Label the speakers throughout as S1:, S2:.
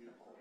S1: unicorn.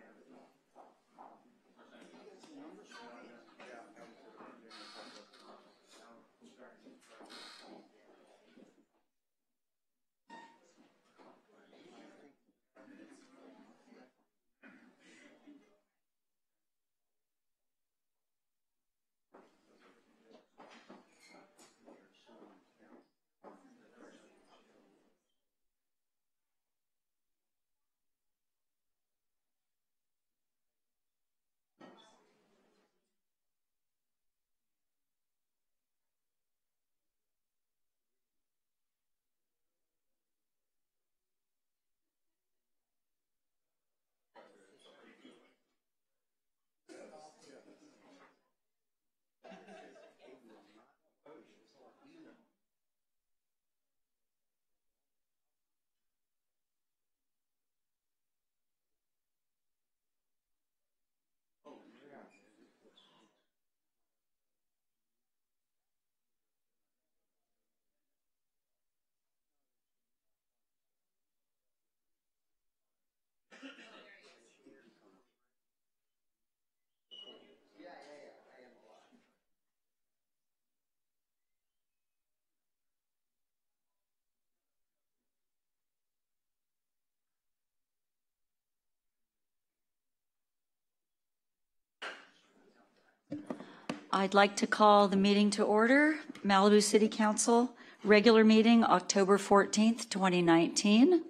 S1: I'd like to call the meeting to order. Malibu City Council, regular meeting, October 14th, 2019.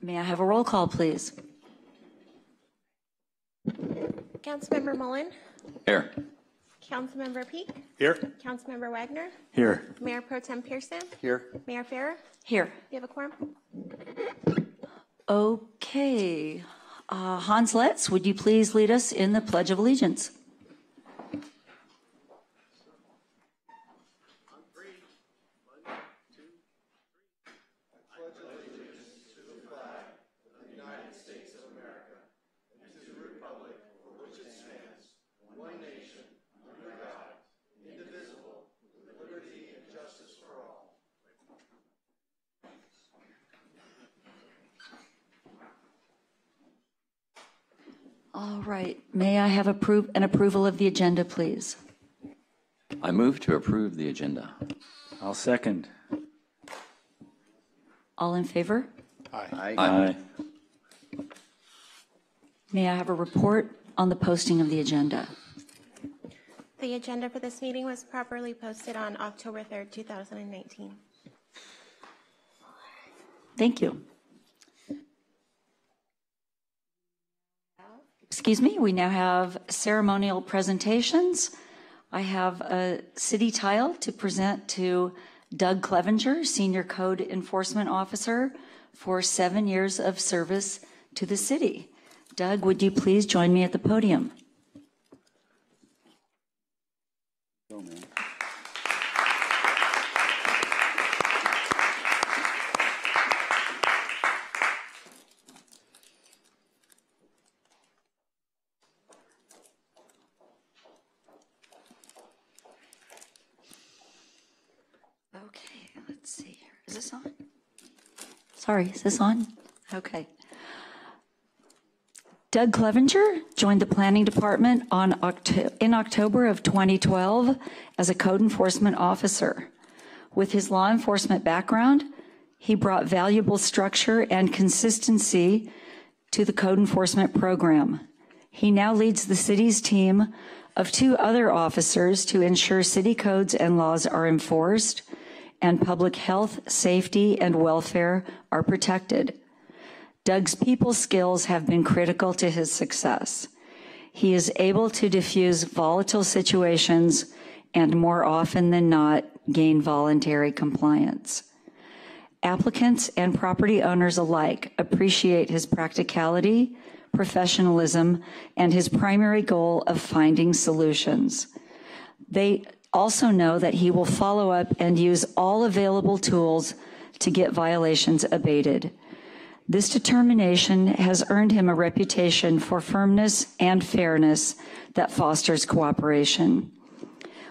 S1: May I have a roll call, please?
S2: Councilmember Mullen,
S3: Here.
S2: Councilmember Peak,
S3: Here.
S2: Councilmember Wagner,
S3: Here.
S2: Mayor Pro Tem Pierson,
S3: Here.
S2: Mayor Farrer.
S1: Here.
S2: You have a quorum?
S1: Okay. Uh, Hans Laetz, would you please lead us in the Pledge of Allegiance? All right. May I have approve, an approval of the agenda, please?
S3: I move to approve the agenda.
S4: I'll second.
S1: All in favor?
S3: Aye. Aye.
S1: May I have a report on the posting of the agenda?
S2: The agenda for this meeting was properly posted on October 3rd, 2019.
S1: Thank you. Excuse me, we now have ceremonial presentations. I have a city tile to present to Doug Clevenger, Senior Code Enforcement Officer, for seven years of service to the city. Doug, would you please join me at the podium?
S4: Go, man.
S1: Okay, let's see here. Is this on? Sorry, is this on? Okay. Doug Clevenger joined the Planning Department on Octo- in October of 2012 as a code enforcement officer. With his law enforcement background, he brought valuable structure and consistency to the code enforcement program. He now leads the city's team of two other officers to ensure city codes and laws are enforced and public health, safety, and welfare are protected. Doug's people skills have been critical to his success. He is able to diffuse volatile situations and more often than not gain voluntary compliance. Applicants and property owners alike appreciate his practicality, professionalism, and his primary goal of finding solutions. They also know that he will follow up and use all available tools to get violations abated. This determination has earned him a reputation for firmness and fairness that fosters cooperation.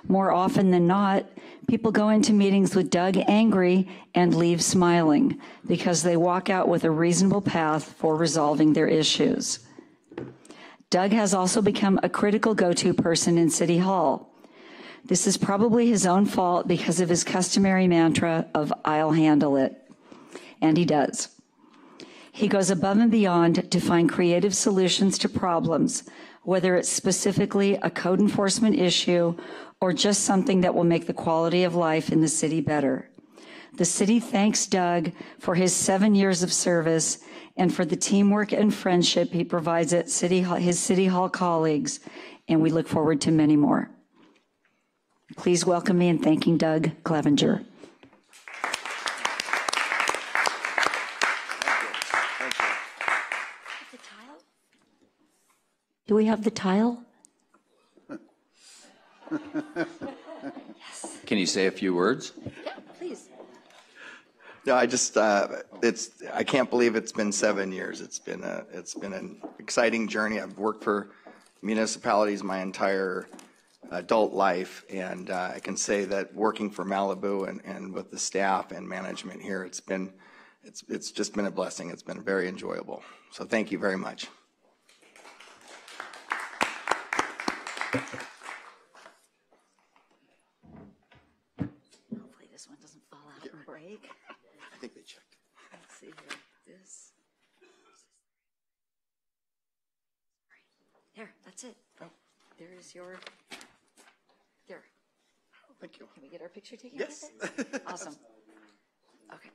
S1: More often than not, people go into meetings with Doug angry and leave smiling because they walk out with a reasonable path for resolving their issues. Doug has also become a critical go-to person in City Hall. This is probably his own fault because of his customary mantra of I'll handle it. And he does. He goes above and beyond to find creative solutions to problems, whether it's specifically a code enforcement issue or just something that will make the quality of life in the city better. The city thanks Doug for his seven years of service and for the teamwork and friendship he provides at city, his City Hall colleagues, and we look forward to many more. Please welcome me in thanking Doug Clevenger. Do we have the tile?
S3: Can you say a few words?
S1: Please.
S5: No, I just, uh, it's, I can't believe it's been seven years. It's been a, it's been an exciting journey. I've worked for municipalities my entire adult life, and uh, I can say that working for Malibu and, and with the staff and management here, it's been, it's, it's just been a blessing. It's been very enjoyable. So thank you very much.
S1: Hopefully this one doesn't fall out and break.
S5: I think they checked.
S1: Let's see here, this. There, that's it. There is your, there.
S5: Thank you.
S1: We get our picture taken?
S5: Yes.
S1: with it? Awesome. Okay.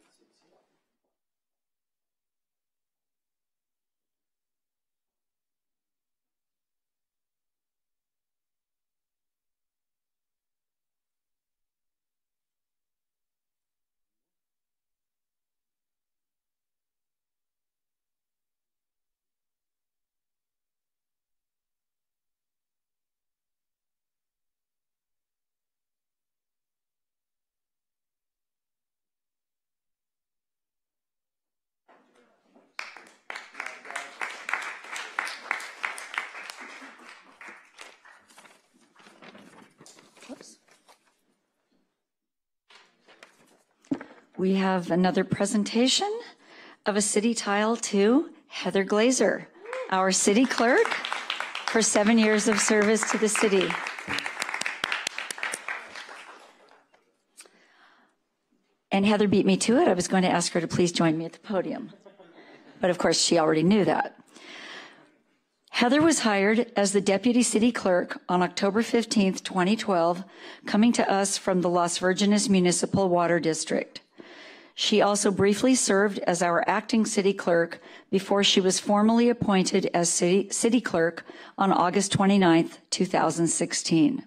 S1: Whoops. We have another presentation of a city tile to Heather Glaser, our city clerk, for seven years of service to the city. And Heather beat me to it. I was going to ask her to please join me at the podium. But of course, she already knew that. Heather was hired as the deputy city clerk on October 15th, 2012, coming to us from the Las Virgenes Municipal Water District. She also briefly served as our acting city clerk before she was formally appointed as city, city clerk on August 29, 2016.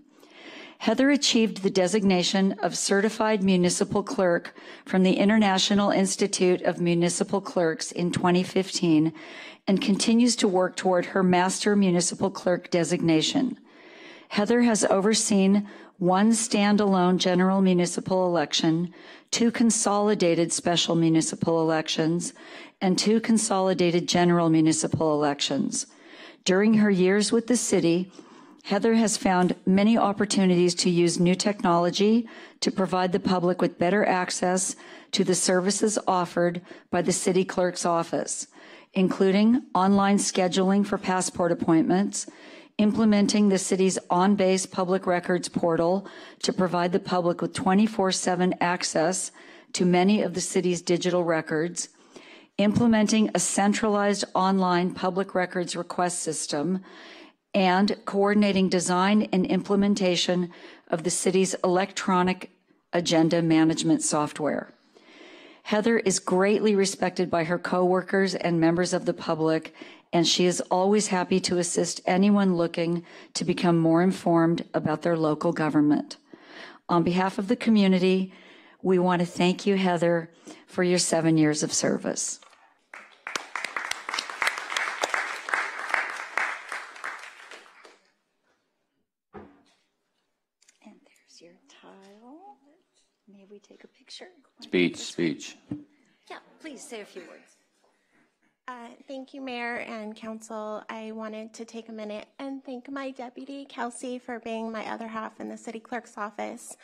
S1: Heather achieved the designation of Certified Municipal Clerk from the International Institute of Municipal Clerks in 2015 and continues to work toward her Master Municipal Clerk designation. Heather has overseen one standalone general municipal election, two consolidated special municipal elections, and two consolidated general municipal elections. During her years with the city, Heather has found many opportunities to use new technology to provide the public with better access to the services offered by the city clerk's office, including online scheduling for passport appointments, implementing the city's OnBase public records portal to provide the public with 24/7 access to many of the city's digital records, implementing a centralized online public records request system, and coordinating design and implementation of the city's electronic agenda management software. Heather is greatly respected by her coworkers and members of the public, and she is always happy to assist anyone looking to become more informed about their local government. On behalf of the community, we want to thank you, Heather, for your seven years of service. And there's your tile. May we take a picture?
S3: Speech, speech.
S1: Yeah, please say a few words.
S2: Uh, Thank you, Mayor and Council. I wanted to take a minute and thank my deputy, Kelsey, for being my other half in the city clerk's office,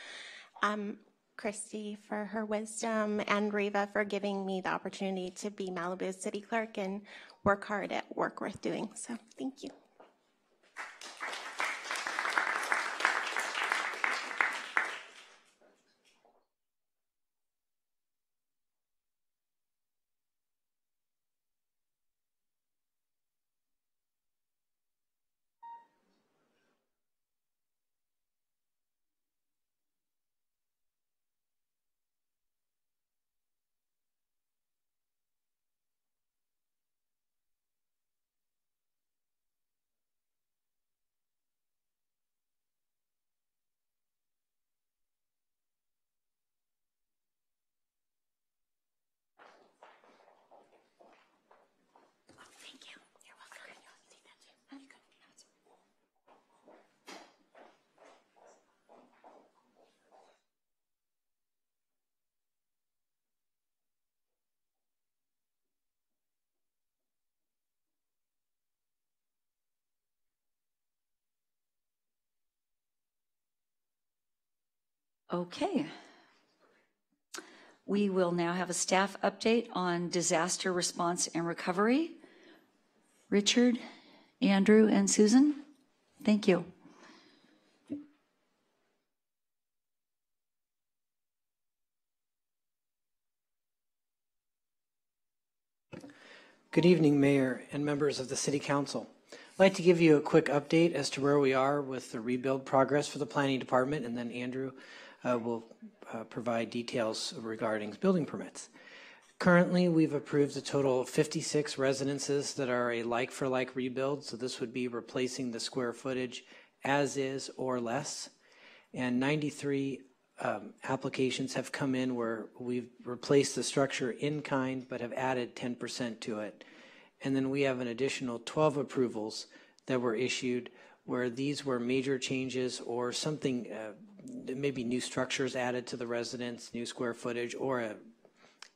S2: um, Christy for her wisdom, and Reva for giving me the opportunity to be Malibu's city clerk and work hard at work worth doing. So, thank you.
S1: Okay. We will now have a staff update on disaster response and recovery. Richard, Andrew, and Susan, thank you.
S6: Good evening, Mayor and members of the City Council. I'd like to give you a quick update as to where we are with the rebuild progress for the Planning Department, and then Andrew will uh, provide details regarding building permits. Currently, we've approved a total of 56 residences that are a like-for-like rebuild, so this would be replacing the square footage as is or less. And 93 um, applications have come in where we've replaced the structure in kind but have added 10% to it. And then we have an additional 12 approvals that were issued where these were major changes or something, uh, maybe new structures added to the residence, new square footage, or a,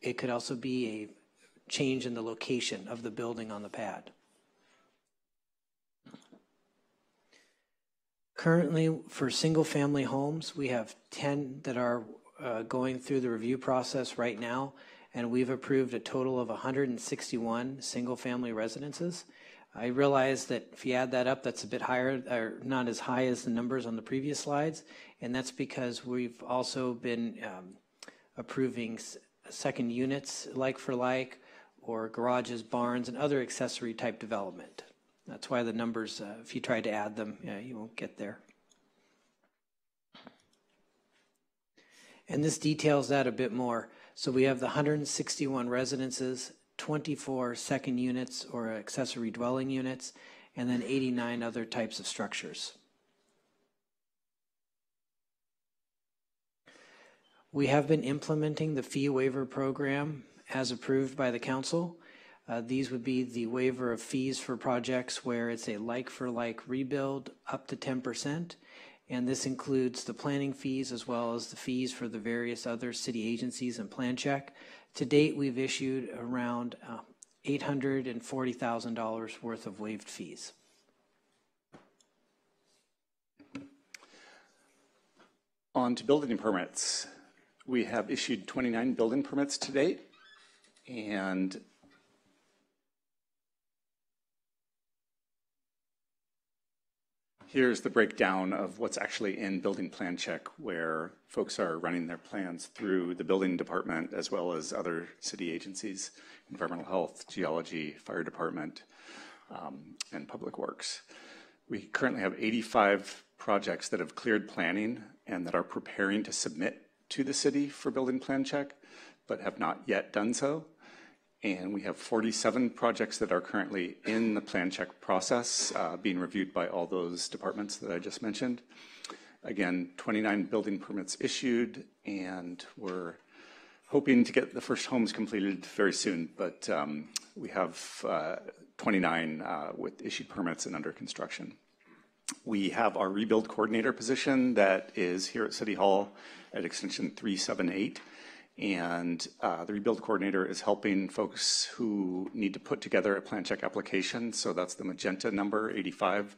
S6: it could also be a change in the location of the building on the pad. Currently, for single-family homes, we have 10 that are uh, going through the review process right now, and we've approved a total of 161 single-family residences. I realize that if you add that up, that's a bit higher, or not as high as the numbers on the previous slides, and that's because we've also been um, approving second units like for like, or garages, barns, and other accessory type development. That's why the numbers, uh, if you try to add them, yeah, you won't get there. And this details that a bit more. So we have the 161 residences, 24 second units or accessory dwelling units, and then 89 other types of structures. We have been implementing the fee waiver program as approved by the council. Uh, These would be the waiver of fees for projects where it's a like-for-like rebuild up to 10%. And this includes the planning fees as well as the fees for the various other city agencies and plan check. To date, we've issued around uh, $840,000 worth of waived fees.
S7: On to building permits. We have issued 29 building permits to date, and here's the breakdown of what's actually in building plan check, where folks are running their plans through the building department as well as other city agencies, environmental health, geology, fire department, um, and public works. We currently have 85 projects that have cleared planning and that are preparing to submit to the city for building plan check, but have not yet done so. And we have 47 projects that are currently in the plan check process, uh, being reviewed by all those departments that I just mentioned. Again, 29 building permits issued, and we're hoping to get the first homes completed very soon, but um, we have uh, 29 uh, with issued permits and under construction. We have our rebuild coordinator position that is here at City Hall at extension 378, And uh, the rebuild coordinator is helping folks who need to put together a plan check application. So that's the magenta number, 85.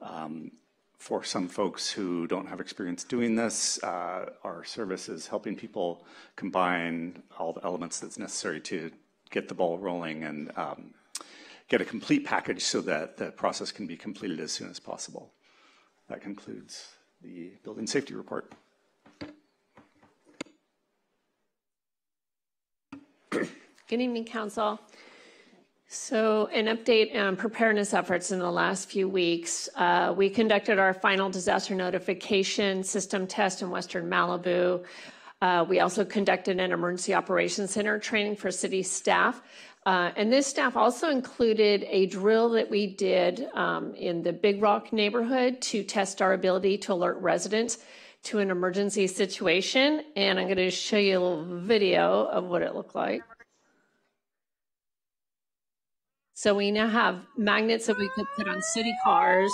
S7: Um, for some folks who don't have experience doing this, uh, our service is helping people combine all the elements that's necessary to get the ball rolling and um, get a complete package so that the process can be completed as soon as possible. That concludes the building safety report.
S8: Good evening, Council. So, an update on preparedness efforts in the last few weeks. Uh, we conducted our final disaster notification system test in Western Malibu. Uh, we also conducted an emergency operations center training for city staff. Uh, and this staff also included a drill that we did um, in the Big Rock neighborhood to test our ability to alert residents to an emergency situation. And I'm going to show you a little video of what it looked like. So we now have magnets that we could put on city cars,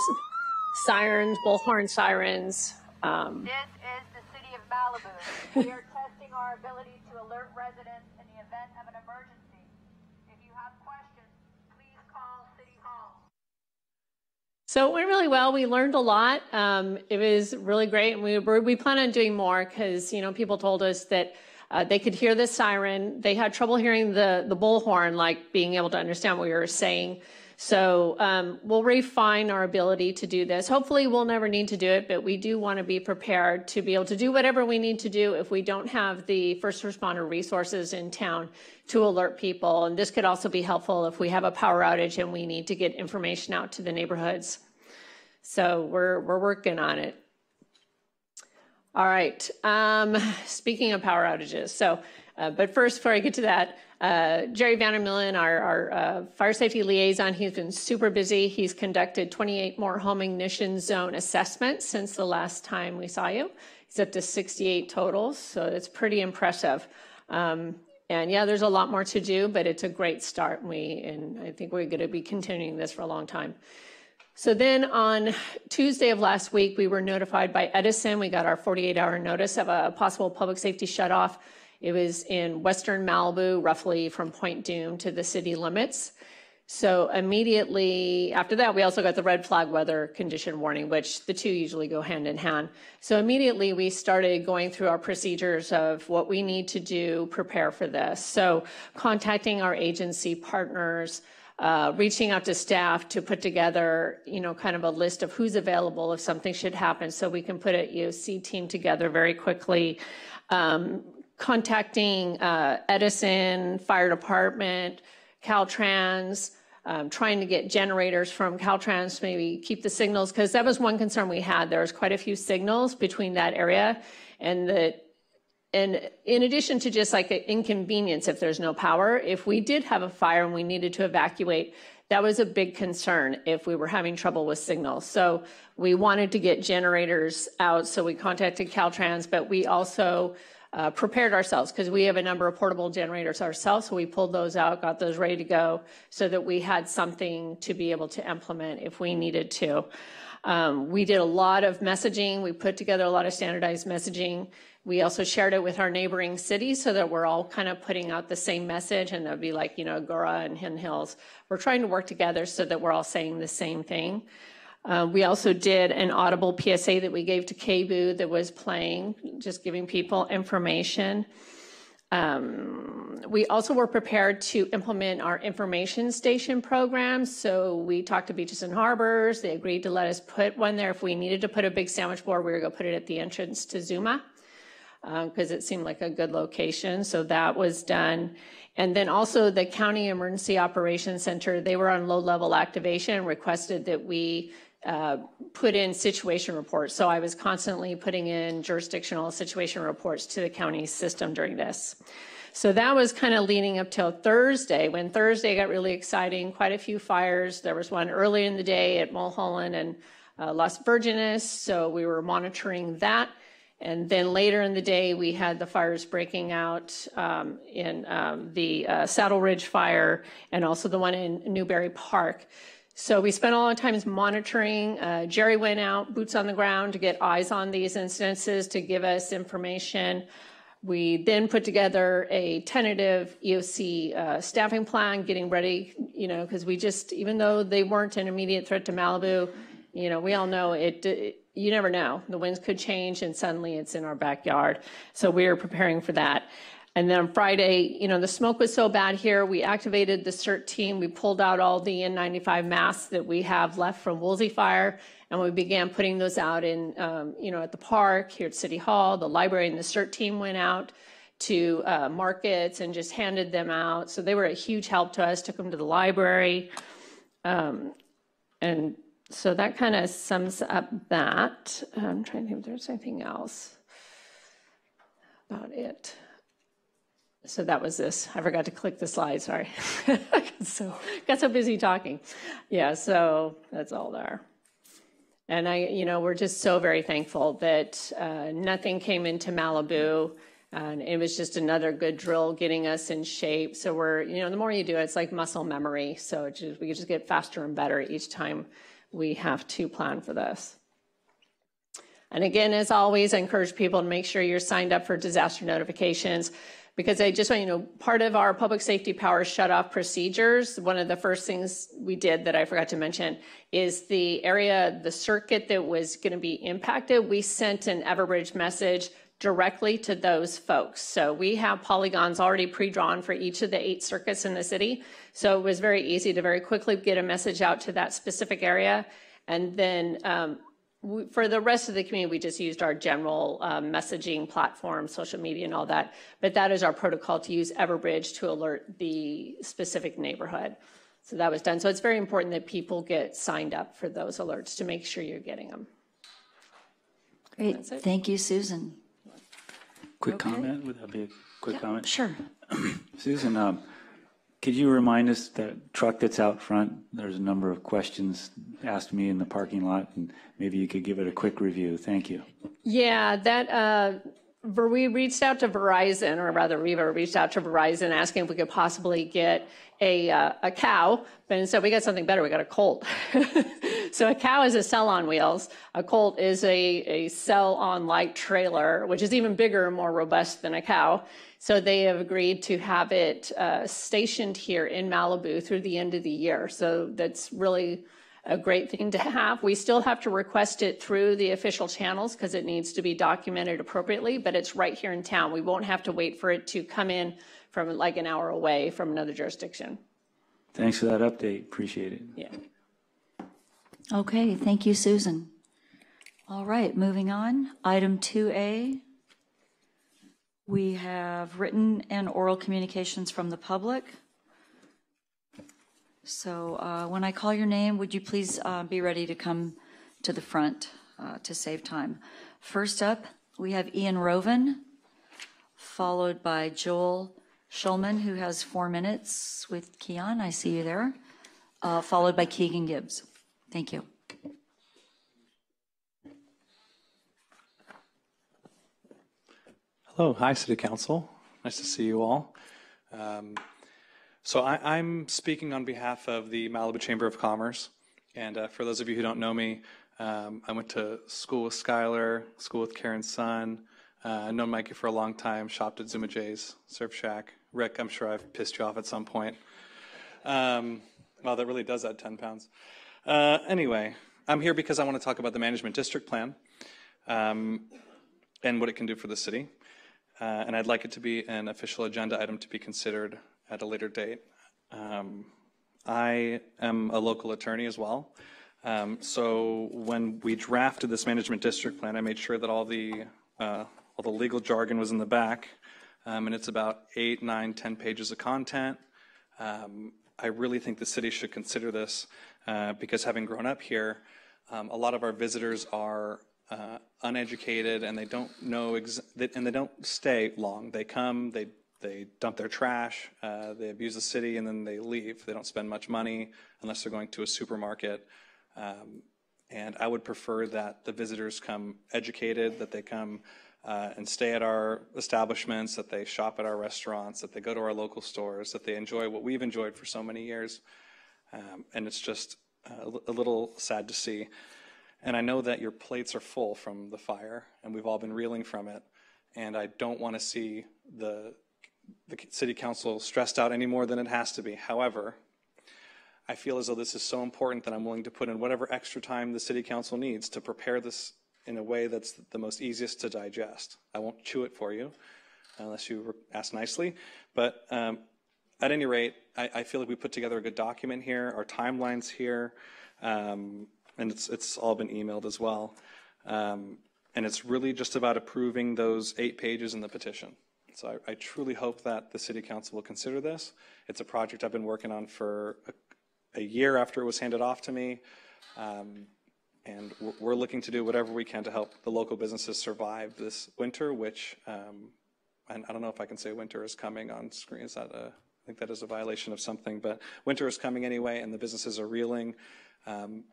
S8: sirens, bullhorn sirens. Um,
S9: this is the city of Malibu. we are testing our ability to alert residents in the event of an emergency. If you have questions, please call City Hall.
S8: So it went really well. We learned a lot. Um, it was really great, and we we plan on doing more because you know people told us that uh, they could hear the siren. They had trouble hearing the, the bullhorn, like being able to understand what we were saying. So um, we'll refine our ability to do this. Hopefully, we'll never need to do it, but we do want to be prepared to be able to do whatever we need to do if we don't have the first responder resources in town to alert people. And this could also be helpful if we have a power outage and we need to get information out to the neighborhoods. So we're we're working on it. All right. Um, speaking of power outages, so, uh, but first, before I get to that, uh, Jerry Vandermillen, our, our uh, fire safety liaison, he's been super busy. He's conducted 28 more home ignition zone assessments since the last time we saw you. He's up to 68 totals, so it's pretty impressive. Um, and yeah, there's a lot more to do, but it's a great start. And we, and I think we're going to be continuing this for a long time. So then on Tuesday of last week, we were notified by Edison. We got our 48 hour notice of a possible public safety shutoff. It was in western Malibu, roughly from Point Dume to the city limits. So immediately after that, we also got the red flag weather condition warning, which the two usually go hand in hand. So immediately we started going through our procedures of what we need to do, prepare for this. So contacting our agency partners, uh, reaching out to staff to put together, you know, kind of a list of who's available if something should happen, so we can put a EOC team together very quickly. Um, contacting uh, Edison Fire Department, Caltrans, um, trying to get generators from Caltrans, maybe keep the signals, because that was one concern we had. There was quite a few signals between that area, and that and in addition to just like an inconvenience if there's no power, if we did have a fire and we needed to evacuate, that was a big concern if we were having trouble with signals. So we wanted to get generators out. So we contacted Caltrans, but we also uh, prepared ourselves because we have a number of portable generators ourselves. So we pulled those out, got those ready to go so that we had something to be able to implement if we needed to. Um, we did a lot of messaging. We put together a lot of standardized messaging. We also shared it with our neighboring cities so that we're all kind of putting out the same message, and that'd be like, you know, Agoura and Hidden Hills. We're trying to work together so that we're all saying the same thing. Uh, we also did an audible PSA that we gave to KBUU that was playing, just giving people information. Um, we also were prepared to implement our information station program. So we talked to beaches and harbors. They agreed to let us put one there. If we needed to put a big sandwich board, we were going to put it at the entrance to Zuma because um, it seemed like a good location. So that was done. And then also the County Emergency Operations Center, they were on low level activation, and requested that we uh, put in situation reports. So I was constantly putting in jurisdictional situation reports to the county system during this. So that was kind of leading up till Thursday. When Thursday got really exciting, quite a few fires. There was one early in the day at Mulholland and uh, Las Virgenes. So we were monitoring that. And then later in the day, we had the fires breaking out um, in um, the uh, Saddle Ridge fire and also the one in Newbury Park. So we spent a lot of time monitoring. Uh, Jerry went out, boots on the ground, to get eyes on these incidences, to give us information. we then put together a tentative EOC uh, staffing plan, getting ready, you know, because we just, even though they weren't an immediate threat to Malibu, you know, we all know it, it, you never know. The winds could change and suddenly it's in our backyard. So we are preparing for that. And then on Friday, you know, the smoke was so bad here, we activated the CERT team. We pulled out all the N95 masks that we have left from Woolsey Fire, and we began putting those out in, um, you know, at the park, here at City Hall. The library and the CERT team went out to uh, markets and just handed them out. So they were a huge help to us, took them to the library. Um, and so that kind of sums up that. I'm trying to think if there's anything else about it. So that was this. I forgot to click the slide, sorry. so got so busy talking. Yeah, so that's all there. And I, you know, we're just so very thankful that uh, nothing came into Malibu. And it was just another good drill getting us in shape. So we're, you know, the more you do it, it's like muscle memory. So just, we just get faster and better each time we have to plan for this. And again, as always, I encourage people to make sure you're signed up for disaster notifications because I just want you to know part of our public safety power shutoff procedures, one of the first things we did that I forgot to mention is the area, the circuit that was going to be impacted. We sent an Everbridge message directly to those folks. So we have polygons already pre-drawn for each of the eight circuits in the city. So it was very easy to very quickly get a message out to that specific area. And then um, we, for the rest of the community, we just used our general um, messaging platform, social media, and all that. But that is our protocol to use Everbridge to alert the specific neighborhood. So that was done. So it's very important that people get signed up for those alerts to make sure you're getting them.
S1: Great. Thank you, Susan.
S4: Quick
S1: Okay.
S4: comment, would that be a quick comment?
S1: Sure.
S4: Susan, um, could you remind us that truck that's out front, there's a number of questions asked me in the parking lot, and maybe you could give it a quick review. Thank you.
S8: Yeah, that, uh, we reached out to Verizon, or rather Reva reached out to Verizon asking if we could possibly get a, uh, a cow, but instead we got something better, we got a colt. So a cow is a cell on wheels, a colt is a, a cell on light trailer, which is even bigger and more robust than a cow. So they have agreed to have it uh, stationed here in Malibu through the end of the year. So that's really a great thing to have. We still have to request it through the official channels because it needs to be documented appropriately, but it's right here in town. We won't have to wait for it to come in from like an hour away from another jurisdiction.
S4: Thanks for that update, appreciate it.
S8: Yeah.
S1: Okay, thank you, Susan. All right, moving on. Item 2A. We have written and oral communications from the public. So uh, when I call your name, would you please uh, be ready to come to the front uh, to save time? First up, we have Ian Roven, followed by Joel Schulman, who has four minutes with Keon. I see you there. Uh, Followed by Keegan Gibbs. Thank you.
S10: Hello, hi, City Council. Nice to see you all. Um, so I, I'm speaking on behalf of the Malibu Chamber of Commerce. And uh, for those of you who don't know me, um, I went to school with Skylar, school with Karen's son. Uh, known Mikey for a long time, shopped at Zuma Jay's, Surf Shack. Rick, I'm sure I've pissed you off at some point. Um, that really does add 10 pounds. Uh, anyway, I'm here because I want to talk about the management district plan um, and what it can do for the city. Uh, and I'd like it to be an official agenda item to be considered at a later date. Um, I am a local attorney as well. Um, so when we drafted this management district plan, I made sure that all the uh, all the legal jargon was in the back, um, and it's about eight, nine, ten pages of content. Um, I really think the city should consider this uh, because having grown up here, um, a lot of our visitors are uh, uneducated and they don't know ex- and they don't stay long. They come, they they dump their trash, uh, they abuse the city, and then they leave. They don't spend much money unless they're going to a supermarket. Um, and I would prefer that the visitors come educated, that they come uh, and stay at our establishments, that they shop at our restaurants, that they go to our local stores, that they enjoy what we've enjoyed for so many years. Um, and it's just uh, a little sad to see. And I know that your plates are full from the fire, and we've all been reeling from it. and I don't want to see the, the city council stressed out any more than it has to be. However, I feel as though this is so important that I'm willing to put in whatever extra time the city council needs to prepare this in a way that's the most easiest to digest. I won't chew it for you unless you ask nicely, but um, at any rate, I, I, feel like we put together a good document here, our timelines here, um, and it's, it's all been emailed as well. Um, and it's really just about approving those eight pages in the petition. So I, I, truly hope that the City Council will consider this. It's a project I've been working on for a, a year after it was handed off to me. Um, and we're, looking to do whatever we can to help the local businesses survive this winter, which, um, and I don't know if I can say winter is coming on screen. Is that a, I think that is a violation of something, but winter is coming anyway, and the businesses are reeling. Um,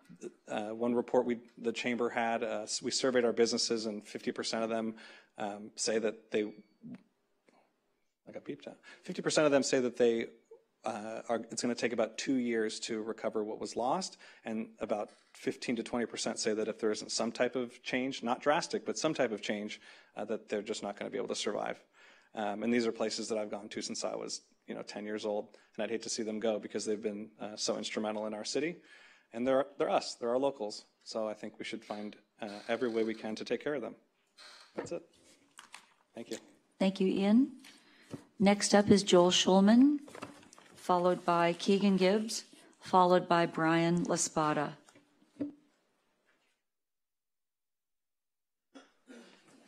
S10: uh, one report we, the chamber had, uh, we surveyed our businesses, and 50% of them um, say that they, I got beeped out. 50% of them say that they uh, are, it's going to take about two years to recover what was lost, and about 15 to 20% say that if there isn't some type of change, not drastic, but some type of change, uh, that they're just not going to be able to survive. Um, and these are places that I've gone to since I was, you know, 10 years old, and I'd hate to see them go because they've been uh, so instrumental in our city and they're, they're us, they're our locals. So I think we should find uh, every way we can to take care of them. That's it. Thank you.
S1: Thank you, Ian. Next up is Joel Schulman, followed by Keegan Gibbs, followed by Brian Laspada.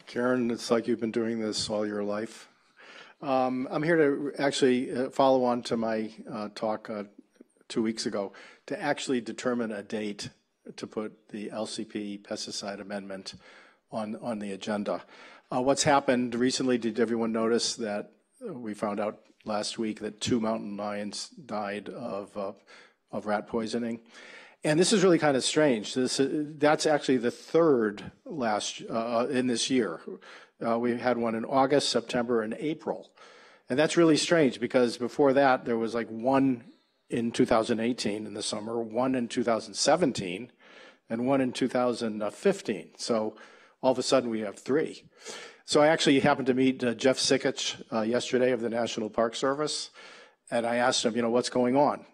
S11: Karen, it's like you've been doing this all your life. Um, I'm here to actually uh, follow on to my uh, talk uh, two weeks ago to actually determine a date to put the LCP pesticide amendment on, on the agenda. Uh, what's happened recently, did everyone notice that we found out last week that two mountain lions died of, uh, of rat poisoning? And this is really kind of strange. This, uh, that's actually the third last uh, in this year. Uh, we had one in August, September, and April. And that's really strange because before that, there was like one in 2018 in the summer, one in 2017, and one in 2015. So all of a sudden we have three. So I actually happened to meet uh, Jeff Sikich uh, yesterday of the National Park Service, and I asked him, you know, what's going on?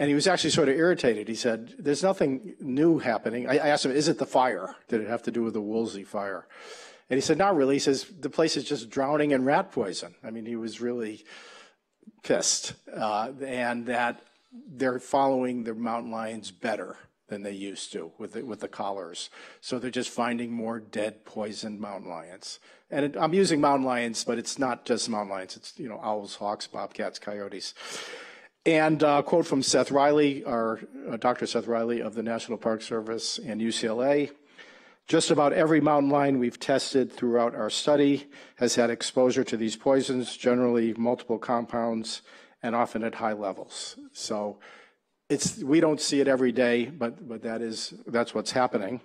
S11: And he was actually sort of irritated. He said, there's nothing new happening. I, I asked him, is it the fire? Did it have to do with the Woolsey fire? And he said, not really. He says, the place is just drowning in rat poison. I mean, he was really pissed, uh, and that they're following the mountain lions better than they used to with the, with the collars. So they're just finding more dead, poisoned mountain lions. And it, I'm using mountain lions, but it's not just mountain lions. It's you know owls, hawks, bobcats, coyotes. And uh, a quote from Seth Riley, our uh, Dr. Seth Riley of the National Park Service and UCLA. Just about every mountain lion we've tested throughout our study has had exposure to these poisons, generally multiple compounds, and often at high levels. So it's, we don't see it every day, but, but that is, that's what's happening.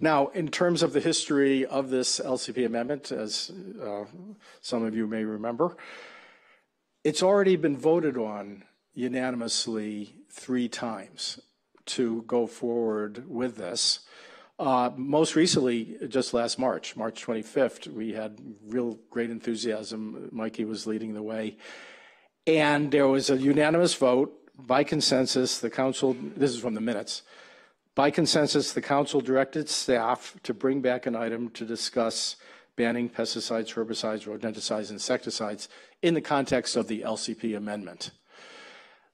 S11: Now, in terms of the history of this LCP amendment, as uh, some of you may remember, it's already been voted on unanimously three times to go forward with this. Uh, most recently, just last March, March 25th, we had real great enthusiasm. Mikey was leading the way. And there was a unanimous vote by consensus. The council, this is from the minutes, by consensus, the council directed staff to bring back an item to discuss banning pesticides, herbicides, rodenticides, insecticides in the context of the LCP amendment.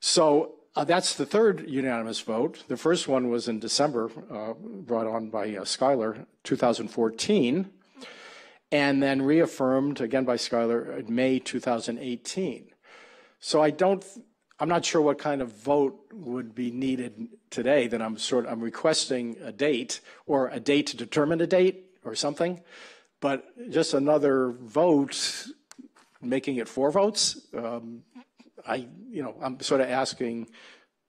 S11: So uh, that's the third unanimous vote. The first one was in December, uh, brought on by uh, Skylar, 2014, and then reaffirmed again by Skylar in May 2018. So I don't, I'm not sure what kind of vote would be needed today that I'm sort of, I'm requesting a date or a date to determine a date or something, but just another vote, making it four votes. Um, I, you know, I'm sort of asking,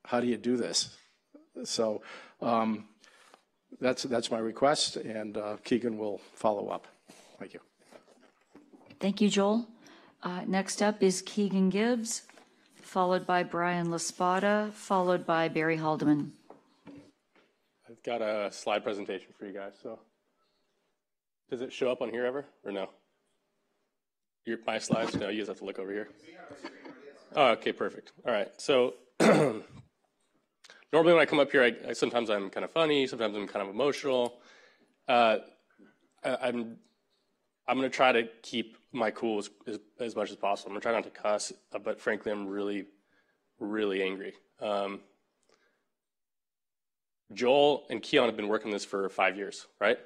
S11: how do you do this? So um, that's that's my request, and uh, Keegan will follow up. Thank you.
S1: Thank you, Joel. Uh, next up is Keegan Gibbs, followed by Brian Laspada, followed by Barry Haldeman.
S12: I've got a slide presentation for you guys, so Does it show up on here ever, or no? Your, my slides? No, you guys have to look over here. Oh, okay, perfect. All right. So normally when I come up here, I, I, sometimes I'm kind of funny, sometimes I'm kind of emotional. Uh, I, am I'm going to try to keep my cool as, as, as, much as possible. I'm going to try not to cuss, uh, but frankly, I'm really, really angry. Um, Joel and Kian have been working on this for five years, right?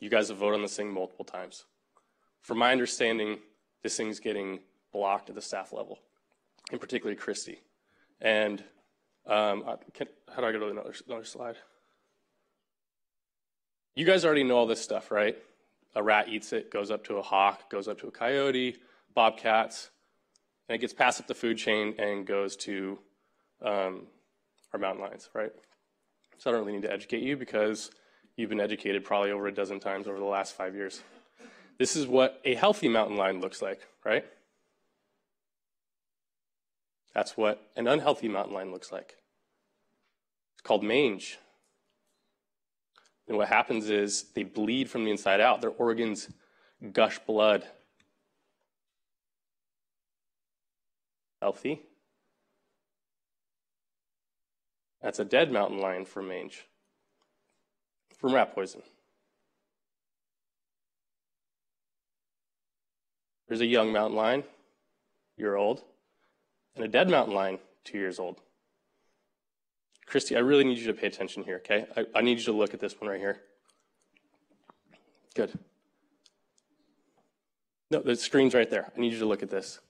S12: You guys have voted on this thing multiple times. From my understanding, this thing's getting blocked at the staff level, in particularly Christi. And um, can, how do I go to another, another slide? You guys already know all this stuff, right? A rat eats it, goes up to a hawk, goes up to a coyote, bobcats, and it gets passed up the food chain and goes to um, our mountain lions, right? So I don't really need to educate you because you've been educated probably over a dozen times over the last five years. This is what a healthy mountain lion looks like, right? That's what an unhealthy mountain lion looks like. It's called mange. And what happens is they bleed from the inside out. Their organs gush blood. Healthy. That's a dead mountain lion from mange, from rat poison. There's a young mountain lion, year old, and a dead mountain lion, two years old. Christi, I really need you to pay attention here, okay? I, I need you to look at this one right here. Good. No, the screen's right there. I need you to look at this.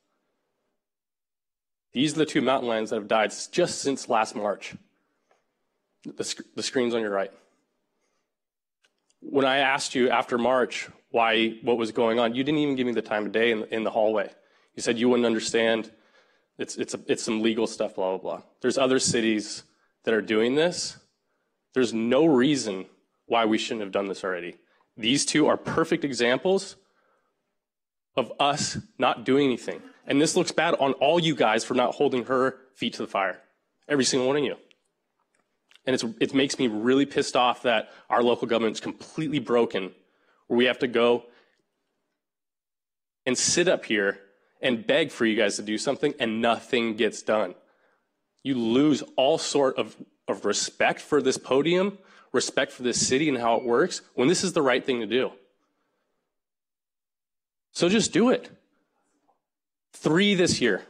S12: These are the two mountain lions that have died just since last March. The, sc- the screen's on your right. When I asked you after March why, what was going on, you didn't even give me the time of day in, in the hallway. You said you wouldn't understand. It's, it's, a, it's some legal stuff, blah, blah, blah. There's other cities that are doing this. There's no reason why we shouldn't have done this already. These two are perfect examples of us not doing anything. And this looks bad on all you guys for not holding her feet to the fire. Every single one of you. And it's it makes me really pissed off that our local government's completely broken, where we have to go and sit up here and beg for you guys to do something and nothing gets done. You lose all sort of, of respect for this podium, respect for this city and how it works, when this is the right thing to do. So just do it. Three this year.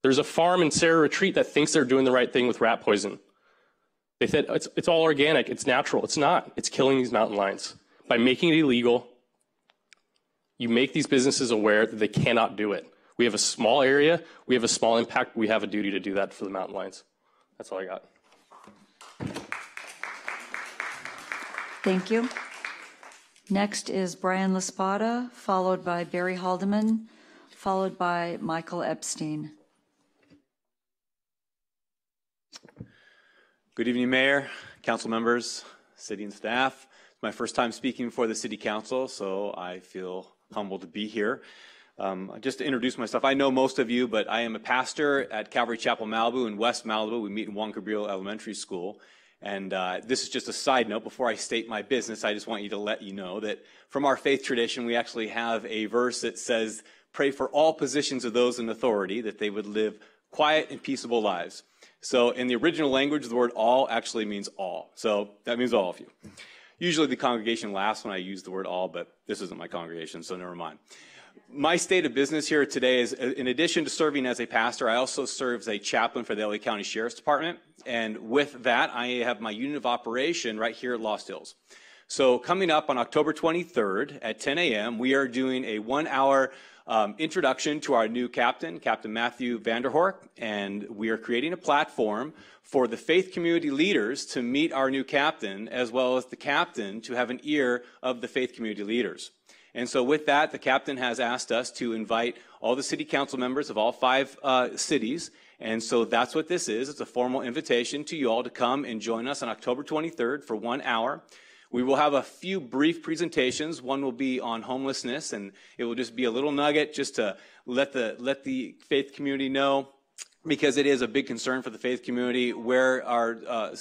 S12: There's a farm in Serra Retreat that thinks they're doing the right thing with rat poison. They said it's, it's all organic, it's natural. It's not. It's killing these mountain lions. By making it illegal, you make these businesses aware that they cannot do it. We have a small area, we have a small impact, we have a duty to do that for the mountain lions. That's all I got.
S1: Thank you. Next is Brian Laspada, followed by Barry Haldeman, followed by Michael Epstein.
S13: Good evening, Mayor, council members, city and staff. It's my first time speaking for the City Council, so I feel humbled to be here. Um, just to introduce myself, I know most of you, but I am a pastor at Calvary Chapel Malibu in West Malibu. We meet in Juan Cabrillo Elementary School. And uh, this is just a side note. Before I state my business, I just want you to let you know that from our faith tradition, we actually have a verse that says, Pray for all positions of those in authority, that they would live quiet and peaceable lives. So in the original language, the word all actually means all. So that means all of you. Usually the congregation laughs when I use the word all, but this isn't my congregation, so never mind. My state of business here today is, in addition to serving as a pastor, I also serve as a chaplain for the LA County Sheriff's Department. And with that, I have my unit of operation right here at Lost Hills. So coming up on October 23rd at 10 a.m., we are doing a one hour um, introduction to our new captain, Captain Matthew Vander Horck, and we are creating a platform for the faith community leaders to meet our new captain, as well as the captain to have an ear of the faith community leaders. And so, with that, the captain has asked us to invite all the city council members of all five uh, cities. And so that's what this is. It's a formal invitation to you all to come and join us on October 23rd for one hour. We will have a few brief presentations. One will be on homelessness, and it will just be a little nugget just to let the, let the faith community know because it is a big concern for the faith community where our uh,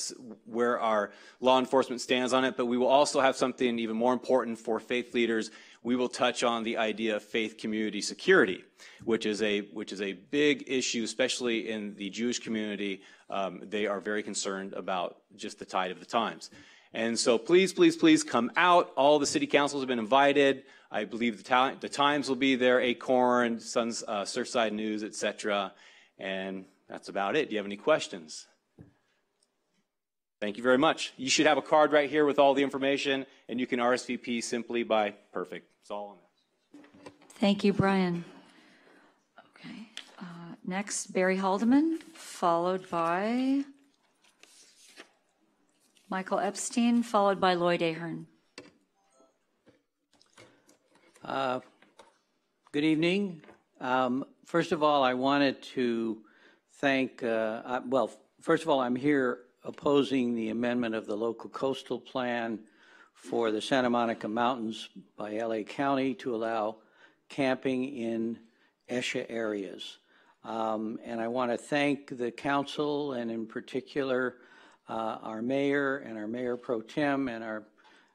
S13: where our law enforcement stands on it. But we will also have something even more important for faith leaders. We will touch on the idea of faith community security, which is a which is a big issue, especially in the Jewish community. Um, they are very concerned about just the tide of the times. And so please, please, please come out. All the city councils have been invited. I believe the, ti- the Times will be there, Acorn, Suns, uh, Surfside News, etc. And that's about it. Do you have any questions? Thank you very much. You should have a card right here with all the information, and you can RSVP simply by perfect. It's all on there.
S1: Thank you, Brian. Okay. uh, Next, Barry Haldeman, followed by Michael Epstein, followed by Lloyd Ahern.
S14: Uh, Good evening. Um, First of all, I wanted to thank, uh, I- well, first of all, I'm here opposing the amendment of the local coastal plan for the Santa Monica Mountains by LA County to allow camping in ESHA areas. Um, And I want to thank the council and in particular uh, our mayor and our mayor pro tem and our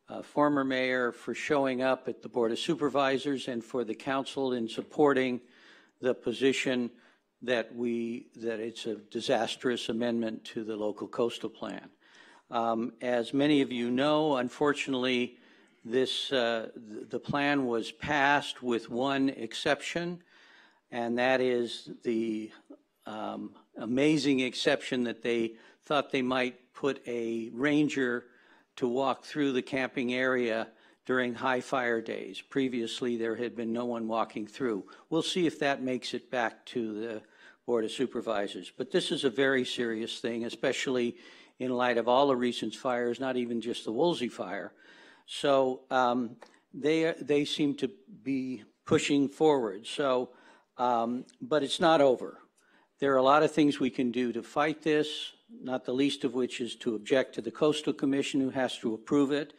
S14: uh, former mayor for showing up at the Board of Supervisors and for the council in supporting the position that we, that it's a disastrous amendment to the local coastal plan. Um, As many of you know, unfortunately, this, uh, th- the plan was passed with one exception, and that is the um, amazing exception that they thought they might put a ranger to walk through the camping area during high fire days. Previously, there had been no one walking through. We'll see if that makes it back to the Board of Supervisors. But this is a very serious thing, especially in light of all the recent fires, not even just the Woolsey fire. So um, they, they seem to be pushing forward. So, um, but it's not over. There are a lot of things we can do to fight this, not the least of which is to object to the Coastal Commission who has to approve it.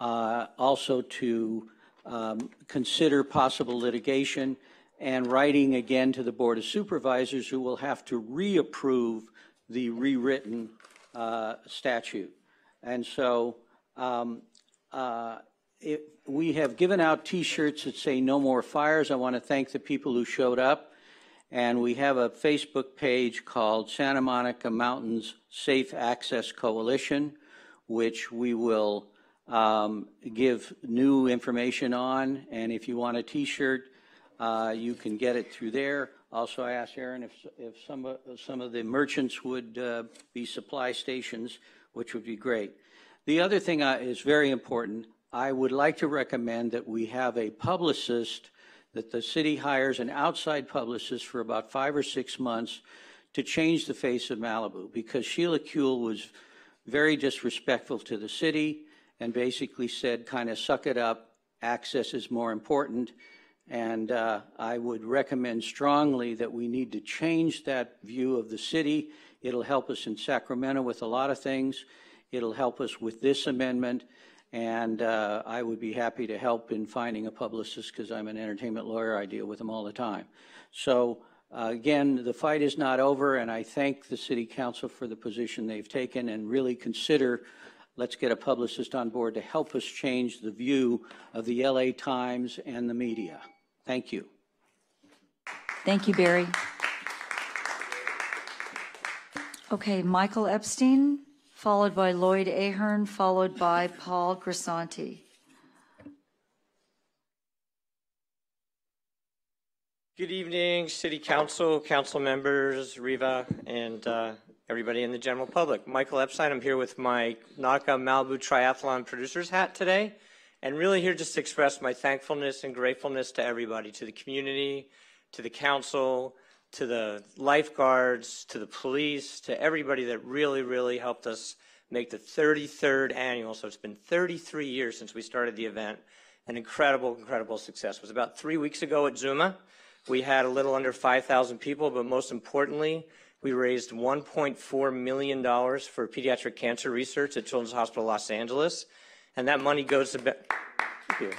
S14: Uh, also to um, consider possible litigation and writing again to the Board of Supervisors who will have to reapprove the rewritten uh, statute. And so um, uh, it, we have given out T-shirts that say "No More Fires." I want to thank the people who showed up, and we have a Facebook page called Santa Monica Mountains Safe Access Coalition, which we will um, give new information on. And if you want a T-shirt, uh, you can get it through there. Also, I asked Aaron if, if some, of, some of the merchants would uh, be supply stations, which would be great. The other thing uh, is very important. I would like to recommend that we have a publicist, that the city hires an outside publicist for about five or six months to change the face of Malibu, because Sheila Kuehl was very disrespectful to the city and basically said, kind of suck it up, access is more important. And uh, I would recommend strongly that we need to change that view of the city. It'll help us in Sacramento with a lot of things. It'll help us with this amendment. And uh, I would be happy to help in finding a publicist because I'm an entertainment lawyer. I deal with them all the time. So uh, again, the fight is not over, and I thank the City Council for the position they've taken and really consider let's get a publicist on board to help us change the view of the LA Times and the media. Thank you.
S1: Thank you, Barry. Okay, Michael Epstein, followed by Lloyd Ahern, followed by Paul Grisanti.
S15: Good evening, City Council, council members, Reva, and uh, everybody in the general public. Michael Epstein, I'm here with my Nautica Malibu Triathlon producer's hat today, and really here just to express my thankfulness and gratefulness to everybody, to the community, to the council, to the lifeguards, to the police, to everybody that really, really helped us make the 33rd annual. So it's been 33 years since we started the event. An incredible, incredible success. It was about three weeks ago at Zuma. We had a little under 5,000 people, but most importantly, we raised $1.4 million for pediatric cancer research at Children's Hospital Los Angeles. And that money goes to.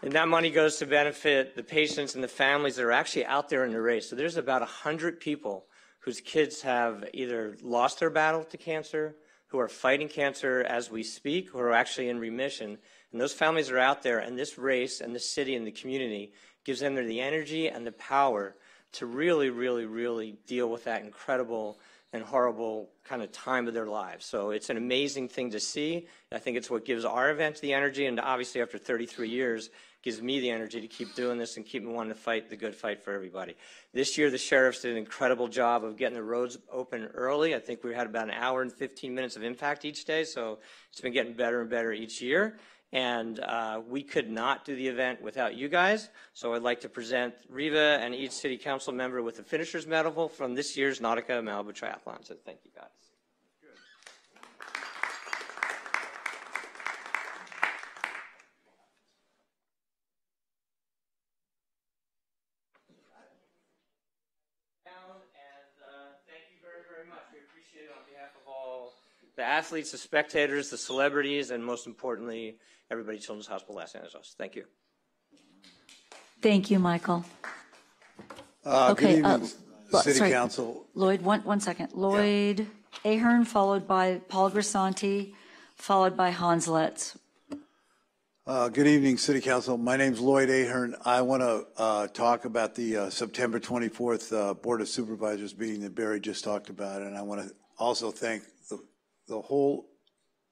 S15: And that money goes to benefit the patients and the families that are actually out there in the race. So there's about 100 people whose kids have either lost their battle to cancer, who are fighting cancer as we speak, who are actually in remission. And those families are out there, and this race and the city and the community gives them the energy and the power to really, really, really deal with that incredible and horrible kind of time of their lives. So it's an amazing thing to see. I think it's what gives our event the energy, and obviously after 33 years, gives me the energy to keep doing this and keep wanting to fight the good fight for everybody. This year, the sheriffs did an incredible job of getting the roads open early. I think we had about an hour and 15 minutes of impact each day, so it's been getting better and better each year. And uh, we could not do the event without you guys. So I'd like to present Reva and each city council member with a finisher's medal from this year's Nautica Malibu Triathlon. So thank you guys. The athletes, the spectators, the celebrities, and most importantly, everybody at Children's Hospital Los Angeles. Thank you.
S1: Thank you, Michael.
S16: Uh,
S1: Okay,
S16: Good
S1: uh,
S16: evening,
S1: Lo-
S16: City
S1: sorry.
S16: Council.
S1: Lloyd, one, one second. Lloyd Ahern, followed by Paul Grisanti, followed by Hans Laetz.
S16: Uh, Good evening, City Council. My name is Lloyd Ahern. I want to uh, talk about the uh, September 24th uh, Board of Supervisors meeting that Barry just talked about, and I want to also thank the, whole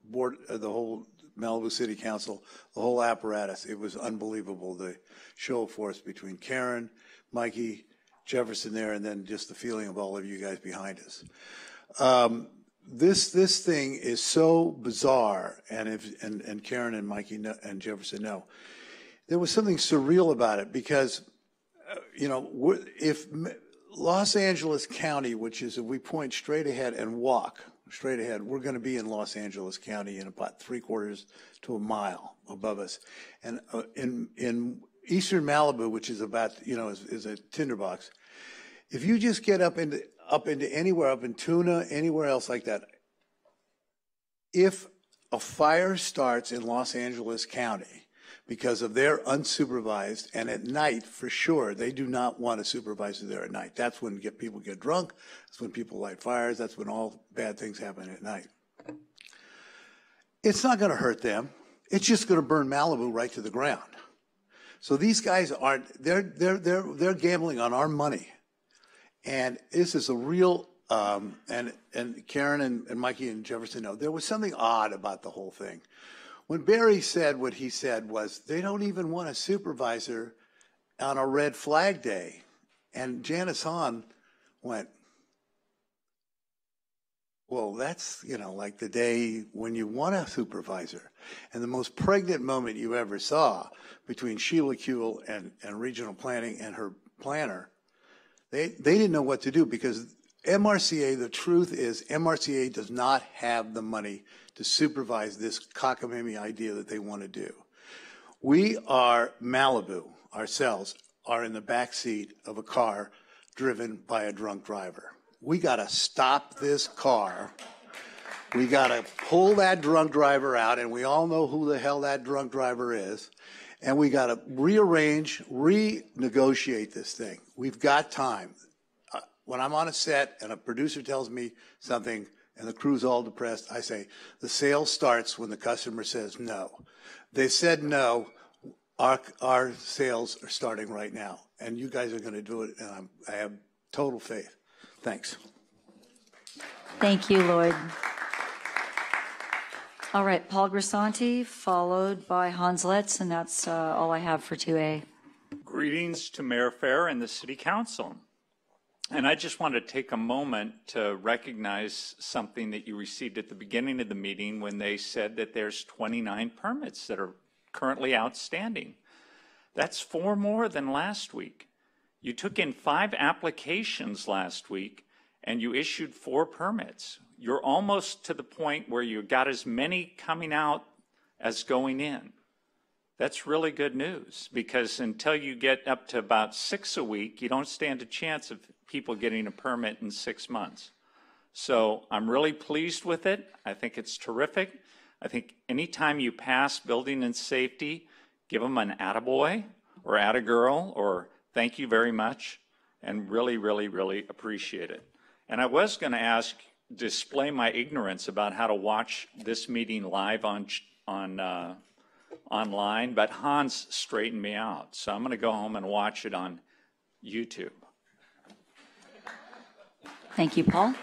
S16: board, uh, the whole Malibu City Council, the whole apparatus. It was unbelievable, the show of force between Karen, Mikke, Jefferson there, and then just the feeling of all of you guys behind us. Um, this this thing is so bizarre, and if and, and Karen and Mikke know, and Jefferson know, there was something surreal about it because, uh, you know, if Los Angeles County, which is if we point straight ahead and walk straight ahead, we're going to be in Los Angeles County in about three quarters to a mile above us, and uh, in in eastern Malibu, which is about you know is, is a tinderbox, if you just get up into up into anywhere up in Tuna, anywhere else like that, if a fire starts in Los Angeles County because of their unsupervised and at night for sure they do not want a supervisor there at night. That's when get people get drunk. That's when people light fires. That's when all bad things happen at night. It's not going to hurt them. It's just going to burn Malibu right to the ground. So these guys aren't, they're, they're, they're, they're gambling on our money. And this is a real, um, and, and Karen and, and Mikke and Jefferson know, there was something odd about the whole thing. When Barry said what he said was, they don't even want a supervisor on a red flag day. And Janice Hahn went, well, that's, you know, like the day when you want a supervisor. And the most pregnant moment you ever saw between Sheila Kuehl and, and regional planning and her planner, they, they didn't know what to do because MRCA, the truth is MRCA does not have the money to supervise this cockamamie idea that they want to do. We are Malibu ourselves are in the back seat of a car driven by a drunk driver. We got to stop this car. We got to pull that drunk driver out, and we all know who the hell that drunk driver is. And we got to rearrange, renegotiate this thing. We've got time. Uh, when I'm on a set and a producer tells me something and the crew's all depressed, I say, the sale starts when the customer says no. They said no. Our, our sales are starting right now, and you guys are going to do it, and I'm, I have total faith. Thanks.
S1: Thank you, Lloyd. All right, Paul Grisanti, followed by Hans Laetz, and that's uh, all I have for 2A.
S17: Greetings to Mayor Farrer and the City Council. And I just want to take a moment to recognize something that you received at the beginning of the meeting when they said that there's 29 permits that are currently outstanding. That's four more than last week. You took in five applications last week and you issued four permits. You're almost to the point where you got as many coming out as going in. That's really good news because until you get up to about six a week, you don't stand a chance of people getting a permit in six months. So I'm really pleased with it. I think it's terrific. I think anytime you pass building and safety, give them an attaboy or attagirl or thank you very much and really, really, really appreciate it. And I was going to ask, display my ignorance about how to watch this meeting live on, on uh, online, but Hans straightened me out. So I'm going to go home and watch it on YouTube.
S1: Thank you, Paul.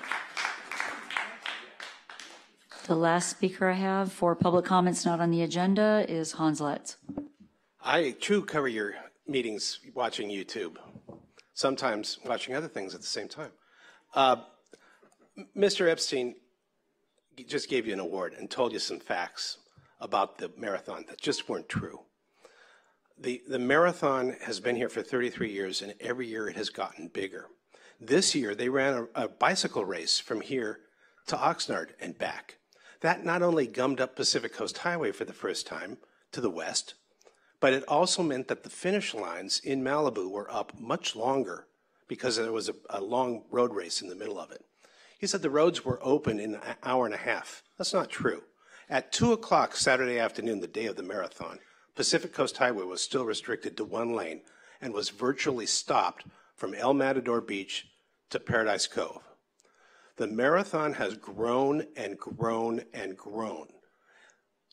S1: The last speaker I have for public comments not on the agenda is Hans Laetz.
S18: I too cover your meetings watching YouTube, sometimes watching other things at the same time. Uh, Mr. Epstein just gave you an award and told you some facts about the marathon that just weren't true. The, the marathon has been here for 33 years, and every year it has gotten bigger. This year, they ran a, a bicycle race from here to Oxnard and back. That not only gummed up Pacific Coast Highway for the first time to the west, but it also meant that the finish lines in Malibu were up much longer because there was a, a long road race in the middle of it. He said the roads were open in an hour and a half. That's not true. At 2 o'clock Saturday afternoon, the day of the marathon, Pacific Coast Highway was still restricted to one lane and was virtually stopped from El Matador Beach to Paradise Cove. The marathon has grown and grown and grown.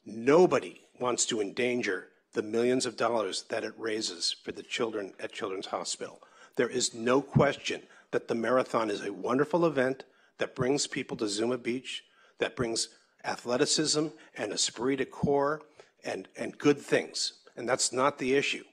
S18: Nobody wants to endanger the millions of dollars that it raises for the children at Children's Hospital. There is no question that the marathon is a wonderful event that brings people to Zuma Beach, that brings athleticism and esprit de corps and, and good things. And that's not the issue.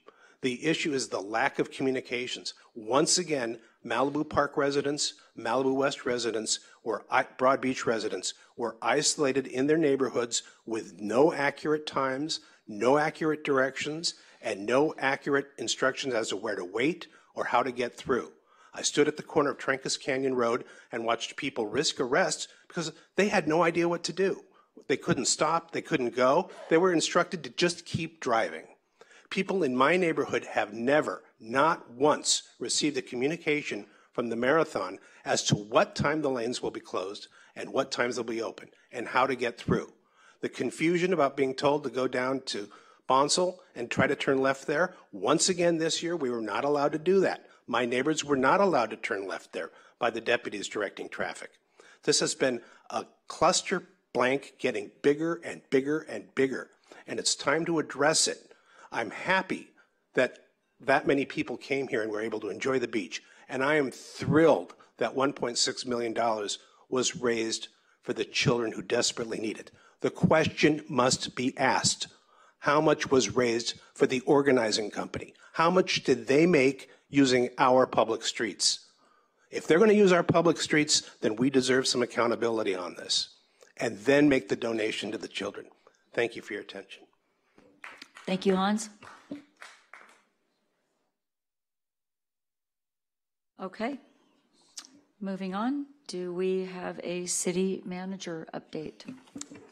S18: The issue is the lack of communications. Once again, Malibu Park residents, Malibu West residents, or Broad Beach residents were isolated in their neighborhoods with no accurate times, no accurate directions, and no accurate instructions as to where to wait or how to get through. I stood at the corner of Trancas Canyon Road and watched people risk arrests because they had no idea what to do. They couldn't stop, they couldn't go. They were instructed to just keep driving. People in my neighborhood have never, not once, received a communication from the marathon as to what time the lanes will be closed and what times they'll be open and how to get through. The confusion about being told to go down to Bonsall and try to turn left there, once again this year, we were not allowed to do that. My neighbors were not allowed to turn left there by the deputies directing traffic. This has been a cluster blank getting bigger and bigger and bigger, and it's time to address it. I'm happy that that many people came here and were able to enjoy the beach, and I am thrilled that $1.6 million was raised for the children who desperately need it. The question must be asked. How much was raised for the organizing company? How much did they make using our public streets. If they're going to use our public streets, then we deserve some accountability on this. And then make the donation to the children. Thank you for your attention.
S1: Thank you, Hans. Okay. Moving on, do we have a city manager update?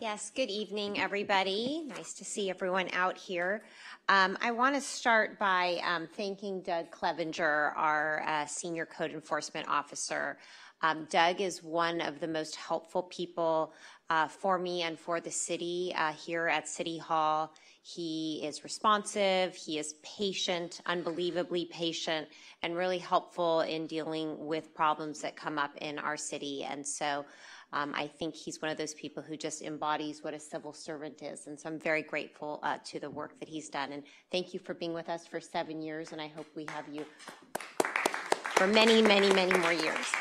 S19: Yes, good evening, everybody. Nice to see everyone out here. Um, I want to start by um, thanking Doug Clevenger, our uh, Senior Code Enforcement Officer. Um, Doug is one of the most helpful people uh, for me and for the city uh, here at City Hall. He is responsive, he is patient, unbelievably patient, and really helpful in dealing with problems that come up in our city. And so um, I think he's one of those people who just embodies what a civil servant is. And so I'm very grateful uh, to the work that he's done. And thank you for being with us for seven years. And I hope we have you for many, many, many more years.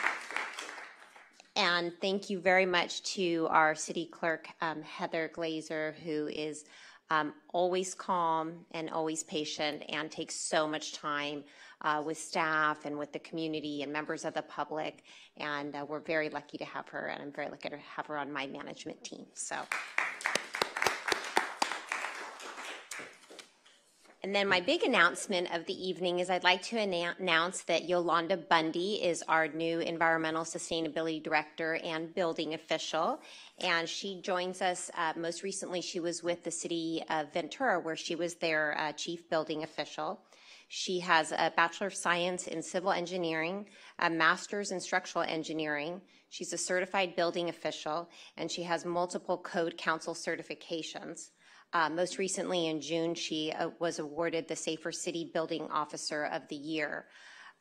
S19: And thank you very much to our city clerk, um, Heather Glaser, who is um, always calm and always patient and takes so much time uh, with staff and with the community and members of the public. And uh, we're very lucky to have her, and I'm very lucky to have her on my management team. So. And then my big announcement of the evening is I'd like to announce that Yolanda Bundy is our new Environmental Sustainability Director and Building Official. And she joins us, uh, most recently she was with the City of Ventura where she was their uh, Chief Building Official. She has a Bachelor of Science in Civil Engineering, a Master's in Structural Engineering. She's a certified building official, and she has multiple Code Council certifications. Uh, most recently, in June, she uh, was awarded the Safer City Building Officer of the Year.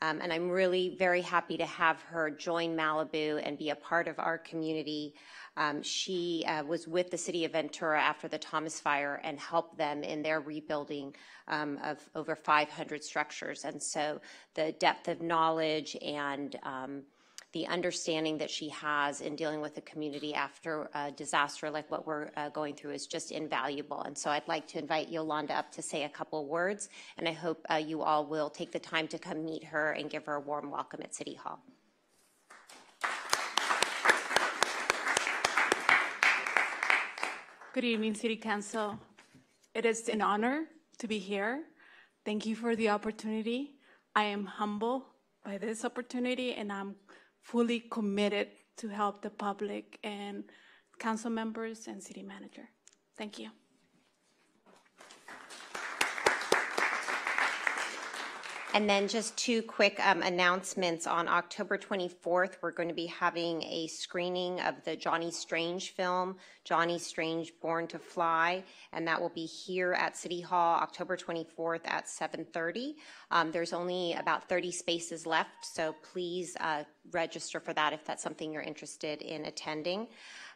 S19: Um, and I'm really very happy to have her join Malibu and be a part of our community. Um, she uh, was with the city of Ventura after the Thomas Fire and helped them in their rebuilding um, of over 500 structures. And so the depth of knowledge and um, the understanding that she has in dealing with the community after a disaster like what we're uh, going through is just invaluable. And so I'd like to invite Yolanda up to say a couple words, and I hope uh, you all will take the time to come meet her and give her a warm welcome at City Hall.
S20: Good evening, City Council. It is an honor to be here. Thank you for the opportunity. I am humble by this opportunity, and I'm fully committed to help the public and council members and city manager. Thank you.
S19: And then just two quick um, announcements. On October 24th, we're going to be having a screening of the Johnny Strange film, Johnny Strange Born to Fly, and that will be here at City Hall October 24th at 7:30. Um, there's only about 30 spaces left, so please uh, register for that if that's something you're interested in attending.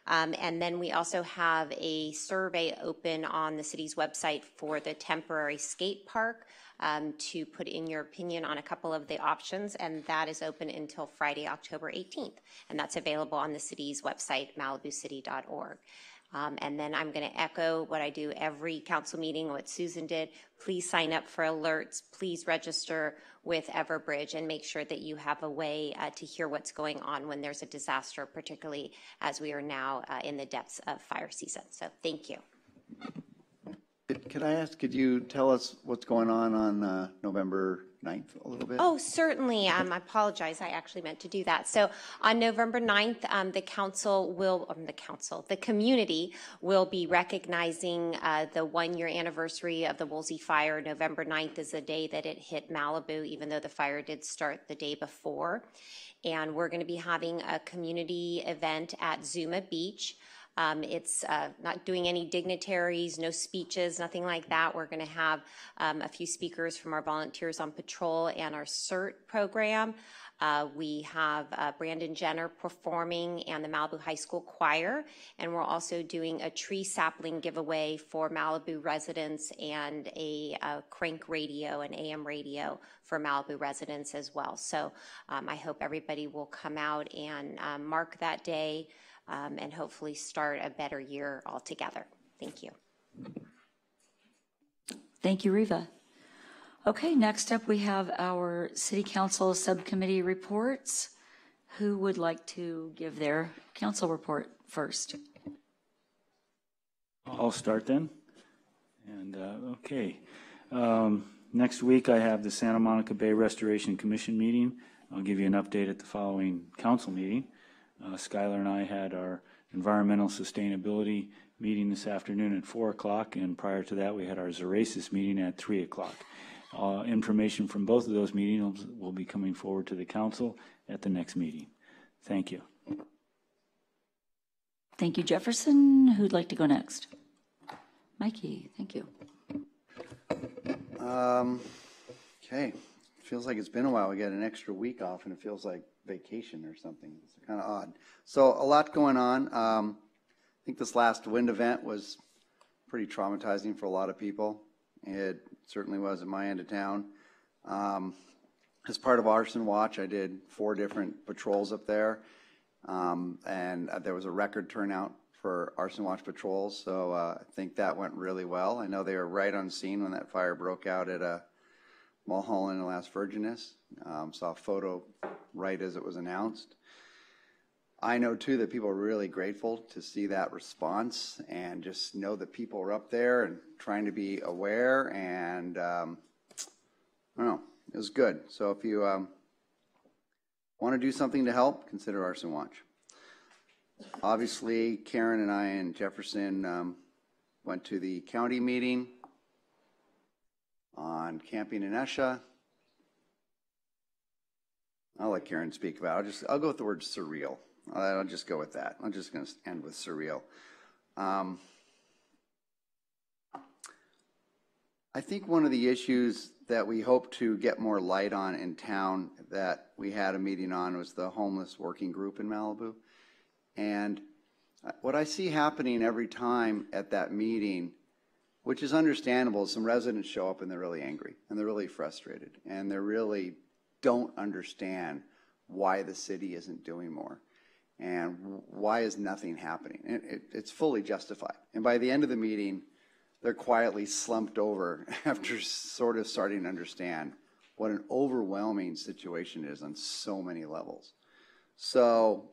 S19: Um, and then we also have a survey open on the city's website for the temporary skate park um, to put in your opinion on a couple of the options, and that is open until Friday, October 18th. And that's available on the city's website, malibucity.org. Um, and then I'm going to echo what I do every council meeting, what Susan did. Please sign up for alerts. Please register with Everbridge and make sure that you have a way uh, to hear what's going on when there's a disaster, particularly as we are now uh, in the depths of fire season. So thank you.
S21: Could I ask, could you tell us what's going on on uh, November 9th a little bit?
S19: Oh, certainly. Um, I apologize. I actually meant to do that. So on November 9th, um, the council will, um, the council, the community will be recognizing uh, the one year anniversary of the Woolsey fire. November 9th is the day that it hit Malibu, even though the fire did start the day before. And we're going to be having a community event at Zuma Beach. Um, it's uh, not doing any dignitaries, no speeches, nothing like that. We're going to have um, a few speakers from our volunteers on patrol and our CERT program. Uh, we have uh, Brandon Jenner performing and the Malibu High School Choir, and we're also doing a tree sapling giveaway for Malibu residents and a, a crank radio, an AM radio for Malibu residents as well. So um, I hope everybody will come out and um, mark that day um, and hopefully start a better year altogether. Thank you.
S1: Thank you, Reva. Okay, next up we have our City Council Subcommittee reports. Who would like to give their council report first?
S4: I'll start then. And, uh, okay. Um, Next week, I have the Santa Monica Bay Restoration Commission meeting. I'll give you an update at the following council meeting. Uh, Skylar and I had our environmental sustainability meeting this afternoon at 4 o'clock, and prior to that, we had our Zeracis meeting at 3 o'clock. Uh, information from both of those meetings will be coming forward to the council at the next meeting. Thank you.
S1: Thank you, Jefferson. Who'd like to go next? Mikke, thank you.
S21: Um, okay, feels like it's been a while. We got an extra week off, and it feels like vacation or something. It's kind of odd. So a lot going on. Um, I think this last wind event was pretty traumatizing for a lot of people. It certainly was at my end of town. Um, as part of Arson Watch, I did four different patrols up there, um, and uh, there was a record turnout for Arson Watch patrols. So uh, I think that went really well. I know they were right on scene when that fire broke out at uh, Mulholland and Las Virgenes. Um, saw a photo right as it was announced. I know too that people are really grateful to see that response and just know that people are up there and trying to be aware. And um, I don't know, it was good. So if you um, want to do something to help, consider Arson Watch. Obviously, Karen and I and Jefferson um, went to the county meeting on camping in Esha. I'll let Karen speak about it. I'll just I'll go with the word surreal. I'll just go with that. I'm just going to end with surreal. Um, I think one of the issues that we hope to get more light on in town that we had a meeting on was the homeless working group in Malibu. And what I see happening every time at that meeting, which is understandable, some residents show up and they're really angry and they're really frustrated and they're really don't understand why the city isn't doing more and why is nothing happening. And it, it's fully justified. And by the end of the meeting, they're quietly slumped over after sort of starting to understand what an overwhelming situation is on so many levels. So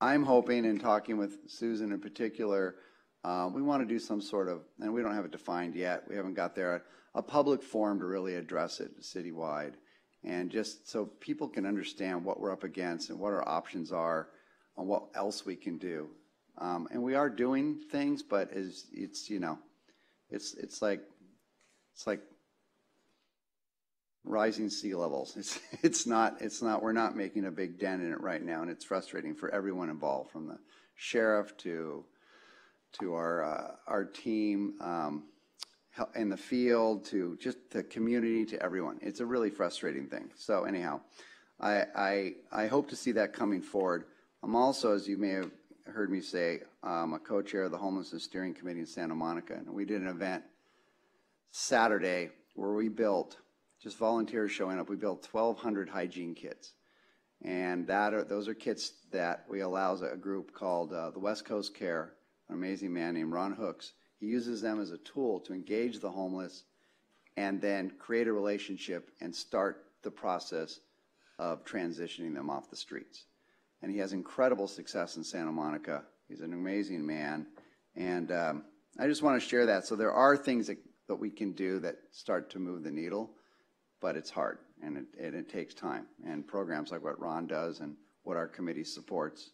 S21: I'm hoping and talking with Susan in particular, uh, we want to do some sort of, and we don't have it defined yet, we haven't got there, a public forum to really address it citywide. And just so people can understand what we're up against and what our options are and what else we can do. Um, and we are doing things, but it's you know, it's it's like it's like rising sea levels. It's it's not it's not we're not making a big dent in it right now, and it's frustrating for everyone involved, from the sheriff to to our uh, our team um, in the field to just the community to everyone. It's a really frustrating thing. So anyhow, I I I hope to see that coming forward. I'm also, as you may have heard me say, I'm a co-chair of the Homelessness Steering Committee in Santa Monica, and we did an event Saturday where we built, just volunteers showing up, we built 1,200 hygiene kits. And that are, those are kits that we allow a group called uh, the West Coast Care, an amazing man named Ron Hooks. He uses them as a tool to engage the homeless and then create a relationship and start the process of transitioning them off the streets and he has incredible success in Santa Monica. He's an amazing man, and um, I just want to share that. So there are things that, that we can do that start to move the needle, but it's hard and it, and it takes time. And programs like what Ron does and what our committee supports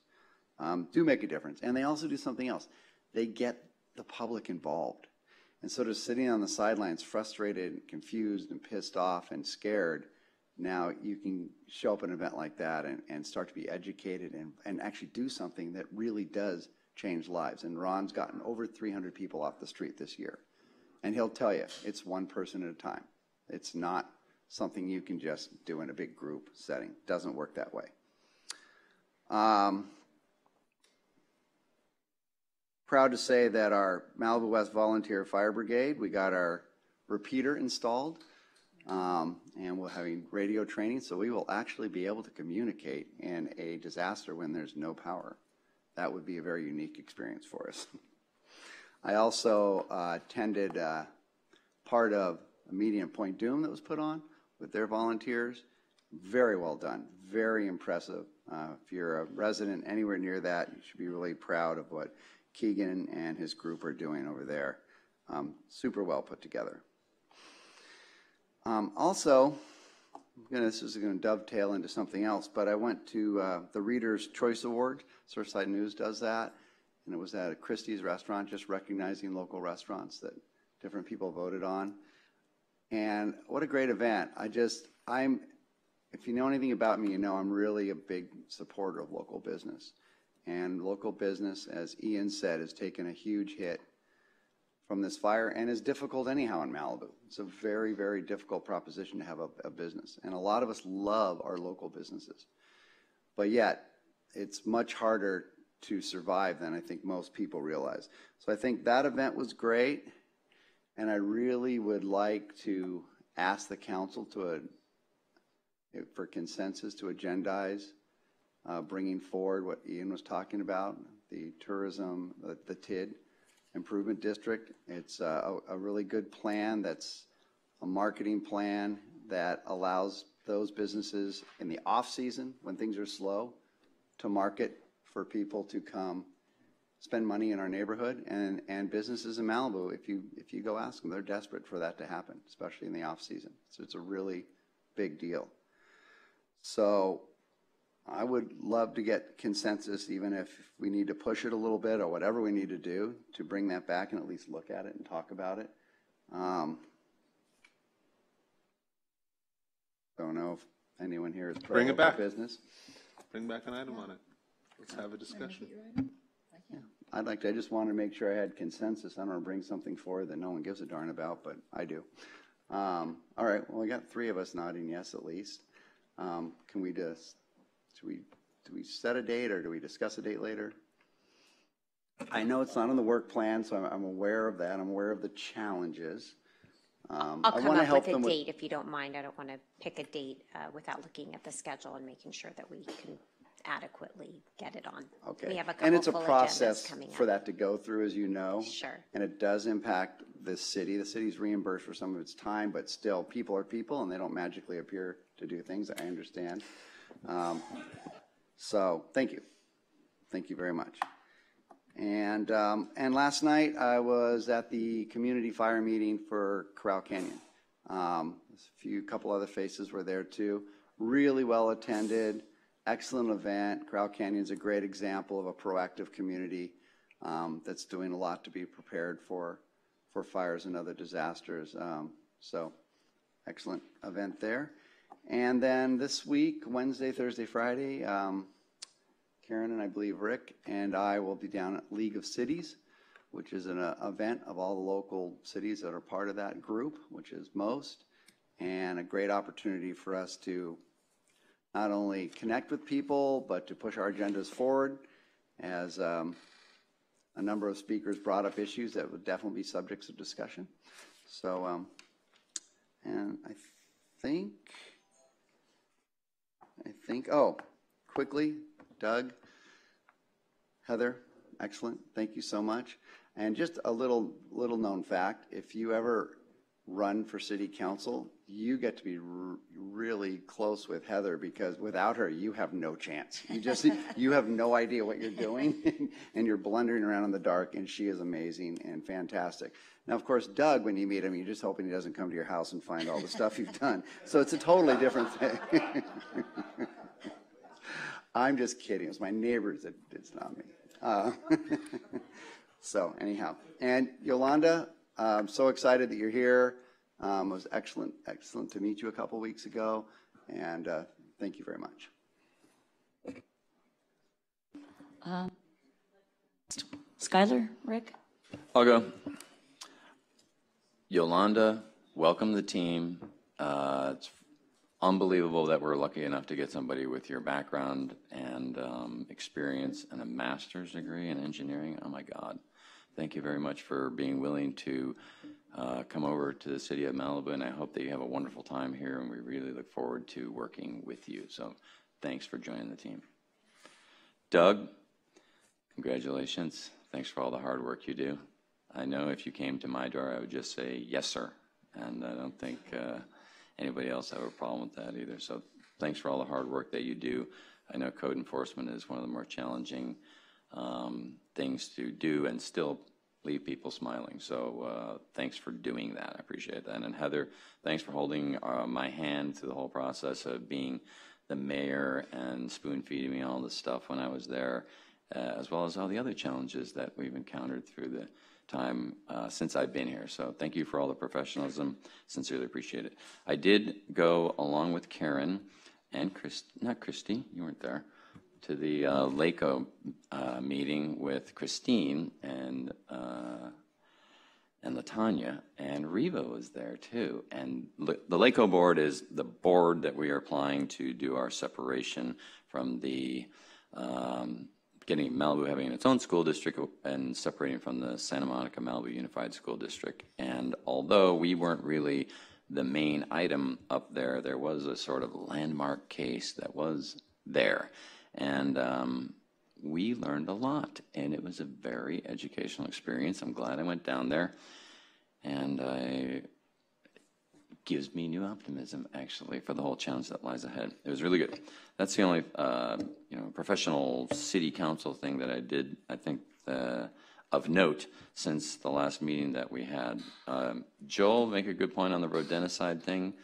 S21: um, do make a difference. And they also do something else. They get the public involved. And so just sitting on the sidelines, frustrated, and confused, and pissed off, and scared, now you can show up at an event like that and, and start to be educated and, and actually do something that really does change lives. And Ron's gotten over 300 people off the street this year. And he'll tell you, it's one person at a time. It's not something you can just do in a big group setting. Doesn't work that way. Um, proud to say that our Malibu West Volunteer Fire Brigade, we got our repeater installed. Um, and we're having radio training, so we will actually be able to communicate in a disaster when there's no power. That would be a very unique experience for us. I also uh, attended uh, part of a meeting at Point Dume that was put on with their volunteers. Very well done, very impressive. Uh, if you're a resident anywhere near that, you should be really proud of what Keegan and his group are doing over there. Um, super well put together. Um, also, gonna, this is going to dovetail into something else, but I went to uh, the Reader's Choice Award. Surfside News does that, and it was at a Christie's restaurant, just recognizing local restaurants that different people voted on. And what a great event! I just, I'm, if you know anything about me, you know I'm really a big supporter of local business. And local business, as Ian said, has taken a huge hit from this fire and is difficult anyhow in Malibu. It's a very, very difficult proposition to have a, a, business. And a lot of us love our local businesses. But yet, it's much harder to survive than I think most people realize. So I think that event was great. And I really would like to ask the council to, a, for consensus, to agendize uh, bringing forward what Ian was talking about, the tourism, the, the TID Improvement District. It's a, a really good plan that's a marketing plan that allows those businesses in the off season when things are slow to market for people to come spend money in our neighborhood and, and businesses in Malibu, if you, if you go ask them, they're desperate for that to happen, especially in the off season. So it's a really big deal. So I would love to get consensus, even if we need to push it a little bit or whatever we need to do to bring that back and at least look at it and talk about it. Um, don't know if anyone here is
S22: Bring it back.
S21: business.
S22: Bring back an item on it. Let's have a discussion.
S21: I'd like to, I just wanted to make sure I had consensus. I don't want to bring something forward that no one gives a darn about, but I do. Um, all right, well, we got three of us nodding yes at least. Um, can we just, do we, do we set a date or do we discuss a date later? I know it's not on the work plan, so I'm, I'm aware of that. I'm aware of the challenges. Um,
S19: I'll
S21: I
S19: come
S21: wanna
S19: up
S21: help
S19: with a
S21: them with-
S19: date if you don't mind. I don't want to pick a date uh, without looking at the schedule and making sure that we can adequately get it on.
S21: Okay.
S19: We have a couple
S21: And it's a
S19: full agendas
S21: process
S19: coming
S21: for
S19: up.
S21: that to go through, as you know.
S19: Sure.
S21: And it does impact the city. The city's reimbursed for some of its time, but still, people are people and they don't magically appear to do things. I understand. Um, So, thank you. Thank you very much. And, um, and last night I was at the community fire meeting for Corral Canyon. Um, a few, couple other faces were there too. Really well attended, excellent event. Corral is a great example of a proactive community um, that's doing a lot to be prepared for, for fires and other disasters. Um, so, excellent event there. And then this week, Wednesday, Thursday, Friday, um, Karen and I believe Rick and I will be down at League of Cities, which is an uh, event of all the local cities that are part of that group, which is most, and a great opportunity for us to not only connect with people, but to push our agendas forward as um, a number of speakers brought up issues that would definitely be subjects of discussion. So, um, and I think, I think, oh, quickly, Doug, Heather, excellent. Thank you so much. And just a little, little known fact, if you ever run for city council, you get to be r- really close with Heather because without her, you have no chance. You just, you have no idea what you're doing and you're blundering around in the dark and she is amazing and fantastic. Now, of course, Doug, when you meet him, you're just hoping he doesn't come to your house and find all the stuff you've done. So it's a totally different thing. I'm just kidding. It was my neighbors that it's not me. Uh, so anyhow, and Yolanda, I'm so excited that you're here. Um, it was excellent, excellent to meet you a couple weeks ago, and uh, thank you very much.
S1: Um, Skylar, Rick?
S23: I'll go. Yolanda, welcome to the team. Uh, It's unbelievable that we're lucky enough to get somebody with your background and um, experience and a master's degree in engineering. Oh, my God. Thank you very much for being willing to uh, come over to the city of Malibu, and I hope that you have a wonderful time here, and we really look forward to working with you. So thanks for joining the team. Doug, congratulations. Thanks for all the hard work you do. I know if you came to my door, I would just say, yes, sir. And I don't think uh, anybody else have a problem with that either. So thanks for all the hard work that you do. I know code enforcement is one of the more challenging um, things to do and still leave people smiling. So uh, thanks for doing that. I appreciate that. And Heather, thanks for holding uh, my hand through the whole process of being the mayor and spoon feeding me all this stuff when I was there, uh, as well as all the other challenges that we've encountered through the time uh, since I've been here. So thank you for all the professionalism. Sincerely appreciate it. I did go along with Karen and Chris, not Christi, you weren't there, to the uh, LAFCO uh, meeting with Christine and uh, and Latanya, and Reva was there too. And the LAFCO board is the board that we are applying to do our separation from the um, getting Malibu having its own school district and separating from the Santa Monica Malibu Unified School District. And although we weren't really the main item up there, there was a sort of landmark case that was there. And um, we learned a lot, and it was a very educational experience. I'm glad I went down there, and I gives me new optimism actually for the whole challenge that lies ahead. It was really good. That's the only uh, you know professional city council thing that I did. I think uh, of note since the last meeting that we had. Um, Joel, make a good point on the rodenticide thing.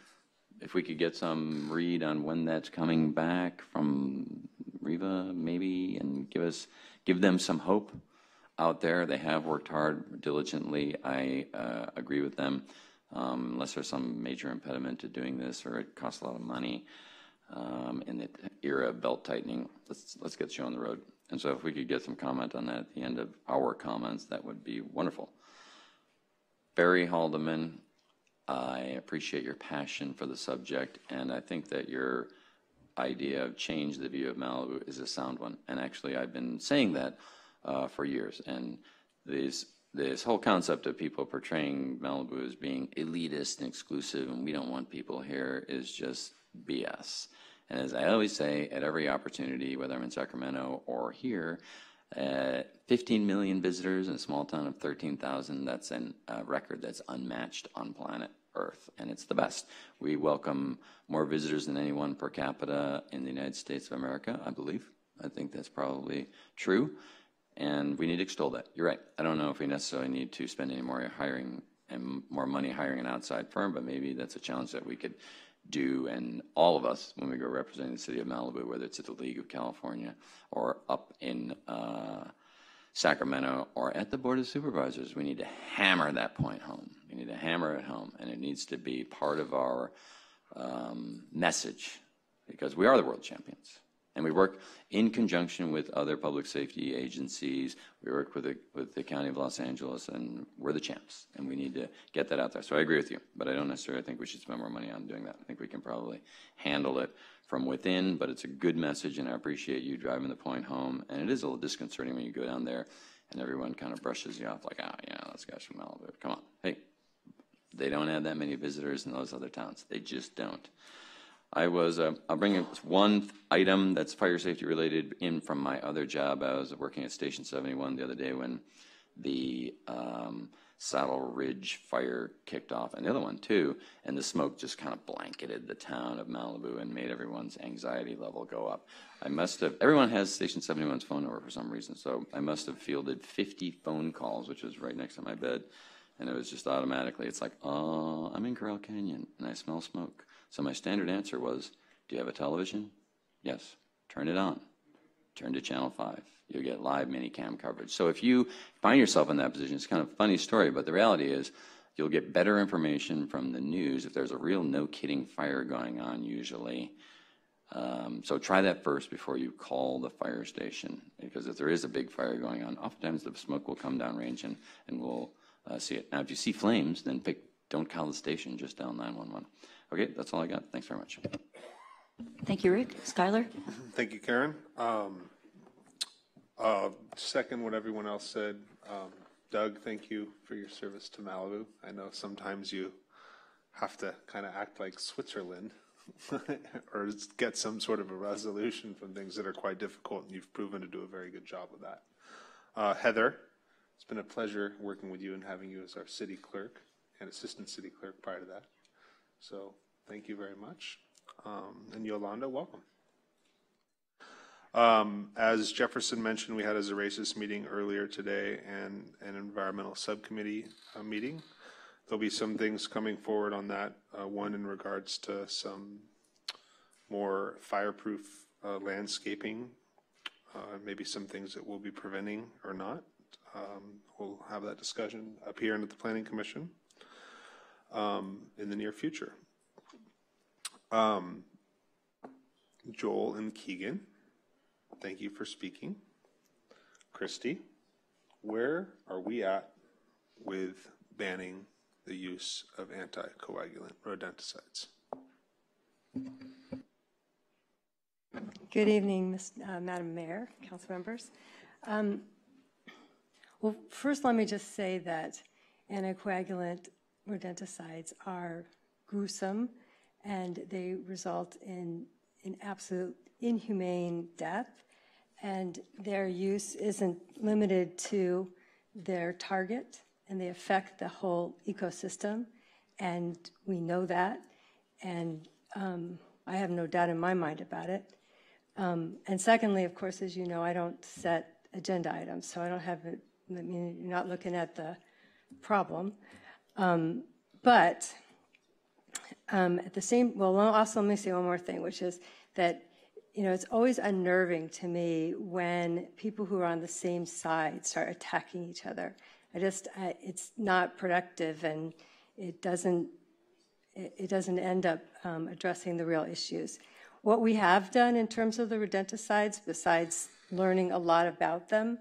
S23: If we could get some read on when that's coming back from Reva, maybe, and give us give them some hope out there. They have worked hard diligently. I uh, agree with them um, unless there's some major impediment to doing this or it costs a lot of money um, in the era of belt tightening. Let's let's get show on the road. And so if we could get some comment on that at the end of our comments, that would be wonderful. Barry Haldeman, I appreciate your passion for the subject, and I think that your idea of change the view of Malibu is a sound one. And actually, I've been saying that uh, for years. And this this whole concept of people portraying Malibu as being elitist and exclusive, and we don't want people here, is just BS. And as I always say, at every opportunity, whether I'm in Sacramento or here, uh, 15 million visitors in a small town of 13,000, that's a uh, record that's unmatched on planet Earth, and it's the best. We welcome more visitors than anyone per capita in the United States of America, I believe. I think that's probably true, and we need to extol that. You're right. I don't know if we necessarily need to spend any more hiring and more money hiring an outside firm, but maybe that's a challenge that we could do, and all of us, when we go representing the city of Malibu, whether it's at the League of California or up in uh, Sacramento or at the Board of Supervisors, we need to hammer that point home. We need to hammer it home, and it needs to be part of our um, message because we are the world champions. And we work in conjunction with other public safety agencies. We work with the, with the County of Los Angeles, and we're the champs. And we need to get that out there. So I agree with you, but I don't necessarily think we should spend more money on doing that. I think we can probably handle it from within, but it's a good message, and I appreciate you driving the point home. And it is a little disconcerting when you go down there and everyone kind of brushes you off like, ah, yeah, those guys from Malibu. Come on. Hey, they don't have that many visitors in those other towns. They just don't. I was, uh, I'll bring up one item that's fire safety related in from my other job. I was working at Station 71 the other day when the um, Saddle Ridge fire kicked off, and the other one too, and the smoke just kind of blanketed the town of Malibu and made everyone's anxiety level go up. I must have, everyone has Station 71's phone number for some reason, so I must have fielded 50 phone calls, which was right next to my bed, and it was just automatically, it's like, oh, I'm in Corral Canyon, and I smell smoke. So my standard answer was, do you have a television? Yes. Turn it on. Turn to channel 5. You'll get live mini-cam coverage. So if you find yourself in that position, it's kind of a funny story, but the reality is you'll get better information from the news if there's a real no-kidding fire going on usually. Um, so try that first before you call the fire station, because if there is a big fire going on, oftentimes the smoke will come down range and, and we'll uh, see it. Now, if you see flames, then pick, don't call the station, just dial 911. Okay, that's all I got. Thanks very much.
S1: Thank you, Rick. Skylar?
S22: Thank you, Karen. Um, uh, second what everyone else said. Um, Doug, thank you for your service to Malibu. I know sometimes you have to kind of act like Switzerland or get some sort of a resolution from things that are quite difficult, and you've proven to do a very good job of that. Uh, Heather, it's been a pleasure working with you and having you as our city clerk and assistant city clerk prior to that. So thank you very much. Um, and Yolanda, welcome. Um, as Jefferson mentioned, we had a Zeracis meeting earlier today and an environmental subcommittee uh, meeting. There'll be some things coming forward on that. Uh, one in regards to some more fireproof uh, landscaping, uh, maybe some things that we'll be preventing or not. Um, we'll have that discussion up here and at the Planning Commission um, in the near future. Um, Joel and Keegan, thank you for speaking. Christi, where are we at with banning the use of anticoagulant rodenticides?
S24: Good evening, Ms., uh, Madam Mayor, council members. Um, well, first, let me just say that anticoagulant rodenticides are gruesome and they result in an absolute inhumane death. And their use isn't limited to their target and they affect the whole ecosystem. And we know that. And um, I have no doubt in my mind about it. Um, and secondly, of course, as you know, I don't set agenda items, so I don't have it. I mean, you're not looking at the problem. Um, but um, at the same, well, also let me say one more thing, which is that you know it's always unnerving to me when people who are on the same side start attacking each other. I just, I, it's not productive, and it doesn't, it, it doesn't end up um, addressing the real issues. What we have done in terms of the rodenticides, besides learning a lot about them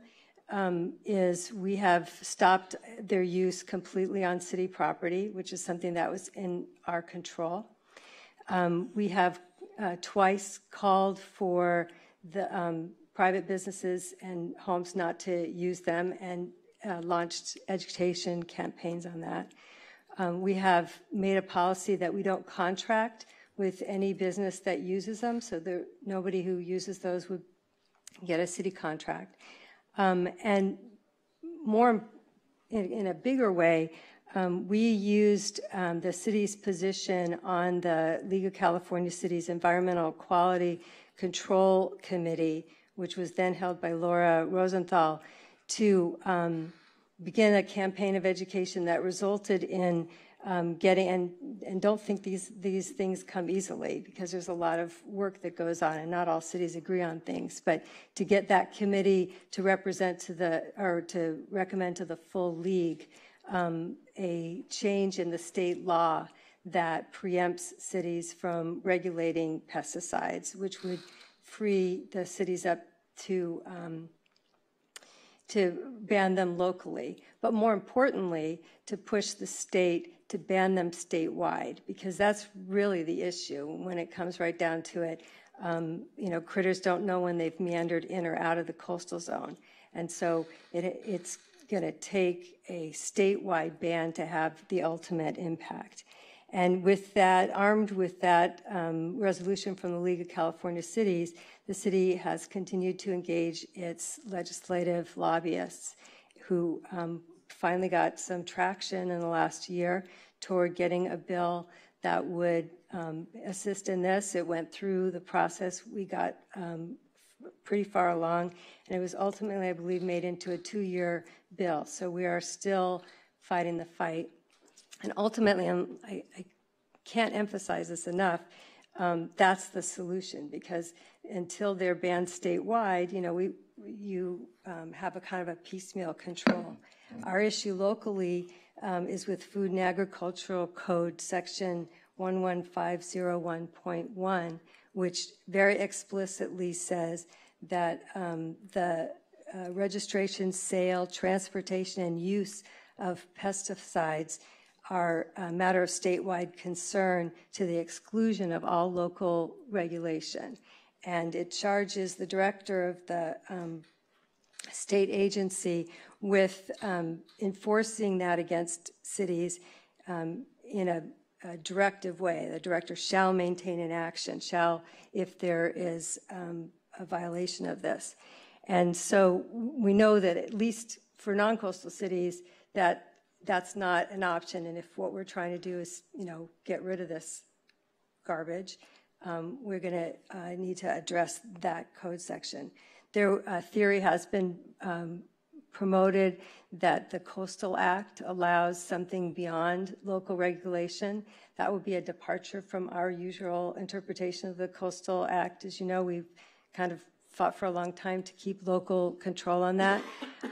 S24: um, is we have stopped their use completely on city property, which is something that was in our control. Um, we have uh, twice called for the um, private businesses and homes not to use them and uh, launched education campaigns on that. Um, we have made a policy that we don't contract with any business that uses them, so there, nobody who uses those would get a city contract. Um, and more in, in, a bigger way, um, we used um, the city's position on the League of California Cities Environmental Quality Control Committee, which was then held by Laura Rosenthal, to um, begin a campaign of education that resulted in um, getting and and don't think these these things come easily because there's a lot of work that goes on and not all cities agree on things. But to get that committee to represent to the or to recommend to the full league um, a change in the state law that preempts cities from regulating pesticides which would free the cities up to um, to ban them locally, but more importantly, to push the state to ban them statewide, because that's really the issue when it comes right down to it. Um, you know, critters don't know when they've meandered in or out of the coastal zone. And so it, it's going to take a statewide ban to have the ultimate impact. And with that, armed with that um, resolution from the League of California Cities, the city has continued to engage its legislative lobbyists who um, finally got some traction in the last year toward getting a bill that would um, assist in this. It went through the process. We got um, pretty far along, and it was ultimately, I believe, made into a two year bill. So we are still fighting the fight. And ultimately, I, I can't emphasize this enough, um, that's the solution because until they're banned statewide, you know, we you um, have a kind of a piecemeal control. Our issue locally um, is with Food and Agricultural Code Section 11501.1, which very explicitly says that um, the uh, registration, sale, transportation, and use of pesticides are a matter of statewide concern to the exclusion of all local regulation. And it charges the director of the um, state agency with um, enforcing that against cities um, in a, a, directive way. The director shall maintain an action, shall, if there is um, a violation of this. And so we know that at least for non-coastal cities, that that's not an option. And if what we're trying to do is, you know, get rid of this garbage, um, we're going to uh, need to address that code section. Their uh, theory has been um, promoted that the Coastal Act allows something beyond local regulation. That would be a departure from our usual interpretation of the Coastal Act. As you know, we've kind of fought for a long time to keep local control on that.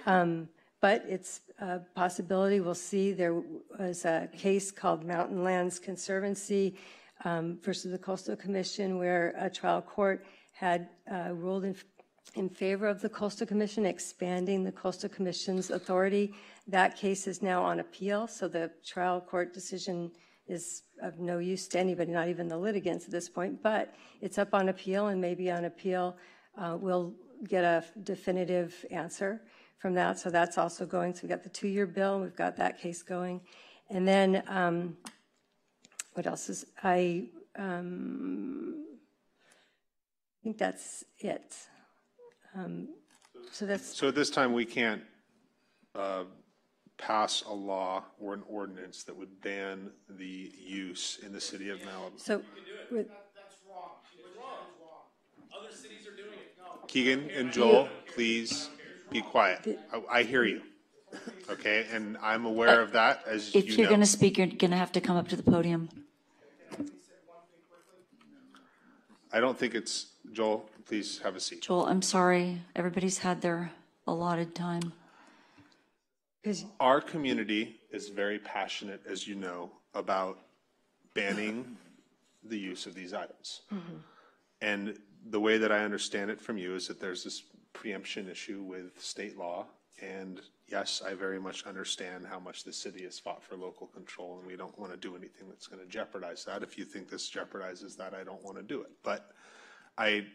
S24: Um, but it's a possibility. We'll see. There was a case called Mountain Lands Conservancy um, versus the Coastal Commission where a trial court had uh, ruled in, in favor of the Coastal Commission, expanding the Coastal Commission's authority. That case is now on appeal, so the trial court decision is of no use to anybody, not even the litigants at this point, but it's up on appeal, and maybe on appeal uh, we'll get a definitive answer from that. So that's also going. So we've got the two-year bill. We've got that case going. And then um, what else is I um, think that's it. Um, so that's
S22: So at this time, we can't uh, pass a law or an ordinance that would ban the use in the city of Malibu.
S24: so. with-
S22: Keegan and Joel, please be quiet. I, I hear you. Okay, and I'm aware of that, as you.
S1: If you're going to speak, you're going to have to come up to the podium.
S22: I don't think it's, Joel, please have a seat.
S1: Joel, I'm sorry. Everybody's had their allotted time.
S22: Our community is very passionate, as you know, about banning the use of these items. Mm-hmm. And the way that I understand it from you is that there's this preemption issue with state law. And yes, I very much understand how much the city has fought for local control, and we don't want to do anything that's going to jeopardize that. If you think this jeopardizes that, I don't want to do it. But I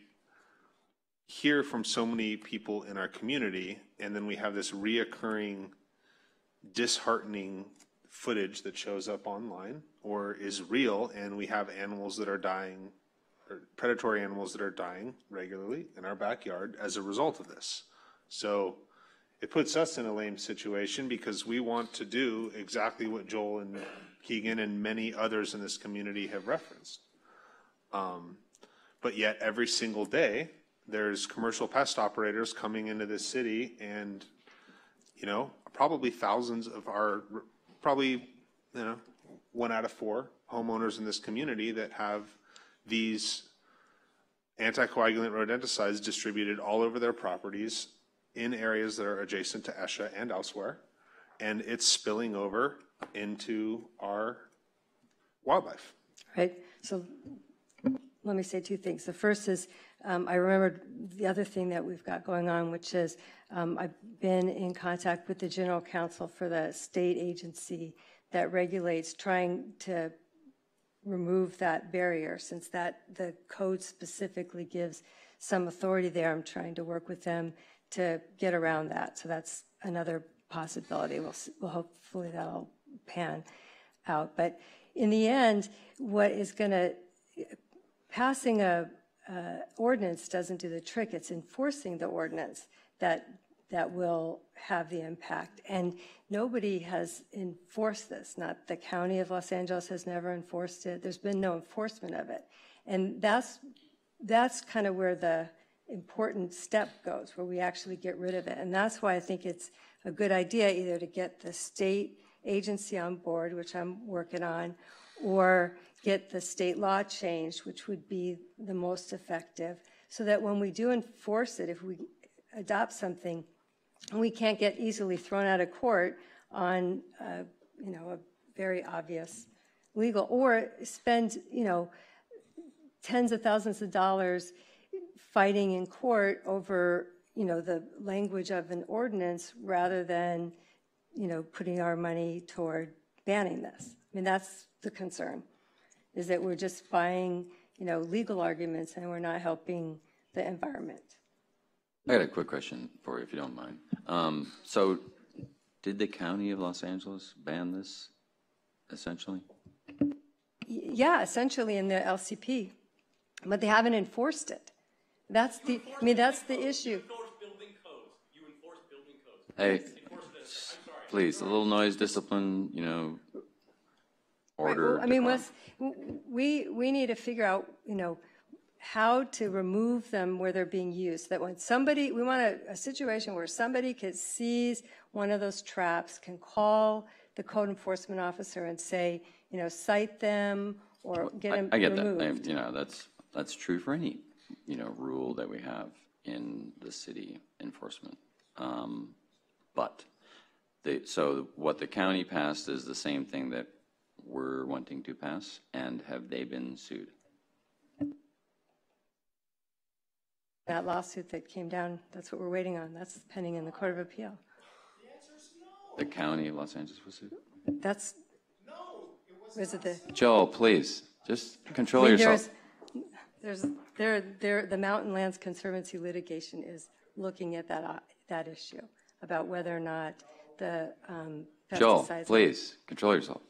S22: hear from so many people in our community, and then we have this reoccurring, disheartening footage that shows up online or is real, and we have animals that are dying, or predatory animals that are dying regularly in our backyard as a result of this. So it puts us in a lame situation because we want to do exactly what Joel and Keegan and many others in this community have referenced. Um, but yet, every single day, there's commercial pest operators coming into this city and, you know, probably thousands of our, probably, you know, one out of four homeowners in this community that have these anticoagulant rodenticides distributed all over their properties in areas that are adjacent to ESHA and elsewhere. And it's spilling over into our wildlife.
S24: Right. So let me say two things. The first is um, I remembered the other thing that we've got going on, which is um, I've been in contact with the general counsel for the state agency that regulates trying to remove that barrier since that the code specifically gives some authority there. I'm trying to work with them to get around that. So that's another possibility. We'll, we'll hopefully that'll pan out. But in the end, what is going to passing a uh, ordinance doesn't do the trick. It's enforcing the ordinance that that will have the impact. And nobody has enforced this. Not the county of Los Angeles has never enforced it. There's been no enforcement of it. And that's that's kind of where the important step goes, where we actually get rid of it. And that's why I think it's a good idea either to get the state agency on board, which I'm working on, or get the state law changed, which would be the most effective, so that when we do enforce it, if we adopt something, we can't get easily thrown out of court on, uh, you know, a very obvious legal, or spend, you know, tens of thousands of dollars fighting in court over, you know, the language of an ordinance rather than, you know, putting our money toward banning this. I mean, that's the concern, is that we're just buying, you know, legal arguments and we're not helping the environment.
S23: I got a quick question for you, if you don't mind. Um, so, did the county of Los Angeles ban this, essentially?
S24: Yeah, essentially in the LCP, but they haven't enforced it. That's the, I mean, that's the issue.
S23: Hey, please, a little noise discipline, you know, order.
S24: I mean, we, we need to figure out, you know, how to remove them where they're being used. That when somebody, we want a, a situation where somebody can seize one of those traps, can call the code enforcement officer and say, you know, cite them or get them
S23: I get
S24: removed.
S23: that. I- You know, that's, that's true for any, you know, rule that we have in the city enforcement. Um, But, the, so what the county passed is the same thing that we're wanting to pass, and have they been sued?
S24: That lawsuit that came down, that's what we're waiting on. That's pending in the Court of Appeal.
S23: The answer is no. The county of Los Angeles was sued?
S24: That's, is it the?
S23: Joel, please, just control
S24: I mean,
S23: yourself.
S24: There's, there's, there, there, the Mountain Lands Conservancy litigation is looking at that, uh, that issue about whether or not the um,
S23: Joel, please, control yourself.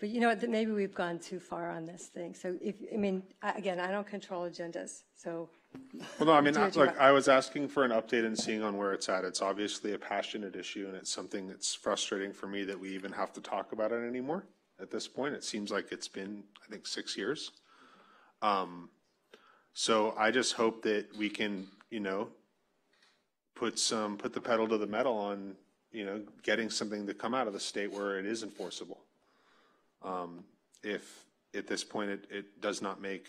S24: But you know what, that maybe we've gone too far on this thing. So if, I mean, I- again, I don't control agendas, so.
S22: Well, no, I mean,
S24: do what you
S22: look,
S24: want.
S22: I was asking for an update and seeing on where it's at. It's obviously a passionate issue, and it's something that's frustrating for me that we even have to talk about it anymore at this point. It seems like it's been, I think, six years. Um, so I just hope that we can, you know, put some, put the pedal to the metal on, you know, getting something to come out of the state where it is enforceable. Um, if at this point it, it does not make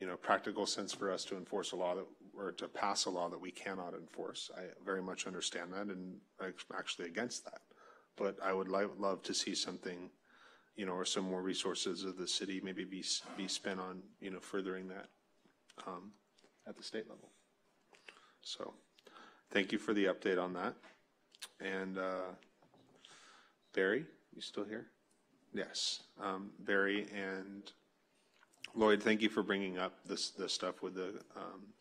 S22: you know, practical sense for us to enforce a law that, or to pass a law that we cannot enforce. I very much understand that and I'm actually against that. But I would li- love to see something, you know, or some more resources of the city maybe be, be spent on, you know, furthering that um, at the state level. So thank you for the update on that. And uh, Barry, you still here? Yes. Um, Barry and Lloyd, thank you for bringing up this, this stuff with the, um,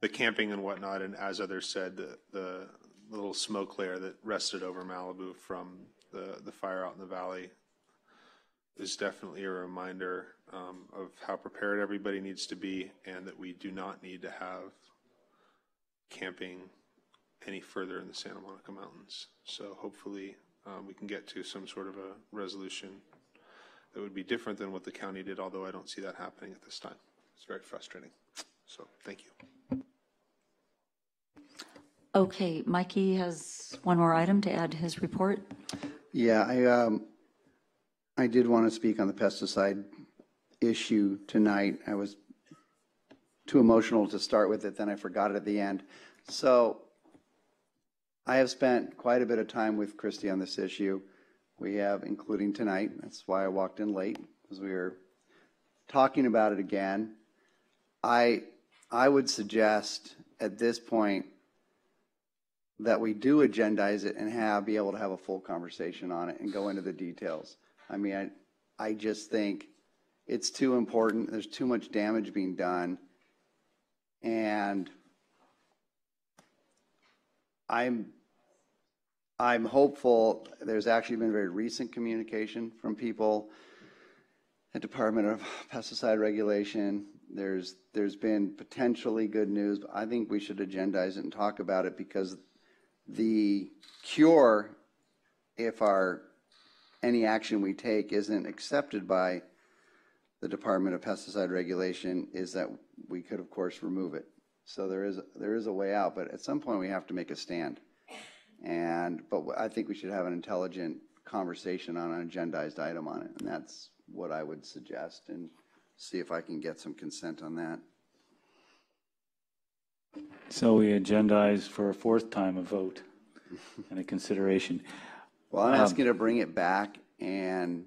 S22: the camping and whatnot. And as others said, the, the little smoke layer that rested over Malibu from the, the fire out in the valley is definitely a reminder um, of how prepared everybody needs to be and that we do not need to have camping any further in the Santa Monica Mountains. So hopefully um, we can get to some sort of a resolution that would be different than what the county did, although I don't see that happening at this time. It's very frustrating. So thank you.
S1: Okay, Mikke has one more item to add to his report.
S21: Yeah, I, um, I did want to speak on the pesticide issue tonight. I was too emotional to start with it, then I forgot it at the end. So I have spent quite a bit of time with Christi on this issue. We have, including tonight, that's why I walked in late, because we were talking about it again. I, I would suggest at this point that we do agendize it and have, be able to have a full conversation on it and go into the details. I mean, I, I just think it's too important. There's too much damage being done. And I'm, I'm hopeful, there's actually been very recent communication from people at Department of Pesticide Regulation. There's, there's been potentially good news, but I think we should agendize it and talk about it because the cure, if our, any action we take isn't accepted by the Department of Pesticide Regulation, is that we could, of course, remove it. So there is, there is a way out, but at some point we have to make a stand. And, but I think we should have an intelligent conversation on an agendized item on it, and that's what I would suggest, and see if I can get some consent on that.
S4: So we agendize for a fourth time a vote and a consideration.
S21: Well, I'm
S4: Um,
S21: asking to bring it back and,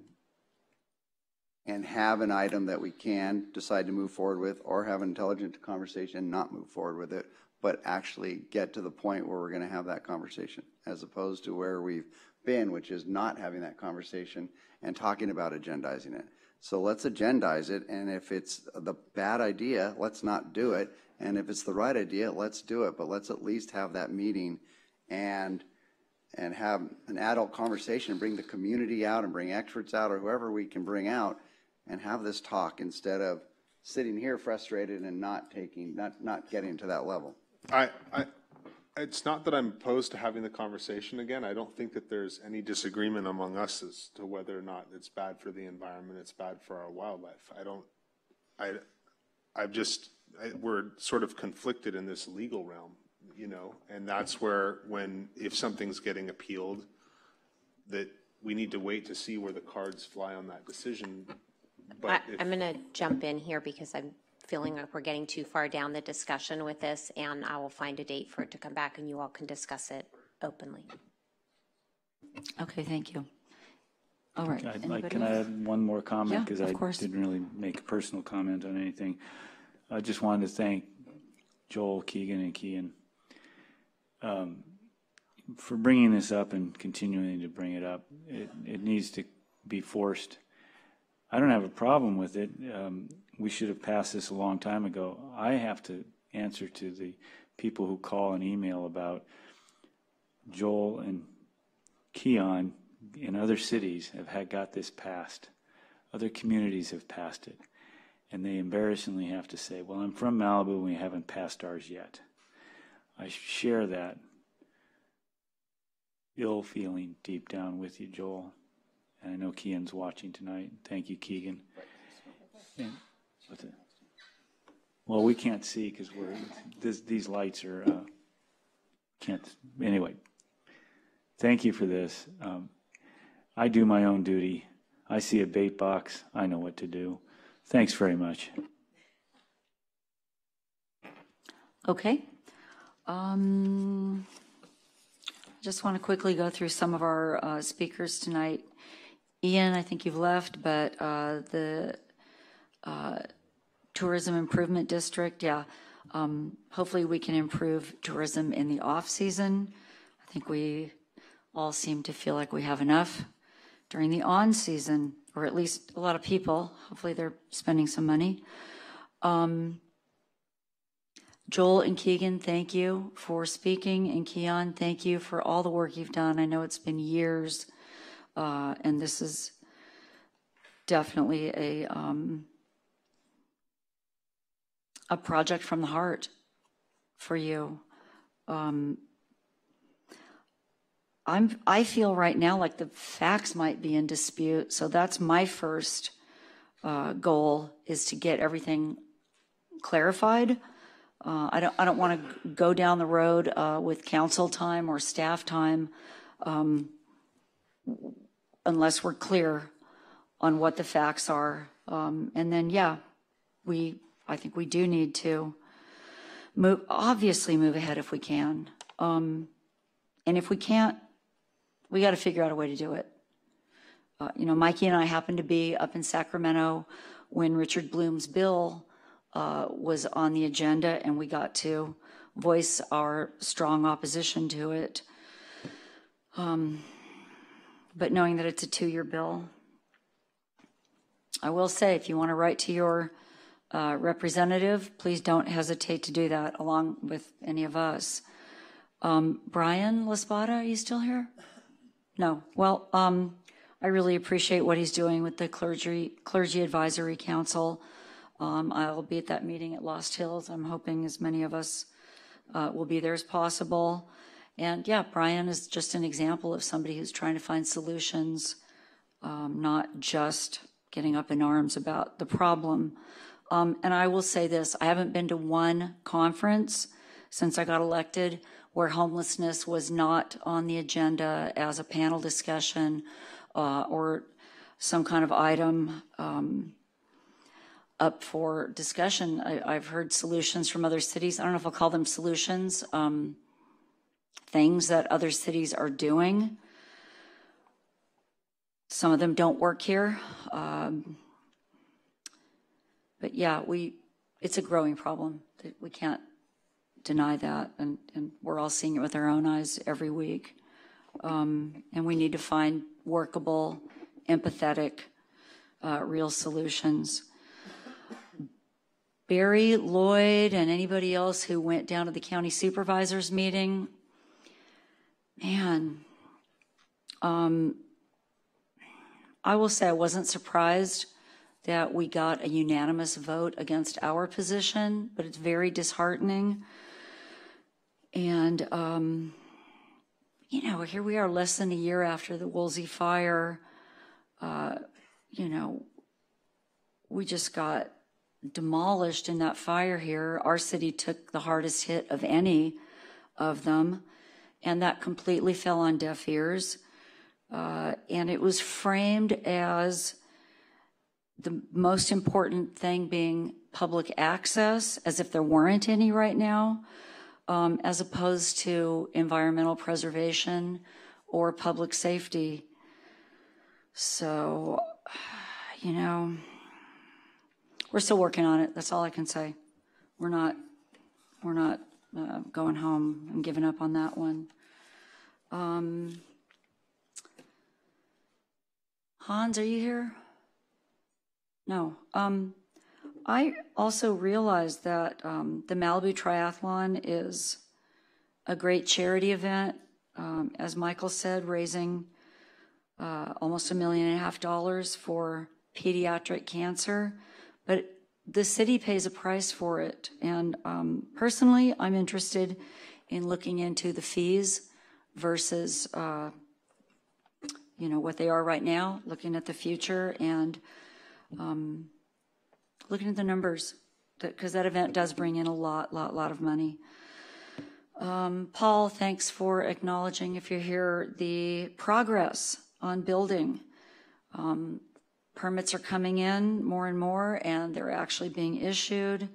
S21: and have an item that we can decide to move forward with, or have an intelligent conversation and not move forward with it, but actually get to the point where we're gonna have that conversation, as opposed to where we've been, which is not having that conversation and talking about agendizing it. So let's agendize it, and if it's the bad idea, let's not do it, and if it's the right idea, let's do it, but let's at least have that meeting and and have an adult conversation and bring the community out and bring experts out or whoever we can bring out and have this talk instead of sitting here frustrated and not taking, not, not getting to that level.
S22: I, I, it's not that I'm opposed to having the conversation again. I don't think that there's any disagreement among us as to whether or not it's bad for the environment, it's bad for our wildlife. I don't, I, I've just, I, we're sort of conflicted in this legal realm, you know, and that's where when, if something's getting appealed, that we need to wait to see where the cards fly on that decision.
S19: I,
S22: But if,
S19: I'm going to jump in here because I'm feeling like we're getting too far down the discussion with this, and I will find a date for it to come back, and you all can discuss it openly.
S1: Okay, thank you. All right.
S4: I'd like,
S1: anybody
S4: can I
S1: else?
S4: add one more comment?
S1: Yeah,
S4: Because
S1: of
S4: I
S1: course.
S4: didn't really make a personal comment on anything. I just wanted to thank Joel, Keegan, and Kian um, for bringing this up and continuing to bring it up. It, it needs to be forced. I don't have a problem with it. Um, we should have passed this a long time ago. I have to answer to the people who call and email about Joel and Kian in other cities have had got this passed. Other communities have passed it. And they embarrassingly have to say, well, I'm from Malibu and we haven't passed ours yet. I share that ill feeling deep down with you, Joel. And I know Kian's watching tonight. Thank you, Keegan. And- what's it? Well, we can't see because we're, this, these lights are, uh, can't, anyway. Thank you for this. Um, I do my own duty. I see a bait box. I know what to do. Thanks very much.
S1: Okay. Um, Just want to quickly go through some of our uh, speakers tonight. Ian, I think you've left, but uh, the uh, Tourism Improvement District, yeah. Um, hopefully, we can improve tourism in the off season. I think we all seem to feel like we have enough during the on season, or at least a lot of people. Hopefully, they're spending some money. Um, Joel and Keegan, thank you for speaking, and Kian, thank you for all the work you've done. I know it's been years, uh, and this is definitely a um, a project from the heart for you. Um, I'm I feel right now like the facts might be in dispute, so that's my first uh, goal is to get everything clarified. Uh, I don't I don't want to go down the road uh, with council time or staff time um, unless we're clear on what the facts are. Um, and then yeah, we I think we do need to move obviously move ahead if we can. Um, and if we can't, we got to figure out a way to do it. Uh, you know, Mikke and I happened to be up in Sacramento when Richard Bloom's bill uh, was on the agenda, and we got to voice our strong opposition to it. Um, but knowing that it's a two year bill, I will say if you want to write to your uh, representative, please don't hesitate to do that along with any of us. Um, Brian Laspada, are you still here? No. Well, um, I really appreciate what he's doing with the clergy clergy advisory council. Um, I'll be at that meeting at Lost Hills. I'm hoping as many of us uh, will be there as possible. And yeah, Brian is just an example of somebody who's trying to find solutions, um, not just getting up in arms about the problem. Um, and I will say this I haven't been to one conference since I got elected where homelessness was not on the agenda as a panel discussion uh, or some kind of item um, up for discussion. I, have heard solutions from other cities. I don't know if I'll call them solutions, um, things that other cities are doing. Some of them don't work here. Um, but yeah, we it's a growing problem. We can't deny that, and, and we're all seeing it with our own eyes every week. Um, and we need to find workable, empathetic, uh, real solutions. Barry, Lloyd, and anybody else who went down to the county supervisors meeting, man, um, I will say I wasn't surprised that we got a unanimous vote against our position, but it's very disheartening. And, um, you know, here we are less than a year after the Woolsey fire. Uh, you know, we just got demolished in that fire here. Our city took the hardest hit of any of them, and that completely fell on deaf ears. Uh, and it was framed as the most important thing being public access, as if there weren't any right now, um, as opposed to environmental preservation or public safety. So, you know, we're still working on it. That's all I can say. We're not, we're not uh, going home and giving up on that one. Um, Hans, are you here? No. Um, I also realized that um, the Malibu Triathlon is a great charity event. Um, as Michael said, raising uh, almost a million and a half dollars for pediatric cancer. But the city pays a price for it. And um, personally, I'm interested in looking into the fees versus, uh, you know, what they are right now, looking at the future and um, looking at the numbers, because that, that, event does bring in a lot, lot, lot of money. Um, Paul, thanks for acknowledging, if you're here, the progress on building. Um, permits are coming in more and more, and they're actually being issued.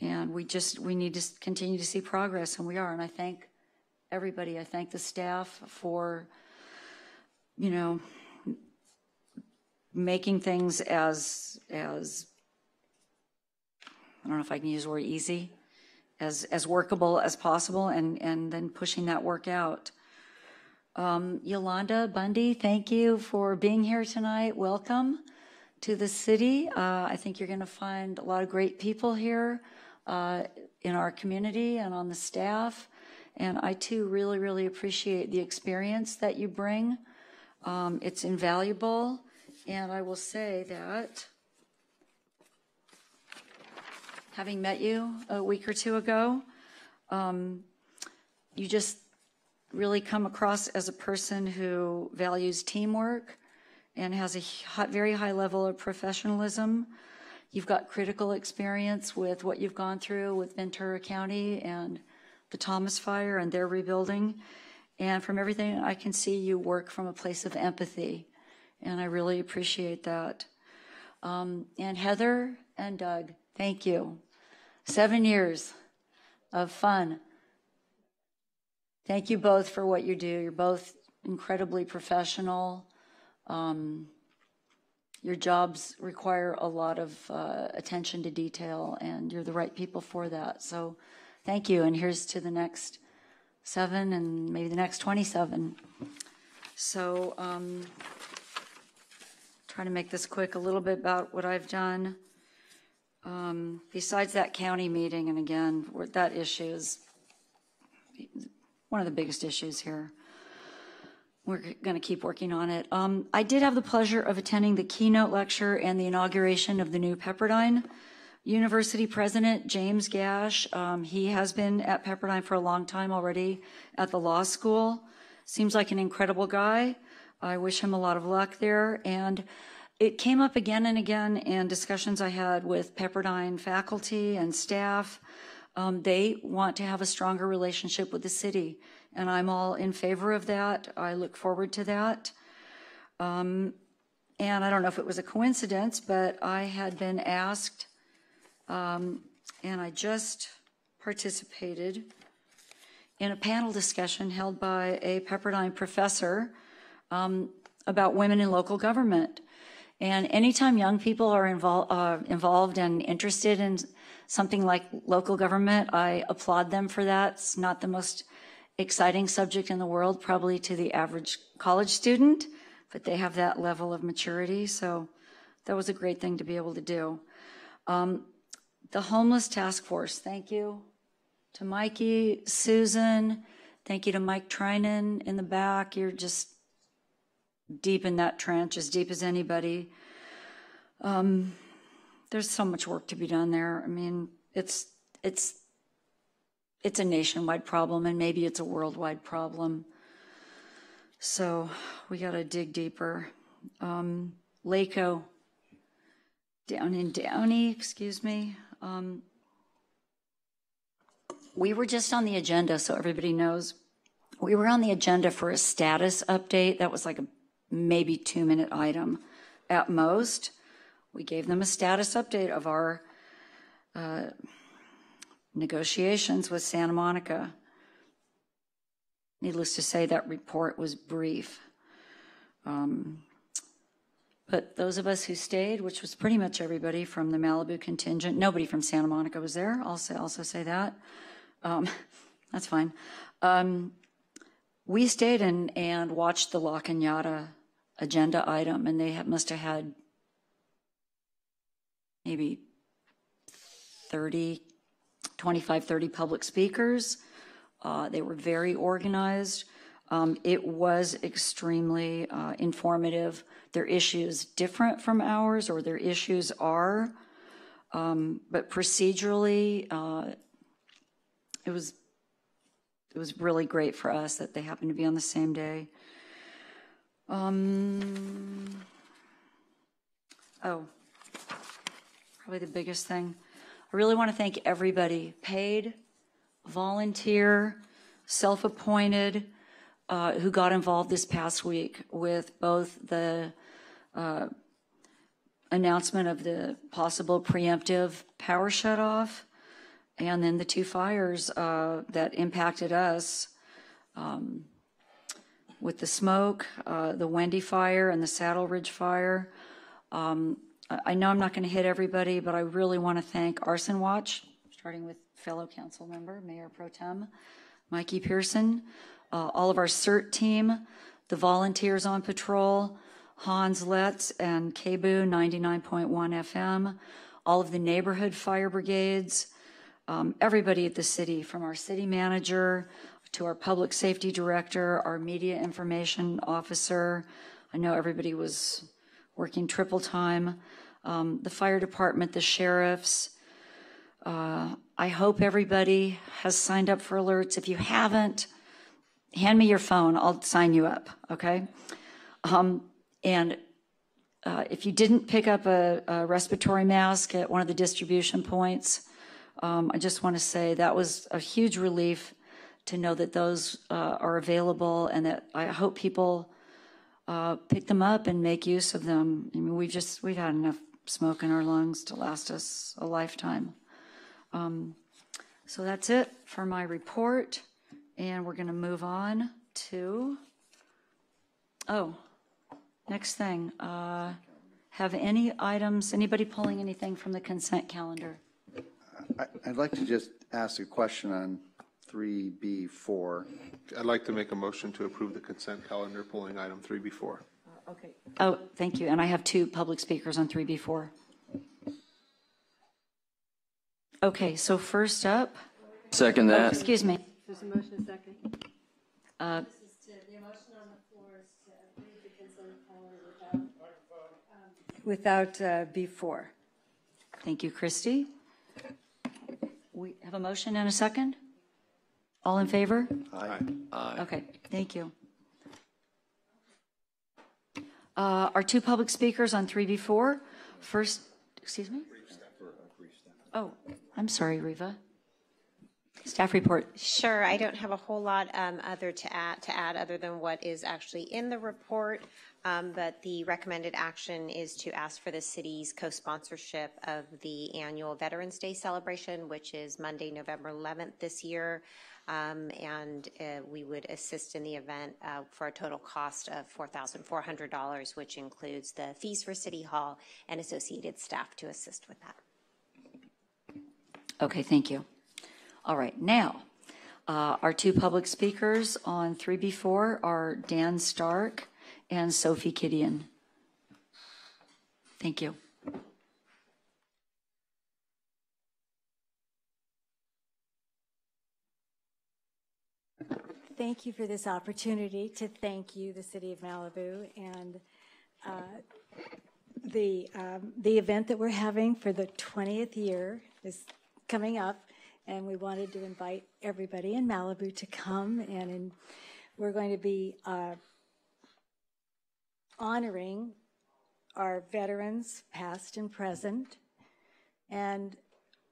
S1: And we just, we need to continue to see progress, and we are. And I thank everybody. I thank the staff for, you know, making things as as I don't know if I can use the word easy as, as workable as possible and, and then pushing that work out. Um, Yolanda Bundy, thank you for being here tonight. Welcome to the city. Uh, I think you're going to find a lot of great people here uh, in our community and on the staff. And I too really, really appreciate the experience that you bring. Um, it's invaluable. And I will say that having met you a week or two ago, um, you just really come across as a person who values teamwork and has a very high level of professionalism. You've got critical experience with what you've gone through with Ventura County and the Thomas Fire and their rebuilding. And from everything I can see, you work from a place of empathy. And I really appreciate that. Um, and Heather and Doug, thank you. Seven years of fun. Thank you both for what you do. You're both incredibly professional. Um, your jobs require a lot of uh, attention to detail, and you're the right people for that. So, thank you. And here's to the next seven and maybe the next 27. So, um, trying to make this quick a little bit about what I've done. Um, besides that county meeting, and again, that issue is one of the biggest issues here. We're going to keep working on it. Um, I did have the pleasure of attending the keynote lecture and the inauguration of the new Pepperdine University president, James Gash. Um, he has been at Pepperdine for a long time already at the law school. Seems like an incredible guy. I wish him a lot of luck there. And it came up again and again in discussions I had with Pepperdine faculty and staff. Um, they want to have a stronger relationship with the city, and I'm all in favor of that. I look forward to that. Um, and I don't know if it was a coincidence, but I had been asked, um, and I just participated in a panel discussion held by a Pepperdine professor um, about women in local government. And anytime young people are uh, involved and interested in something like local government, I applaud them for that. It's not the most exciting subject in the world, probably to the average college student, but they have that level of maturity. So that was a great thing to be able to do. Um, the homeless task force, thank you to Mikke, Susan, thank you to Mike Trinan in the back. You're just deep in that trench, as deep as anybody. Um, there's so much work to be done there. I mean, it's it's it's a nationwide problem, and maybe it's a worldwide problem. So we got to dig deeper. Um, LACO, down in Downey, excuse me. Um, we were just on the agenda, so everybody knows. We were on the agenda for a status update. That was like a maybe two minute item at most. We gave them a status update of our uh, negotiations with Santa Monica. Needless to say, that report was brief. Um, but those of us who stayed, which was pretty much everybody from the Malibu contingent, nobody from Santa Monica was there. I'll say, also say that. Um, that's fine. Um, we stayed and, and watched the La Cañada agenda item, and they have, must have had maybe 30, 25, 30 public speakers. Uh, they were very organized. Um, it was extremely uh, informative. Their issues different from ours, or their issues are, um, but procedurally, uh, it was it was really great for us that they happened to be on the same day. Um, oh, probably the biggest thing. I really want to thank everybody paid, volunteer, self appointed, uh, who got involved this past week with both the uh, announcement of the possible preemptive power shutoff and then the two fires uh, that impacted us. Um, with the smoke, uh, the Wendy fire and the Saddle Ridge fire. Um, I know I'm not going to hit everybody, but I really want to thank Arson Watch, starting with fellow council member, Mayor Pro Tem Mikke Pierson, uh, all of our CERT team, the volunteers on patrol, Hans Laetz and KBUU 99.1 FM, all of the neighborhood fire brigades, um, everybody at the city, from our city manager to our public safety director, our media information officer. I know everybody was working triple time. Um, the fire department, the sheriffs. Uh, I hope everybody has signed up for alerts. If you haven't, hand me your phone. I'll sign you up. Okay. Um, and uh, if you didn't pick up a, a, respiratory mask at one of the distribution points, um, I just want to say that was a huge relief to know that those uh, are available and that I hope people uh, pick them up and make use of them. I mean, we've just, we've had enough smoke in our lungs to last us a lifetime. Um, so that's it for my report. And we're going to move on to, oh, next thing. Uh, have any items, anybody pulling anything from the consent calendar?
S21: I- I'd like to just ask a question on 3B4.
S22: I'd like to make a motion to approve the consent calendar, pulling item 3B4.
S1: Okay. Oh, thank you. And I have two public speakers on 3B4. Okay, so first up,
S23: Second
S1: oh,
S23: that.
S1: excuse me.
S24: There's a motion a second.
S1: Uh,
S24: The motion on the floor is to approve the consent calendar without, without uh, B4.
S1: Thank you, Christi. We have a motion and a second? All in favor?
S21: Aye.
S23: Aye.
S1: Okay, thank you. Uh, Our two public speakers on 3B4. First, excuse me? Oh, I'm sorry, Reva. Staff report.
S19: Sure, I don't have a whole lot um, other to add, to add other than what is actually in the report. Um, But the recommended action is to ask for the city's co-sponsorship of the annual Veterans Day celebration, which is Monday, November 11th this year. Um, And uh, we would assist in the event uh, for a total cost of $4,400, which includes the fees for City Hall and associated staff to assist with that.
S1: Okay, thank you. All right, now, uh, our two public speakers on 3B4 are Dan Stark and Sophie Kidian. Thank you.
S25: Thank you for this opportunity to thank you, the City of Malibu, and uh, the, um, the event that we're having for the 20th year is coming up, and we wanted to invite everybody in Malibu to come, and in, we're going to be uh, honoring our veterans, past and present, and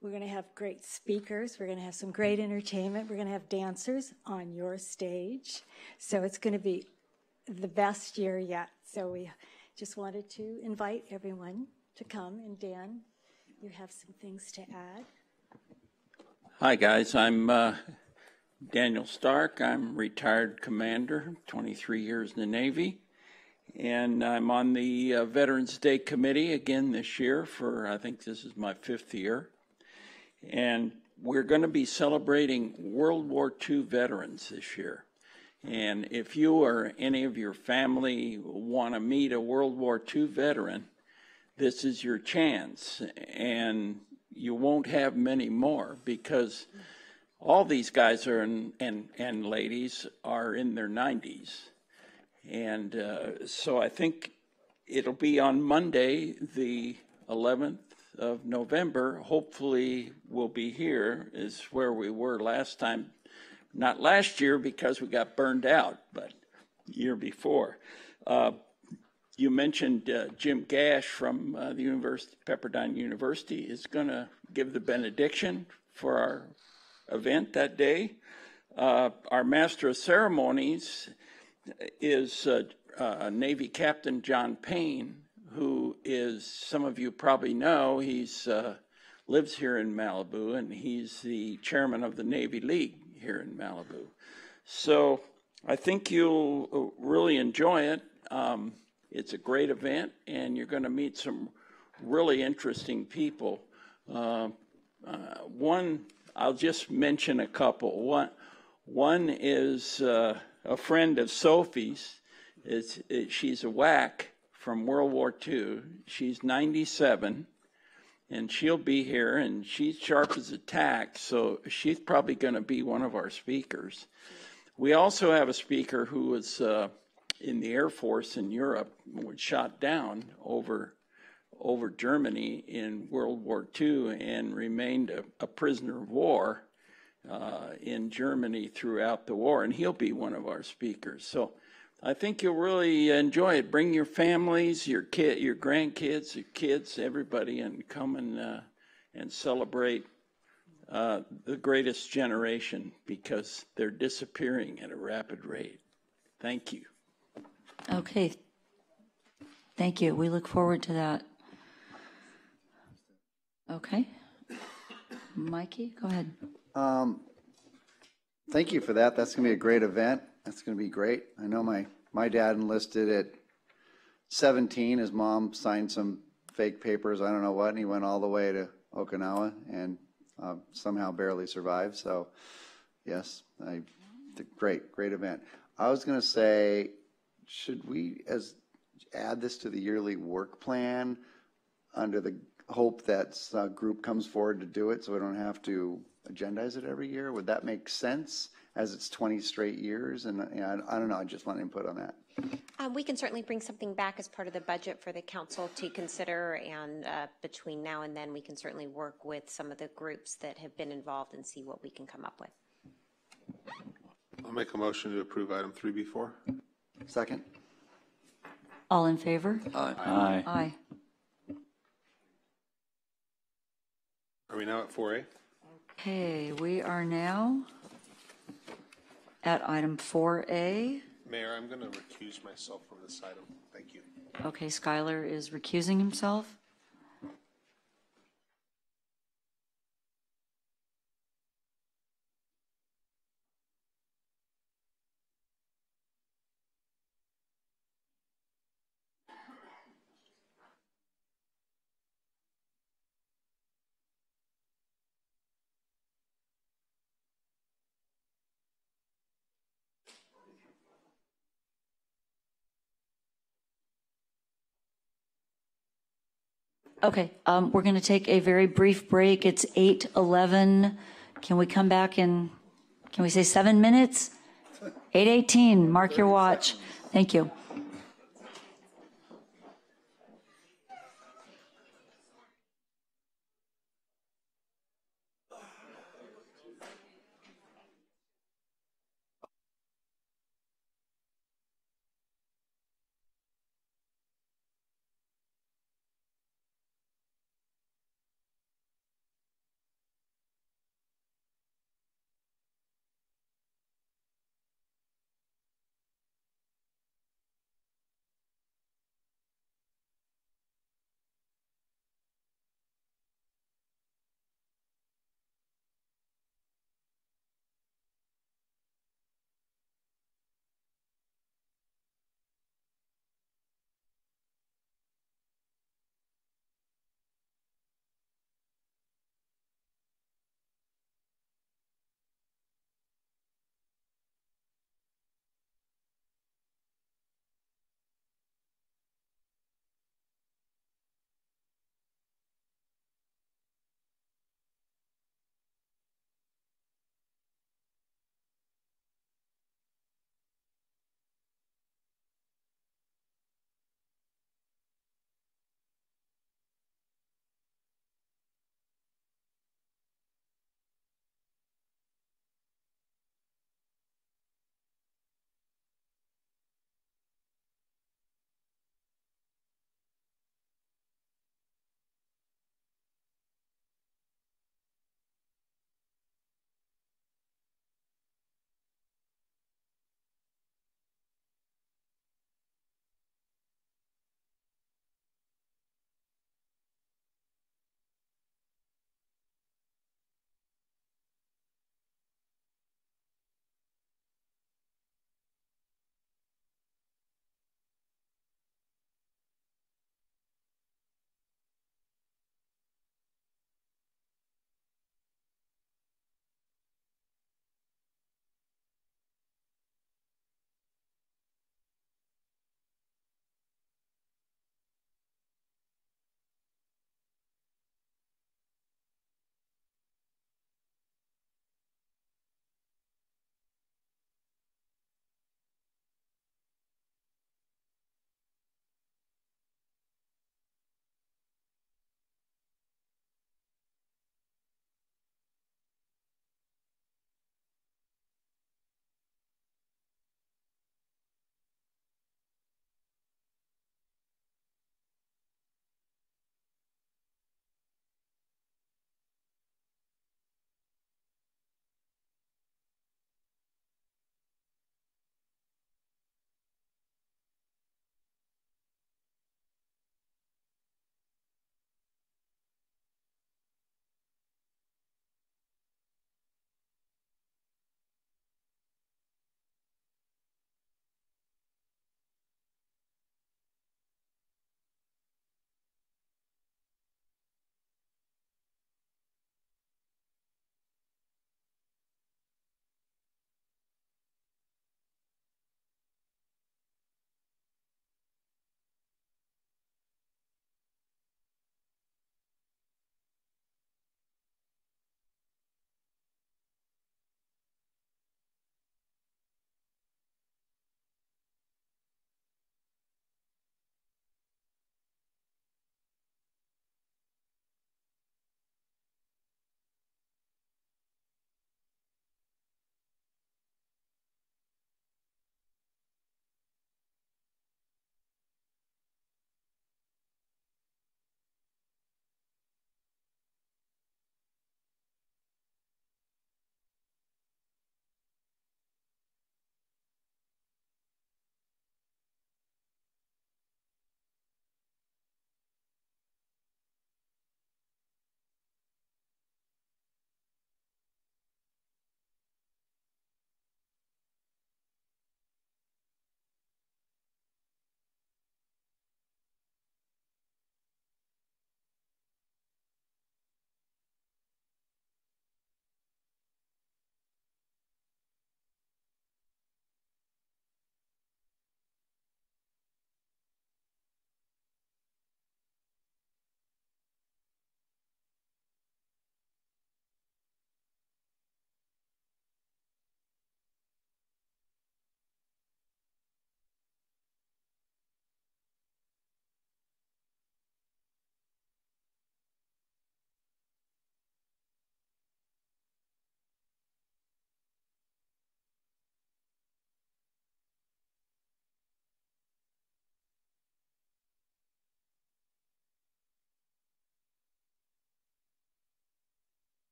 S25: we're going to have great speakers. We're going to have some great entertainment. We're going to have dancers on your stage. So it's going to be the best year yet. So we just wanted to invite everyone to come. And Dan, you have some things to add.
S26: Hi, guys. I'm uh, Daniel Stark. I'm retired commander, 23 years in the Navy. And I'm on the uh, Veterans Day Committee again this year for, I think this is my fifth year. And we're going to be celebrating World War II veterans this year. And if you or any of your family want to meet a World War II veteran, this is your chance. And you won't have many more because all these guys are in, and, and ladies are in their 90s. And uh, so I think it'll be on Monday, the 11th of November. Hopefully, we'll be here, is where we were last time. Not last year because we got burned out, but year before. Uh, you mentioned uh, Jim Gash from uh, the University, Pepperdine University is going to give the benediction for our event that day. Uh, our master of ceremonies is uh, uh, Navy Captain John Payne, who is some of you probably know. He's uh, lives here in Malibu, and he's the chairman of the Navy League here in Malibu. So I think you'll really enjoy it. Um, it's a great event, and you're going to meet some really interesting people. Uh, uh, one I'll just mention a couple. One, one is uh, a friend of Sophie's. It's, it, she's a WAC from World War II. She's 97, and she'll be here, and she's sharp as a tack, so she's probably going to be one of our speakers. We also have a speaker who was in the Air Force in Europe, was shot down over over Germany in World War II and remained a, a prisoner of war uh, in Germany throughout the war, and he'll be one of our speakers. So I think you'll really enjoy it. Bring your families, your kid, your grandkids, your kids, everybody, and come and uh, and celebrate uh, the greatest generation because they're disappearing at a rapid rate. Thank you.
S1: Okay. Thank you. We look forward to that. Okay. Mikke, go ahead.
S21: Um, Thank you for that. That's going to be a great event. That's going to be great. I know my, my dad enlisted at 17. His mom signed some fake papers, I don't know what, and he went all the way to Okinawa and uh, somehow barely survived. So, yes, I, great, great event. I was going to say, should we as add this to the yearly work plan under the hope that a group comes forward to do it so we don't have to agendize it every year? Would that make sense as it's 20 straight years? And you know, I, I don't know, I just want input on that.
S19: Um, we can certainly bring something back as part of the budget for the council to consider, and uh, between now and then, we can certainly work with some of the groups that have been involved and see what we can come up with.
S22: I'll make a motion to approve item 3B4.
S21: Second.
S1: All in favor?
S23: Aye.
S4: Aye.
S1: Aye.
S22: Are we now at 4A?
S1: Okay, we are now at item 4A.
S22: Mayor, I'm going to recuse myself from this item. Thank you.
S1: Okay, Skylar is recusing himself. Okay, um, we're going to take a very brief break. It's 8:11. Can we come back in, can we say seven minutes? 8:18, mark your watch. Thank you.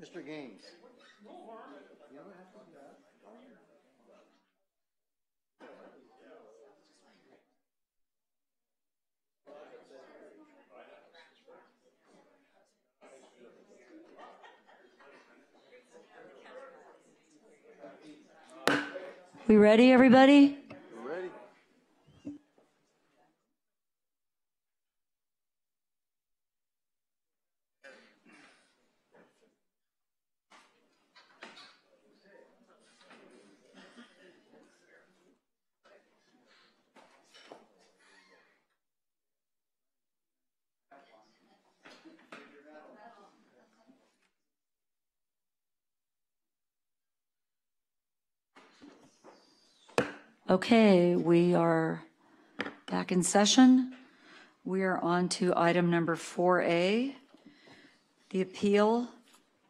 S21: Mr. Gaines.
S1: We ready, everybody?
S21: Ready?
S1: Okay, we are back in session. We are on to item number 4A, the appeal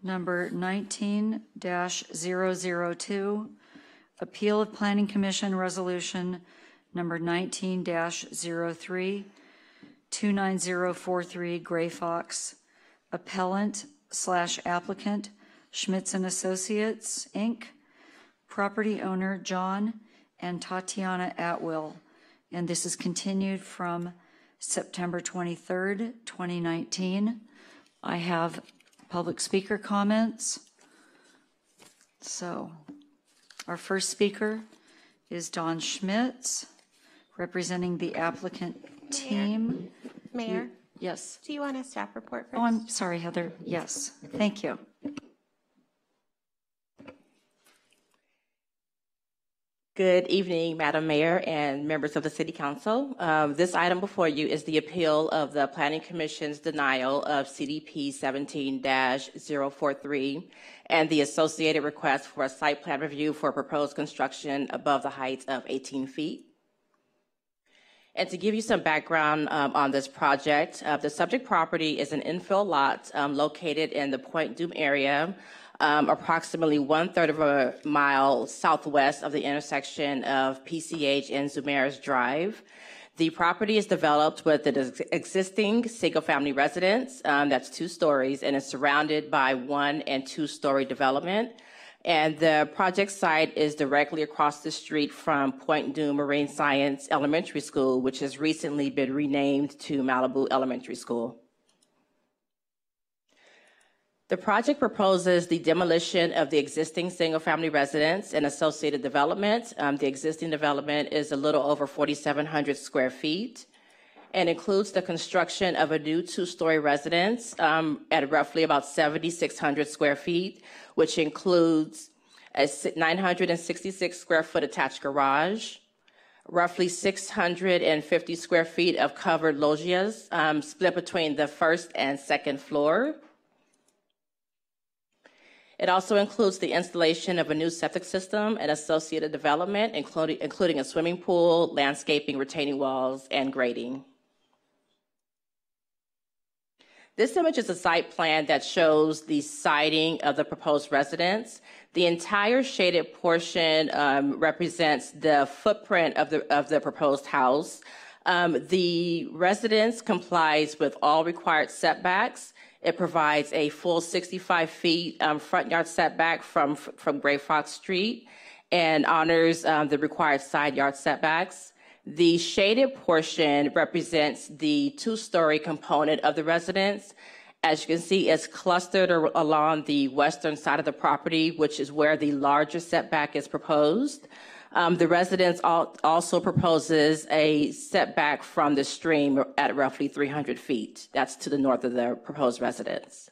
S1: number 19-002, appeal of Planning Commission Resolution number 19-03, 29043 Gray Fox, appellant slash applicant Schmitz and Associates, Inc., property owner John and Tatiana Atwill. And this is continued from September 23rd, 2019. I have public speaker comments. So our first speaker is Don Schmitz, representing the applicant team.
S19: Mayor?
S1: You- Yes.
S19: Do you want a staff report first?
S1: Oh, I'm sorry, Heather. Yes, thank you.
S27: Good evening, Madam Mayor and members of the City Council. Um, This item before you is the appeal of the Planning Commission's denial of CDP 17-043 and the associated request for a site plan review for proposed construction above the height of 18 feet. And to give you some background um, on this project, uh, the subject property is an infill lot um, located in the Point Dume area, um, approximately one third of a mile southwest of the intersection of PCH and Zumirez Drive. The property is developed with an existing single-family residence um, that's two stories and is surrounded by one and two-story development. And the project site is directly across the street from Point Dume Marine Science Elementary School, which has recently been renamed to Malibu Elementary School. The project proposes the demolition of the existing single-family residence and associated development. Um, The existing development is a little over 4,700 square feet and includes the construction of a new two-story residence um, at roughly about 7,600 square feet, which includes a 966 square foot attached garage, roughly 650 square feet of covered loggias um, split between the first and second floor. It also includes the installation of a new septic system and associated development, including, including a swimming pool, landscaping, retaining walls, and grading. This image is a site plan that shows the siding of the proposed residence. The entire shaded portion um, represents the footprint of the, of the proposed house. Um, the residence complies with all required setbacks. It provides a full 65 feet um, front yard setback from, from Gray Fox Street and honors um, the required side yard setbacks. The shaded portion represents the two-story component of the residence. As you can see, it's clustered along the western side of the property, which is where the larger setback is proposed. Um, The residence al- also proposes a setback from the stream at roughly 300 feet. That's to the north of the proposed residence.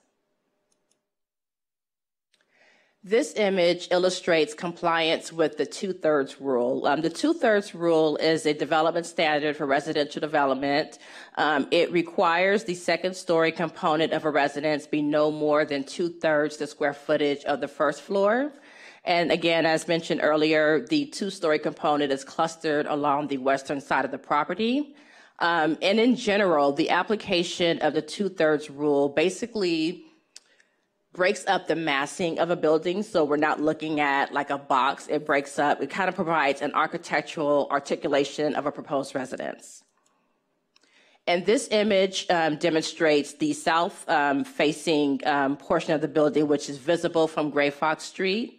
S27: This image illustrates compliance with the two-thirds rule. Um, the two-thirds rule is a development standard for residential development. Um, it requires the second-story component of a residence be no more than two-thirds the square footage of the first floor. And again, as mentioned earlier, the two-story component is clustered along the western side of the property. Um, and in general, the application of the two-thirds rule basically breaks up the massing of a building. So we're not looking at like a box. It breaks up, it kind of provides an architectural articulation of a proposed residence. And this image um, demonstrates the south-facing um, um, portion of the building, which is visible from Gray Fox Street.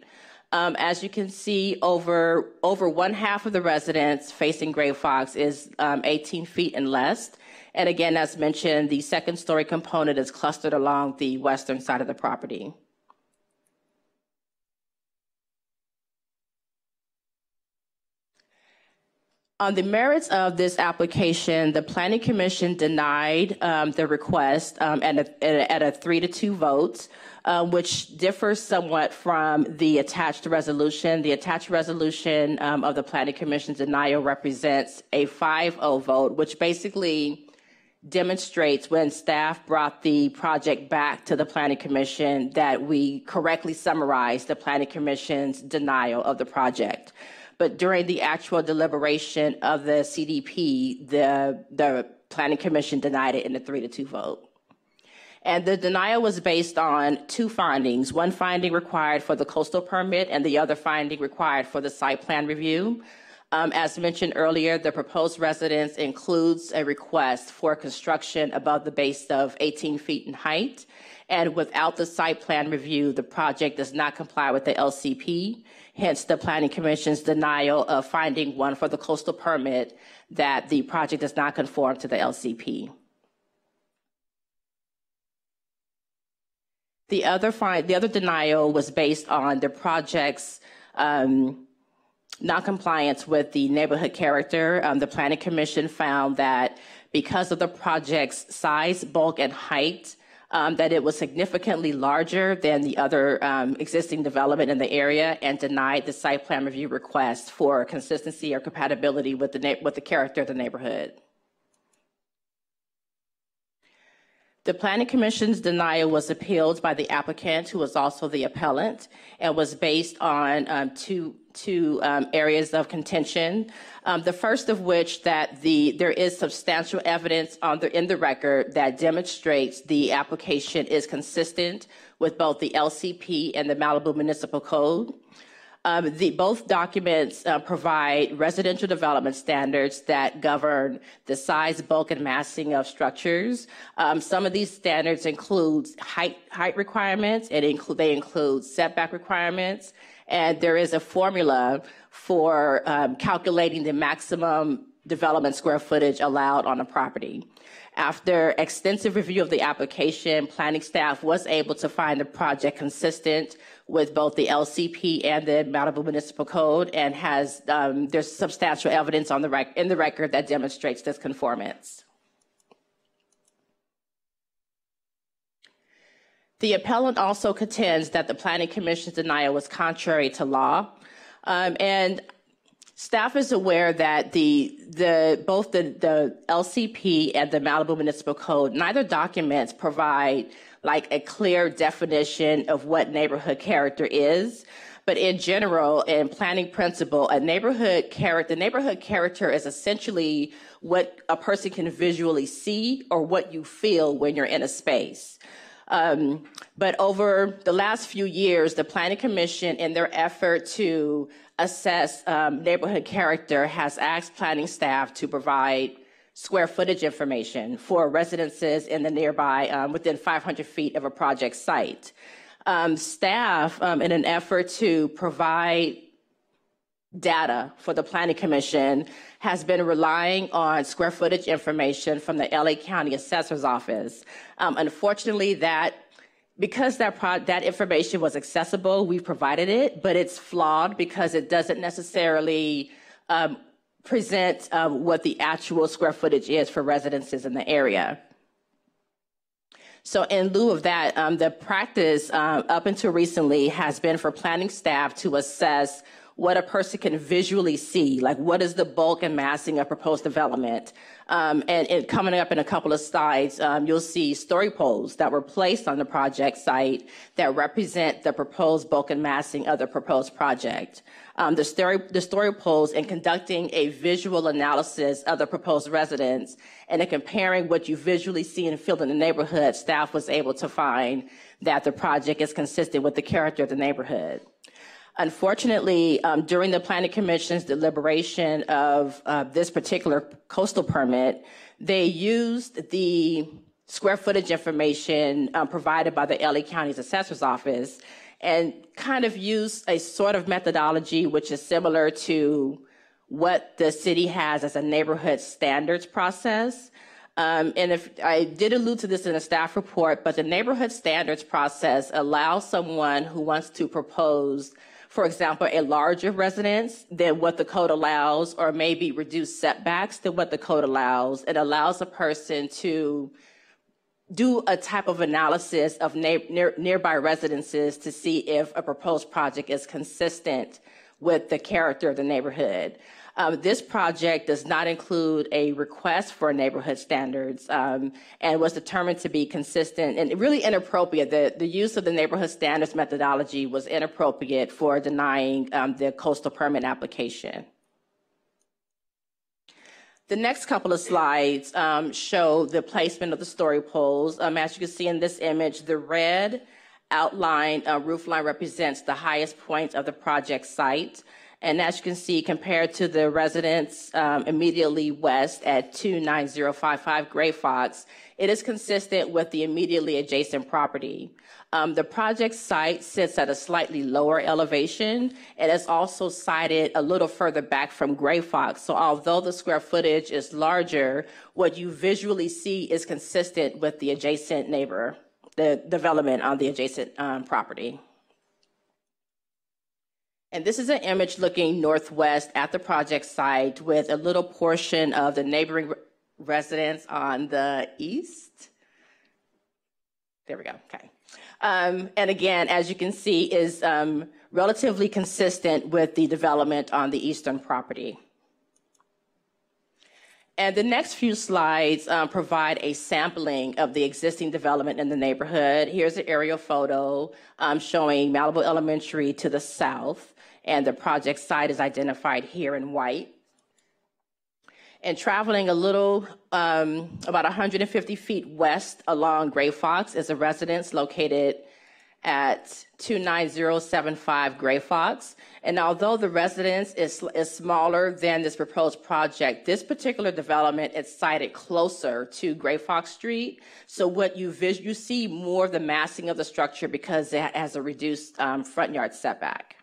S27: Um, as you can see, over over one half of the residents facing Gray Fox is um, 18 feet and less. And again, as mentioned, the second story component is clustered along the western side of the property. On the merits of this application, the Planning Commission denied um, the request um, at, a, at, a, three to two votes, um, which differs somewhat from the attached resolution. The attached resolution um, of the Planning Commission denial represents a 5-0 vote, which basically demonstrates when staff brought the project back to the Planning Commission that we correctly summarized the Planning Commission's denial of the project but during the actual deliberation of the CDP, the, the Planning Commission denied it in a three to two vote. And the denial was based on two findings. One finding required for the coastal permit and the other finding required for the site plan review. Um, as mentioned earlier, the proposed residence includes a request for construction above the base of 18 feet in height. And without the site plan review, the project does not comply with the LCP hence the Planning Commission's denial of finding one for the coastal permit that the project does not conform to the LCP. The other, find, the other denial was based on the project's um, noncompliance with the neighborhood character. Um, the Planning Commission found that because of the project's size, bulk, and height, um, that it was significantly larger than the other um, existing development in the area and denied the site plan review request for consistency or compatibility with the, with the character of the neighborhood. The Planning Commission's denial was appealed by the applicant, who was also the appellant, and was based on um, two, two um, areas of contention. Um, the first of which that the there is substantial evidence on the, in the record that demonstrates the application is consistent with both the LCP and the Malibu Municipal Code. Um, the, both documents uh, provide residential development standards that govern the size, bulk, and massing of structures. Um, some of these standards include height, height requirements, and include, they include setback requirements, and there is a formula for um, calculating the maximum development square footage allowed on a property. After extensive review of the application, planning staff was able to find the project consistent with both the LCP and the Malibu Municipal Code, and has um, there's substantial evidence on the rec- in the record that demonstrates this conformance. The appellant also contends that the Planning Commission's denial was contrary to law, um, and Staff is aware that the the both the, the LCP and the Malibu Municipal Code, neither documents provide like a clear definition of what neighborhood character is. But in general, in planning principle, a neighborhood character, the neighborhood character is essentially what a person can visually see or what you feel when you're in a space. Um, but over the last few years, the Planning Commission, in their effort to assess um, neighborhood character, has asked planning staff to provide square footage information for residences in the nearby, um, within 500 feet of a project site. Um, staff, um, in an effort to provide data for the Planning Commission, has been relying on square footage information from the LA County Assessor's Office. Um, unfortunately, that because that pro- that information was accessible, we provided it, but it's flawed because it doesn't necessarily um, present um, what the actual square footage is for residences in the area. So, in lieu of that, um, the practice uh, up until recently has been for planning staff to assess what a person can visually see, like what is the bulk and massing of proposed development. Um, and, and, coming up in a couple of slides, um, you'll see story poles that were placed on the project site that represent the proposed bulk and massing of the proposed project. Um, the, story, the story poles in conducting a visual analysis of the proposed residence and in comparing what you visually see and feel in the neighborhood, staff was able to find that the project is consistent with the character of the neighborhood. Unfortunately, um, during the Planning Commission's deliberation of uh, this particular coastal permit, they used the square footage information um, provided by the LA County's Assessor's Office and kind of used a sort of methodology which is similar to what the city has as a neighborhood standards process. Um, and if I did allude to this in a staff report, but the neighborhood standards process allows someone who wants to propose, for example, a larger residence than what the code allows, or maybe reduce setbacks than what the code allows. It allows a person to do a type of analysis of near, nearby residences to see if a proposed project is consistent with the character of the neighborhood. Um, this project does not include a request for neighborhood standards um, and was determined to be consistent and really inappropriate. The, the use of the neighborhood standards methodology was inappropriate for denying um, the coastal permit application. The next couple of slides um, show the placement of the story poles. Um, as you can see in this image, the red outline uh, roof line represents the highest point of the project site. And as you can see, compared to the residents um, immediately west at 29055 Gray Fox, it is consistent with the immediately adjacent property. Um, the project site sits at a slightly lower elevation and is also sited a little further back from Gray Fox. So although the square footage is larger, what you visually see is consistent with the adjacent neighbor, the development on the adjacent um, property. And this is an image looking northwest at the project site with a little portion of the neighboring residents on the east. There we go, okay. Um, and again, as you can see, is um, relatively consistent with the development on the eastern property. And the next few slides um, provide a sampling of the existing development in the neighborhood. Here's an aerial photo um, showing Malibu Elementary to the south, and the project site is identified here in white and traveling a little, um, about 150 feet west along Gray Fox is a residence located at 29075 Gray Fox. And although the residence is, is smaller than this proposed project, this particular development is sited closer to Gray Fox Street. So what you vis- you see more of the massing of the structure because it has a reduced um, front yard setback.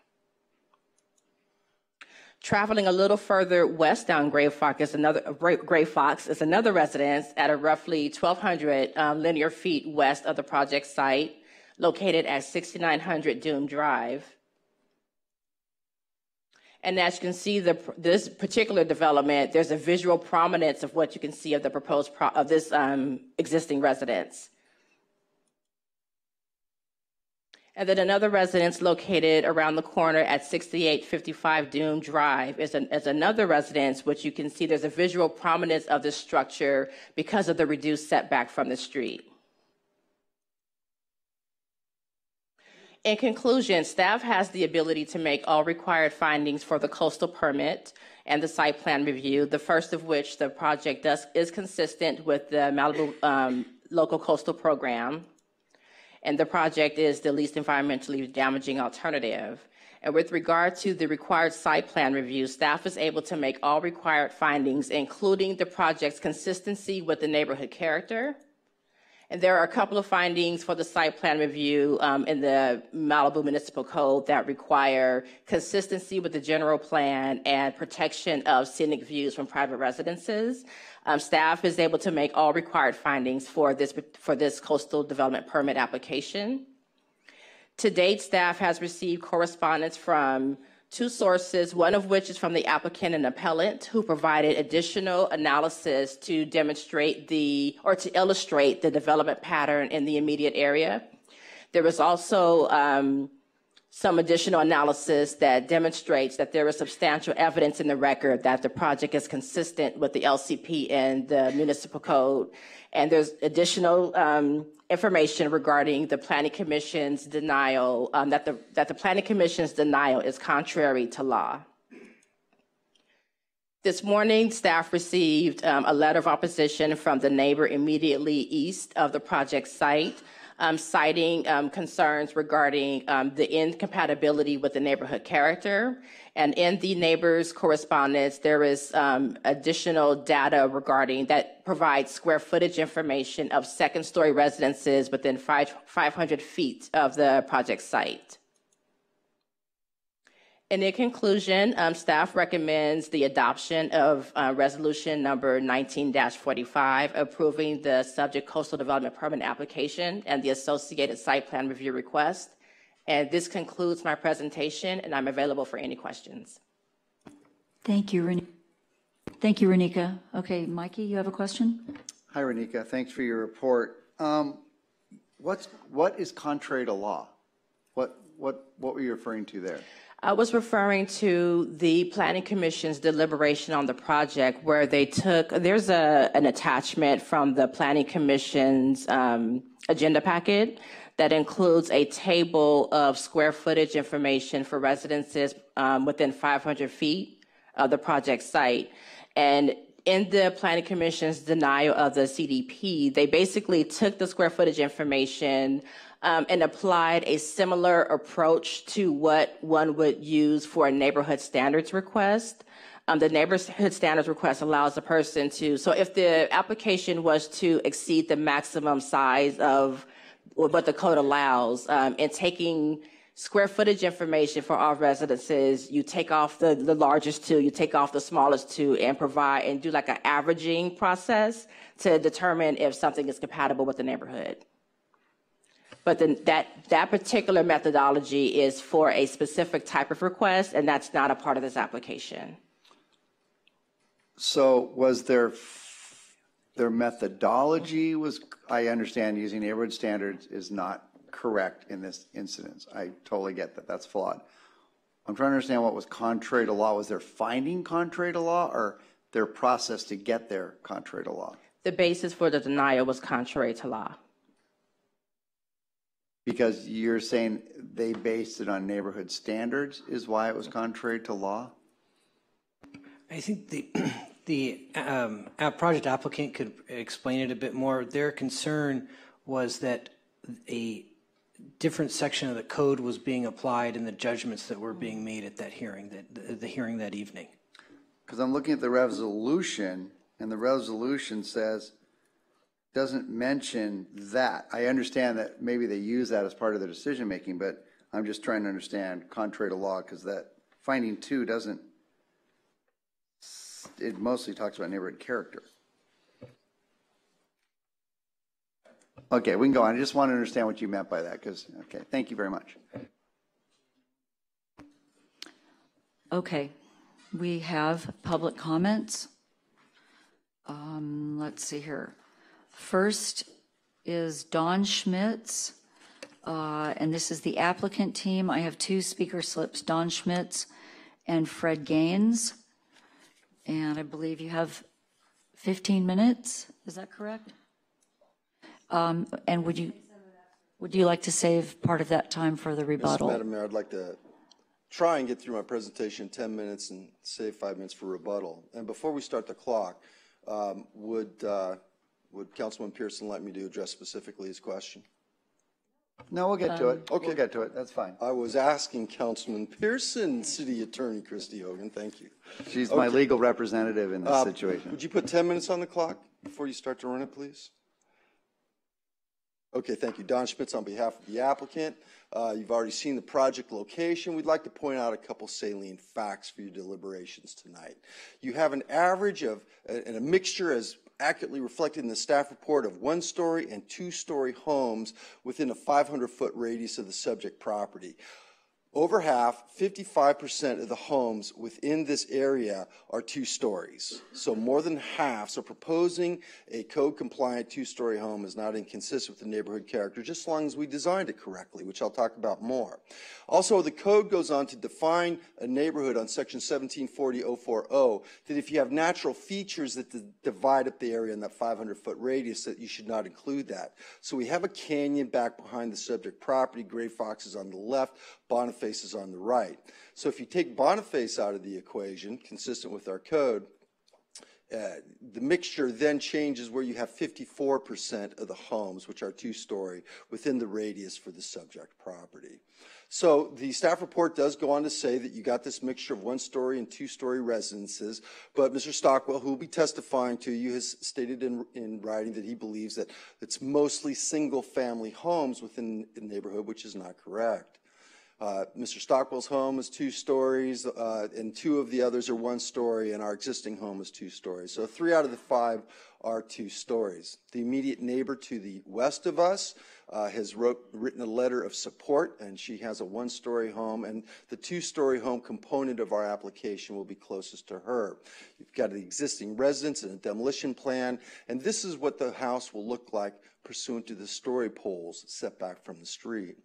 S27: Traveling a little further west down Gray Fox is another Gray Fox is another residence at a roughly 1,200 um, linear feet west of the project site, located at 6900 Dume Drive. And as you can see, the, this particular development, there's a visual prominence of what you can see of the proposed pro, of this um, existing residence. And then another residence located around the corner at 6855 Dume Drive is, an, is another residence, which you can see there's a visual prominence of this structure because of the reduced setback from the street. In conclusion, staff has the ability to make all required findings for the coastal permit and the site plan review, the first of which the project does, is consistent with the Malibu um, local coastal program and the project is the least environmentally damaging alternative. And with regard to the required site plan review, staff is able to make all required findings, including the project's consistency with the neighborhood character. And there are a couple of findings for the site plan review um, in the Malibu Municipal Code that require consistency with the general plan and protection of scenic views from private residences. Um, staff is able to make all required findings for this, for this coastal development permit application. To date, staff has received correspondence from two sources, one of which is from the applicant and appellant, who provided additional analysis to demonstrate the, or to illustrate the development pattern in the immediate area. There was also um, some additional analysis that demonstrates that there is substantial evidence in the record that the project is consistent with the LCP and the municipal code. And there's additional um, information regarding the Planning Commission's denial, um, that, the, that the Planning Commission's denial is contrary to law. This morning, staff received um, a letter of opposition from the neighbor immediately east of the project site citing um, concerns regarding um, the incompatibility with the neighborhood character. And in the neighbors' correspondence, there is um, additional data regarding that provides square footage information of second story residences within five, 500 feet of the project site. And in conclusion, um, staff recommends the adoption of uh, resolution number 19-45, approving the subject coastal development permit application and the associated site plan review request. And this concludes my presentation, and I'm available for any questions.
S1: Thank you, Ren- Thank you, Renika. Okay, Mikke, you have a question?
S21: Hi, Renika. Thanks for your report. Um, what's, what is contrary to law? What, what, what were you referring to there?
S27: I was referring to the Planning Commission's deliberation on the project where they took, there's a, an attachment from the Planning Commission's um, agenda packet that includes a table of square footage information for residences um, within 500 feet of the project site. And in the Planning Commission's denial of the CDP, they basically took the square footage information um, and applied a similar approach to what one would use for a neighborhood standards request. Um, the neighborhood standards request allows a person to, so if the application was to exceed the maximum size of what the code allows, um, and taking square footage information for all residences, you take off the, the largest two, you take off the smallest two, and provide and do like an averaging process to determine if something is compatible with the neighborhood. But then that, that particular methodology is for a specific type of request, and that's not a part of this application.
S21: So was there, their methodology was, I understand using neighborhood standards is not correct in this incident. I totally get that. That's flawed. I'm trying to understand what was contrary to law. Was their finding contrary to law or their process to get there contrary to law?
S27: The basis for the denial was contrary to law.
S21: Because you're saying they based it on neighborhood standards is why it was contrary to law?
S28: I think the the um, project applicant could explain it a bit more. Their concern was that a different section of the code was being applied in the judgments that were being made at that hearing, that the, the hearing that evening.
S21: Because I'm looking at the resolution, and the resolution says doesn't mention that. I understand that maybe they use that as part of their decision making, but I'm just trying to understand contrary to law because that finding two doesn't. It mostly talks about neighborhood character. Okay, we can go on. I just want to understand what you meant by that because, okay, thank you very much.
S1: Okay, we have public comments. Um, let's see here. First is Don Schmitz, uh, and this is the applicant team. I have two speaker slips, Don Schmitz and Fred Gaines. And I believe you have 15 minutes, is that correct? Um, And would you, would you like to save part of that time for the
S29: Yes,
S1: rebuttal?
S29: Madam Mayor, I'd like to try and get through my presentation in 10 minutes and save five minutes for rebuttal. And before we start the clock, um, would, uh, would Councilman Pierson like me to address specifically his question?
S21: No, we'll get to
S29: Um,
S21: it. Okay. We'll get to it. That's fine.
S29: I was asking Councilman Pierson, City Attorney Christi Hogan, thank you.
S21: She's my
S29: Okay.
S21: legal representative in this
S29: Uh,
S21: situation.
S29: Would you put 10 minutes on the clock before you start to run it, please? Okay, thank you. Don Schmitz on behalf of the applicant. Uh, You've already seen the project location. We'd like to point out a couple salient facts for your deliberations tonight. You have an average of, and a mixture as accurately reflected in the staff report of one-story and two-story homes within a 500-foot radius of the subject property. Over half, 55% of the homes within this area are two stories. So more than half. So proposing a code compliant two story home is not inconsistent with the neighborhood character, just as long as we designed it correctly, which I'll talk about more. Also, the code goes on to define a neighborhood on section 1740040 that if you have natural features that divide up the area in that 500 foot radius, that you should not include that. So we have a canyon back behind the subject property, Gray Fox is on the left, Boniface is on the right. So if you take Boniface out of the equation, consistent with our code, uh, the mixture then changes where you have 54% of the homes, which are two-story, within the radius for the subject property. So the staff report does go on to say that you got this mixture of one-story and two-story residences, but Mr. Stockwell, who will be testifying to you, has stated in, in writing that he believes that it's mostly single-family homes within the neighborhood, which is not correct. Uh, Mr. Stockwell's home is two stories, uh, and two of the others are one story, and our existing home is two stories. So three out of the five are two stories. The immediate neighbor to the west of us uh, has wrote, written a letter of support, and she has a one-story home, and the two-story home component of our application will be closest to her. You've got the existing residence and a demolition plan, and this is what the house will look like pursuant to the story poles set back from the street.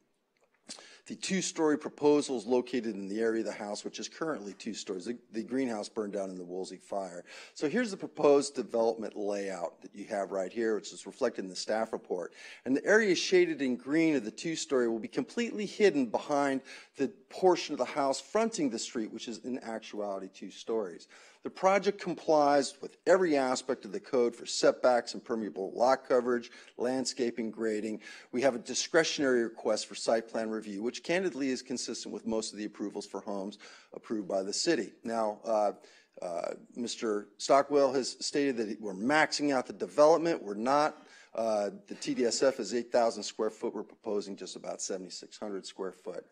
S29: The two-story proposal is located in the area of the house, which is currently two stories. The, the, greenhouse burned down in the Woolsey fire. So here's the proposed development layout that you have right here, which is reflected in the staff report. And the area shaded in green of the two-story will be completely hidden behind the portion of the house fronting the street, which is in actuality two stories. The project complies with every aspect of the code for setbacks, and permeable lot coverage, landscaping, grading. We have a discretionary request for site plan review, which candidly is consistent with most of the approvals for homes approved by the city. Now, uh, uh, Mr. Stockwell has stated that we're maxing out the development. We're not. Uh, the TDSF is 8,000 square foot. We're proposing just about 7,600 square foot.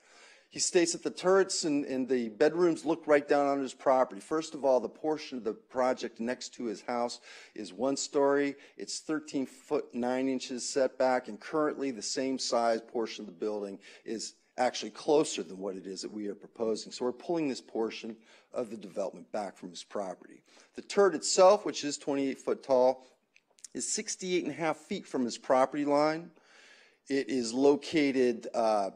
S29: He states that the turrets and, and, the bedrooms look right down on his property. First of all, the portion of the project next to his house is one story. It's 13 foot 9 inches setback, and currently the same size portion of the building is actually closer than what it is that we are proposing. So we're pulling this portion of the development back from his property. The turret itself, which is 28 foot tall, is 68 and a half feet from his property line. It is located uh,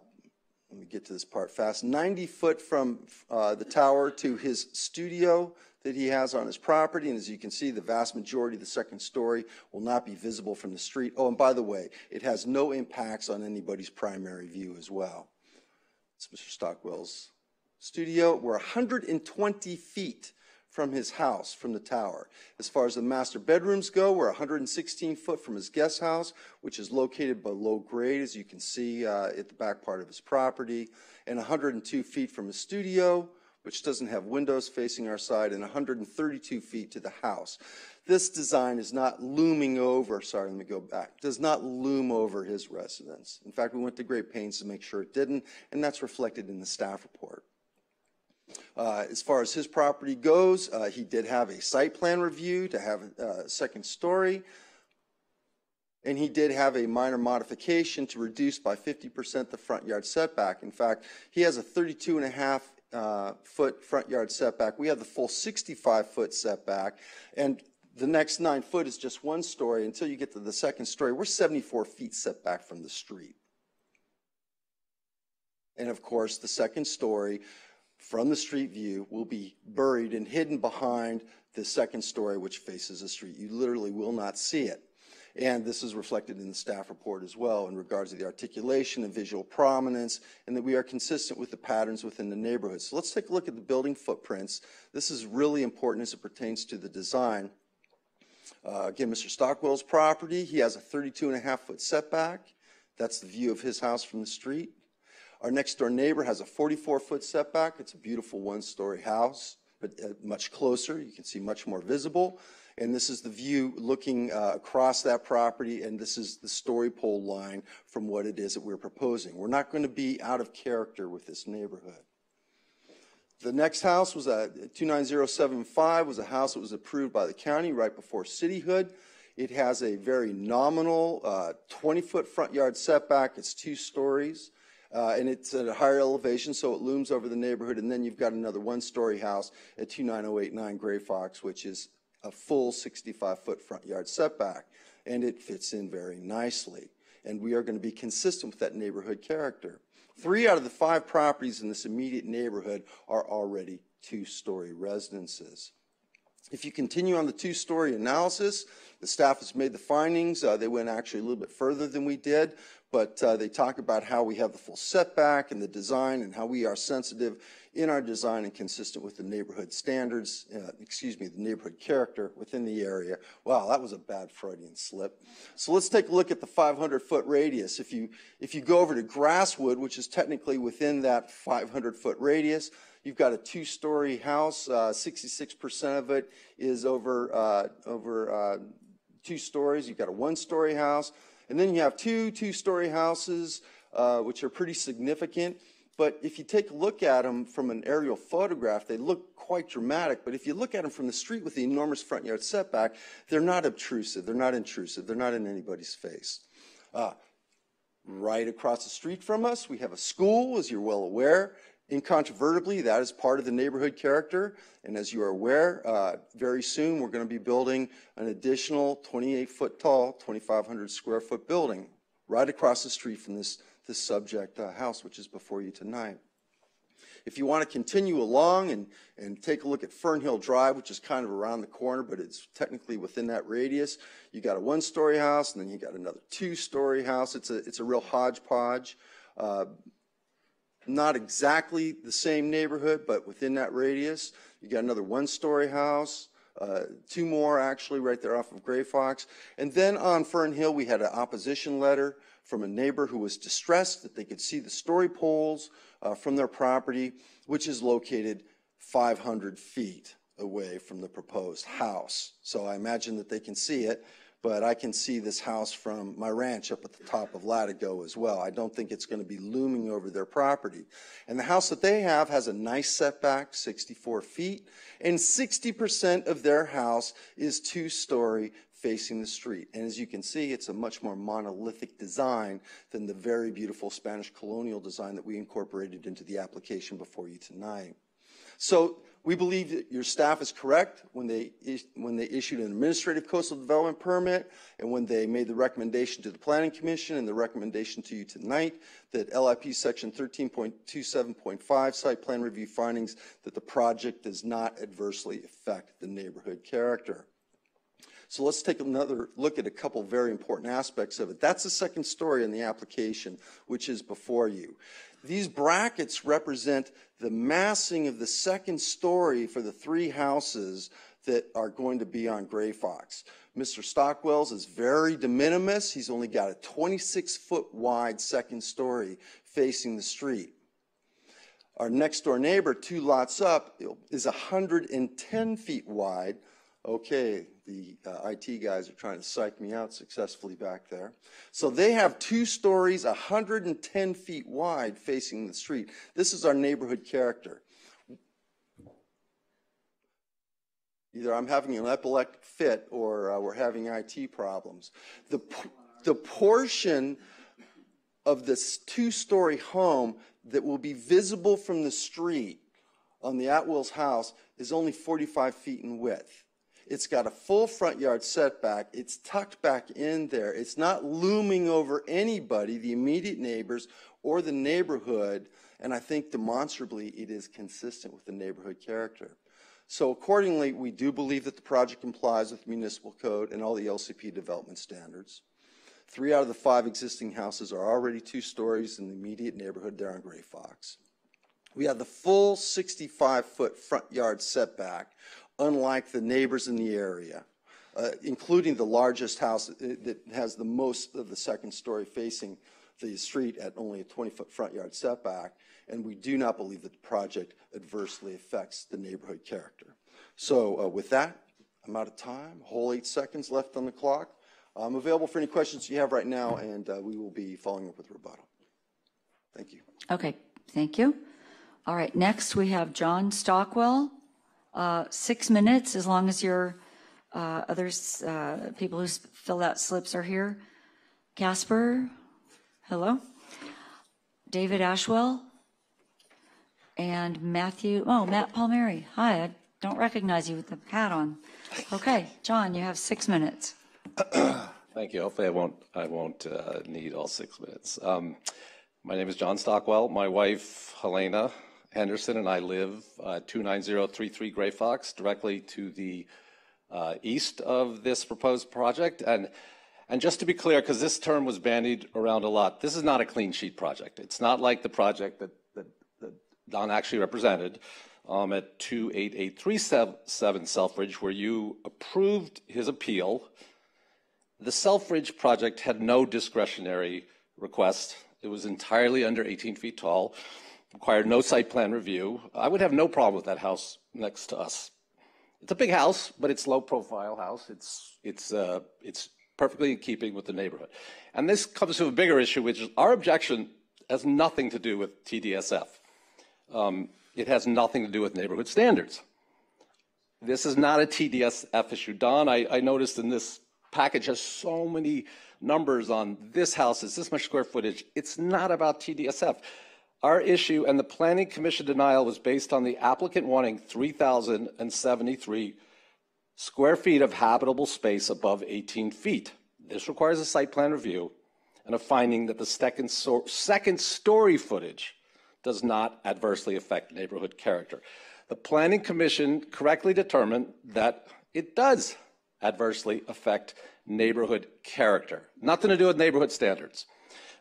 S29: let me get to this part fast, 90 foot from uh, the tower to his studio that he has on his property. And as you can see, the vast majority of the second story will not be visible from the street. Oh, and by the way, it has no impacts on anybody's primary view as well. It's Mr. Stockwell's studio. We're 120 feet from his house, from the tower. As far as the master bedrooms go, we're 116 foot from his guest house, which is located below grade, as you can see uh, at the back part of his property, and 102 feet from his studio, which doesn't have windows facing our side, and 132 feet to the house. This design is not looming over, sorry, let me go back, does not loom over his residence. In fact, we went to great pains to make sure it didn't, and that's reflected in the staff report. Uh, as far as his property goes, uh, he did have a site plan review to have a uh, second story. And he did have a minor modification to reduce by 50% the front yard setback. In fact, he has a 32 and a half uh, foot front yard setback. We have the full 65 foot setback. And the next nine foot is just one story. Until you get to the second story, we're 74 feet setback from the street. And of course, the second story from the street view will be buried and hidden behind the second story, which faces the street. You literally will not see it. And this is reflected in the staff report as well in regards to the articulation and visual prominence, and that we are consistent with the patterns within the neighborhood. So let's take a look at the building footprints. This is really important as it pertains to the design. Uh, again, Mr. Stockwell's property, he has a 32 and a half foot setback. That's the view of his house from the street. Our next door neighbor has a 44 foot setback. It's a beautiful one story house, but uh, much closer. You can see much more visible. And this is the view looking uh, across that property, and this is the story pole line from what it is that we're proposing. We're not going to be out of character with this neighborhood. The next house was a 29075 was a house that was approved by the county right before cityhood. It has a very nominal uh, 20 foot front yard setback. It's two stories. Uh, and it's at a higher elevation, so it looms over the neighborhood. And then you've got another one-story house at 29089 Gray Fox, which is a full 65-foot front yard setback, and it fits in very nicely. And we are going to be consistent with that neighborhood character. Three out of the five properties in this immediate neighborhood are already two-story residences. If you continue on the two-story analysis, the staff has made the findings. Uh, they went actually a little bit further than we did, but uh, they talk about how we have the full setback and the design and how we are sensitive in our design and consistent with the neighborhood standards, uh, excuse me, the neighborhood character within the area. Wow, that was a bad Freudian slip. So let's take a look at the 500 foot radius. If you, if you go over to Grasswood, which is technically within that 500 foot radius, You've got a two-story house. Uh, 66% of it is over uh, over uh, two stories. You've got a one-story house, and then you have two two-story houses, uh, which are pretty significant. But if you take a look at them from an aerial photograph, they look quite dramatic. But if you look at them from the street with the enormous front yard setback, they're not obtrusive. They're not intrusive. They're not in anybody's face. Uh, right across the street from us, we have a school, as you're well aware. Incontrovertibly, that is part of the neighborhood character. And as you are aware, uh, very soon we're going to be building an additional 28 foot tall, 2,500 square foot building right across the street from this, this subject uh, house, which is before you tonight. If you want to continue along and, and take a look at Fernhill Drive, which is kind of around the corner, but it's technically within that radius, you got a one story house and then you got another two story house. It's a, it's a real hodgepodge. Uh, not exactly the same neighborhood, but within that radius. You got another one-story house, uh, two more actually right there off of Gray Fox. And then on Fern Hill, we had an opposition letter from a neighbor who was distressed that they could see the story poles uh, from their property, which is located 500 feet away from the proposed house. So I imagine that they can see it but I can see this house from my ranch up at the top of Latigo as well. I don't think it's going to be looming over their property. And the house that they have has a nice setback, 64 feet, and 60% of their house is two story facing the street. And as you can see, it's a much more monolithic design than the very beautiful Spanish colonial design that we incorporated into the application before you tonight. So we believe that your staff is correct when they, when they issued an administrative coastal development permit and when they made the recommendation to the Planning Commission and the recommendation to you tonight that LIP section 13.27.5 site plan review findings that the project does not adversely affect the neighborhood character. So let's take another look at a couple very important aspects of it. That's the second story in the application, which is before you. These brackets represent the massing of the second story for the three houses that are going to be on Gray Fox. Mr. Stockwell's is very de minimis. He's only got a 26 foot wide second story facing the street. Our next door neighbor, two lots up, is 110 feet wide. Okay, the uh, IT guys are trying to psych me out successfully back there. So they have two stories, 110 feet wide facing the street. This is our neighborhood character. Either I'm having an epileptic fit or uh, we're having IT problems. The, the portion of this two story home that will be visible from the street on the Atwill's house is only 45 feet in width. It's got a full front yard setback. It's tucked back in there. It's not looming over anybody, the immediate neighbors or the neighborhood. And I think demonstrably it is consistent with the neighborhood character. So accordingly, we do believe that the project complies with municipal code and all the LCP development standards. Three out of the five existing houses are already two stories in the immediate neighborhood there on Gray Fox. We have the full 65 foot front yard setback unlike the neighbors in the area, uh, including the largest house that has the most of the second story facing the street at only a 20 foot front yard setback. And we do not believe that the project adversely affects the neighborhood character. So, uh, with that, I'm out of time. Whole eight seconds left on the clock. I'm available for any questions you have right now, and uh, we will be following up with rebuttal. Thank you.
S1: Okay, thank you. All right, next we have John Stockwell uh, six minutes, as long as your uh, others, uh, people who fill out slips are here. Casper, hello. David Ashwell and Matthew, oh, Matt Palmieri. Hi, I don't recognize you with the hat on. Okay, John, you have six minutes.
S30: Thank you. Hopefully, I won't. I won't uh, need all six minutes. Um, my name is John Stockwell. My wife Helena Henderson and I live uh, 29033 Gray Fox, directly to the uh, east of this proposed project. And, and just to be clear, because this term was bandied around a lot, this is not a clean sheet project. It's not like the project that, that, that Don actually represented um, at 28837 Selfridge, where you approved his appeal. The Selfridge project had no discretionary request. It was entirely under 18 feet tall, required no site plan review. I would have no problem with that house next to us. It's a big house, but it's low profile house. It's, it's, uh, it's perfectly in keeping with the neighborhood. And this comes to a bigger issue, which is our objection has nothing to do with TDSF. Um, it has nothing to do with neighborhood standards. This is not a TDSF issue. Don, I, I noticed in this package has so many numbers on this house is this much square footage. It's not about TDSF. Our issue and the Planning Commission denial was based on the applicant wanting 3,073 square feet of habitable space above 18 feet. This requires a site plan review and a finding that the second, so second story footage does not adversely affect neighborhood character. The Planning Commission correctly determined that it does adversely affect neighborhood character. Nothing to do with neighborhood standards.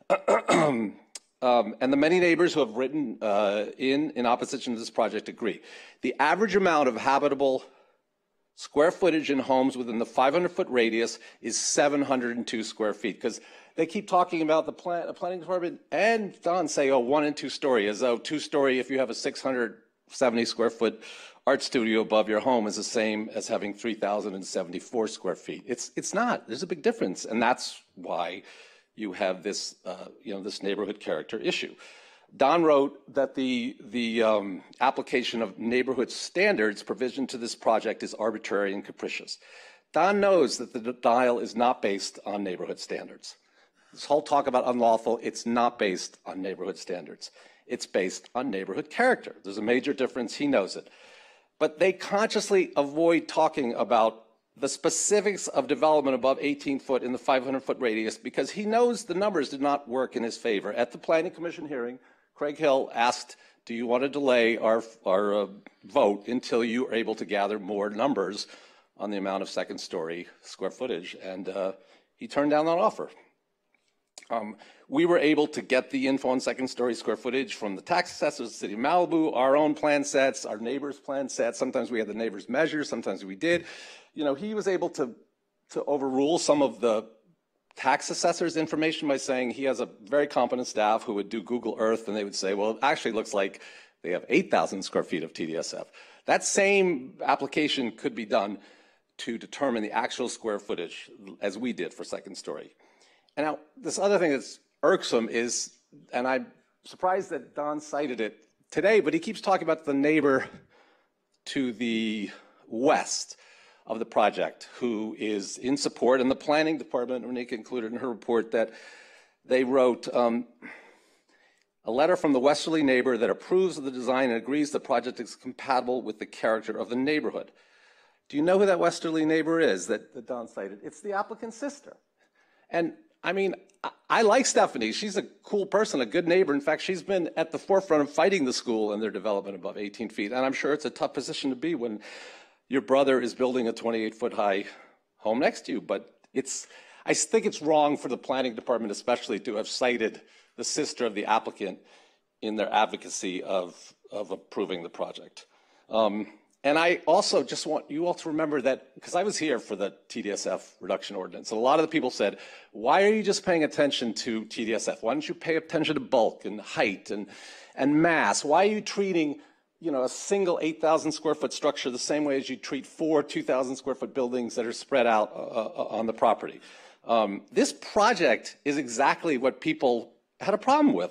S30: um, and the many neighbors who have written uh, in, in opposition to this project agree. The average amount of habitable square footage in homes within the 500 foot radius is 702 square feet because they keep talking about the, plan, planning department and Don say, oh, one and two story, as though two story, if you have a 670 square foot art studio above your home is the same as having 3,074 square feet. It's, it's not. There's a big difference. And that's why you have this, uh, you know, this neighborhood character issue. Don wrote that the, the um, application of neighborhood standards provision to this project is arbitrary and capricious. Don knows that the denial is not based on neighborhood standards. This whole talk about unlawful, it's not based on neighborhood standards. It's based on neighborhood character. There's a major difference. He knows it. But they consciously avoid talking about the specifics of development above 18 foot in the 500 foot radius because he knows the numbers did not work in his favor. At the Planning Commission hearing, Craig Hill asked, Do you want to delay our, our uh, vote until you are able to gather more numbers on the amount of second story square footage? And uh, he turned down that offer. Um, we were able to get the info on second story square footage from the tax assessors, the city of Malibu, our own plan sets, our neighbors' plan sets. Sometimes we had the neighbors measure, sometimes we did. You know, he was able to, to overrule some of the tax assessor's information by saying he has a very competent staff who would do Google Earth and they would say, well, it actually looks like they have 8,000 square feet of TDSF. That same application could be done to determine the actual square footage as we did for second story. And now, this other thing that's irksome is, and I'm surprised that Don cited it today, but he keeps talking about the neighbor to the west of the project who is in support. And the planning department, Renika included in her report that they wrote um, a letter from the westerly neighbor that approves of the design and agrees the project is compatible with the character of the neighborhood. Do you know who that westerly neighbor is that, that Don cited? It's the applicant's sister. And I mean, I like Stephanie. She's a cool person, a good neighbor. In fact, she's been at the forefront of fighting the school and their development above 18 feet. And I'm sure it's a tough position to be when your brother is building a 28 foot high home next to you. But it's, I think it's wrong for the planning department, especially, to have cited the sister of the applicant in their advocacy of, of approving the project. Um, and I also just want you all to remember that, because I was here for the TDSF reduction ordinance, and a lot of the people said, why are you just paying attention to TDSF? Why don't you pay attention to bulk and height and, and mass? Why are you treating you know, a single 8,000 square foot structure the same way as you treat four 2,000 square foot buildings that are spread out uh, uh, on the property? Um, this project is exactly what people had a problem with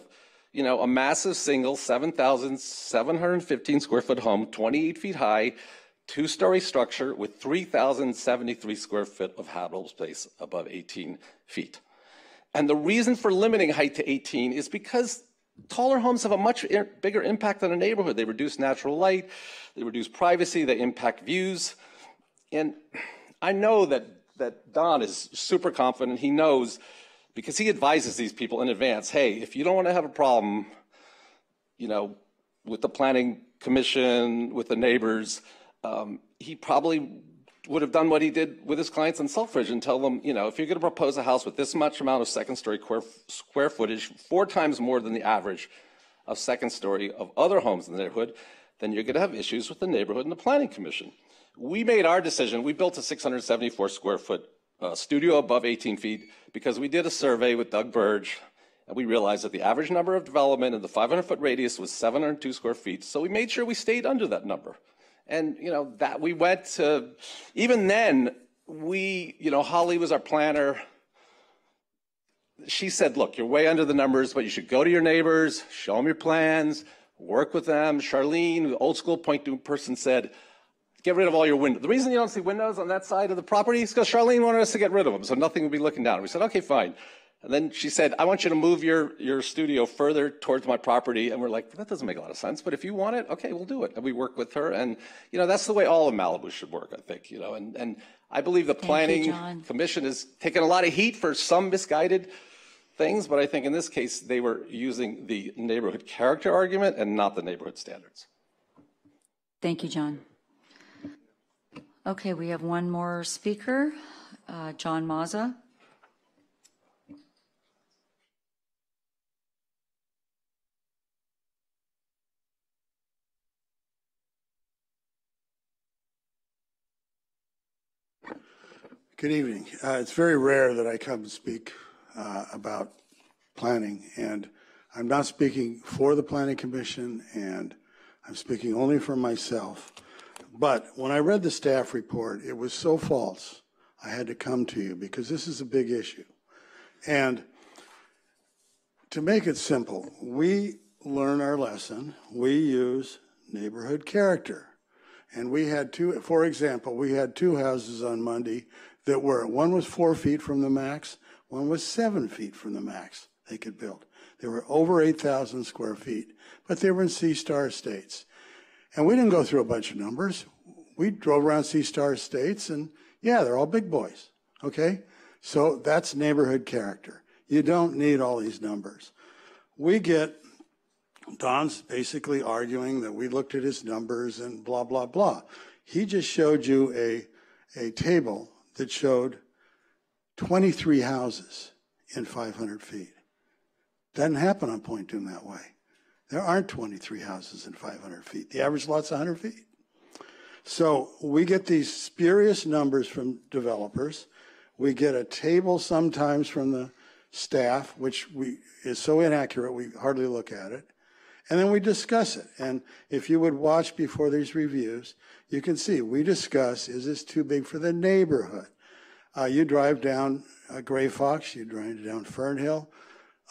S30: you know, a massive single 7,715 square foot home, 28 feet high, two story structure with 3,073 square foot of habitable space above 18 feet. And the reason for limiting height to 18 is because taller homes have a much bigger impact on a neighborhood. They reduce natural light, they reduce privacy, they impact views. And I know that, that Don is super confident. He knows because he advises these people in advance, hey, if you don't want to have a problem, you know, with the planning commission, with the neighbors, um, he probably would have done what he did with his clients in Selfridge and tell them, you know, if you're going to propose a house with this much amount of second story square, footage, four times more than the average of second story of other homes in the neighborhood, then you're going to have issues with the neighborhood and the planning commission. We made our decision. We built a 674 square foot uh, studio above 18 feet because we did a survey with Doug Burdge and we realized that the average number of development in the 500 foot radius was 702 square feet. So we made sure we stayed under that number. And, you know, that we went to, even then, we, you know, Holly was our planner. She said, look, you're way under the numbers, but you should go to your neighbors, show them your plans, work with them. Charlene, old school point person, said, get rid of all your windows. The reason you don't see windows on that side of the property is because Charlene wanted us to get rid of them, so nothing would be looking down. We said, okay, fine. And then she said, I want you to move your, your studio further towards my property. And we're like, that doesn't make a lot of sense, but if you want it, okay, we'll do it. And we work with her. And, you know, that's the way all of Malibu should work, I think, you know. And, and I believe the planning
S1: John.
S30: commission has taken a lot of heat for some misguided things, but I think in this case, they were using the neighborhood character argument and not the neighborhood standards.
S1: Thank you, John. Okay, we have one more speaker, uh, John Mazza.
S31: Good evening. Uh, it's very rare that I come and speak uh, about planning, and I'm not speaking for the Planning Commission, and I'm speaking only for myself. But when I read the staff report, it was so false, I had to come to you because this is a big issue. And to make it simple, we learn our lesson, we use neighborhood character. And we had two, for example, we had two houses on Monday that were, one was four feet from the max, one was seven feet from the max they could build. They were over 8,000 square feet, but they were in C-star estates. And we didn't go through a bunch of numbers. We drove around C-star estates and yeah, they're all big boys. Okay. So that's neighborhood character. You don't need all these numbers. We get Don's basically arguing that we looked at his numbers and blah, blah, blah. He just showed you a, a table that showed 23 houses in 500 feet. Doesn't happen on Point Dume that way. There aren't 23 houses in 500 feet. The average lot's 100 feet. So we get these spurious numbers from developers. We get a table sometimes from the staff, which we, is so inaccurate we hardly look at it. And then we discuss it. And if you would watch before these reviews, you can see we discuss, is this too big for the neighborhood? Uh, you drive down uh, Gray Fox, you drive down Fernhill,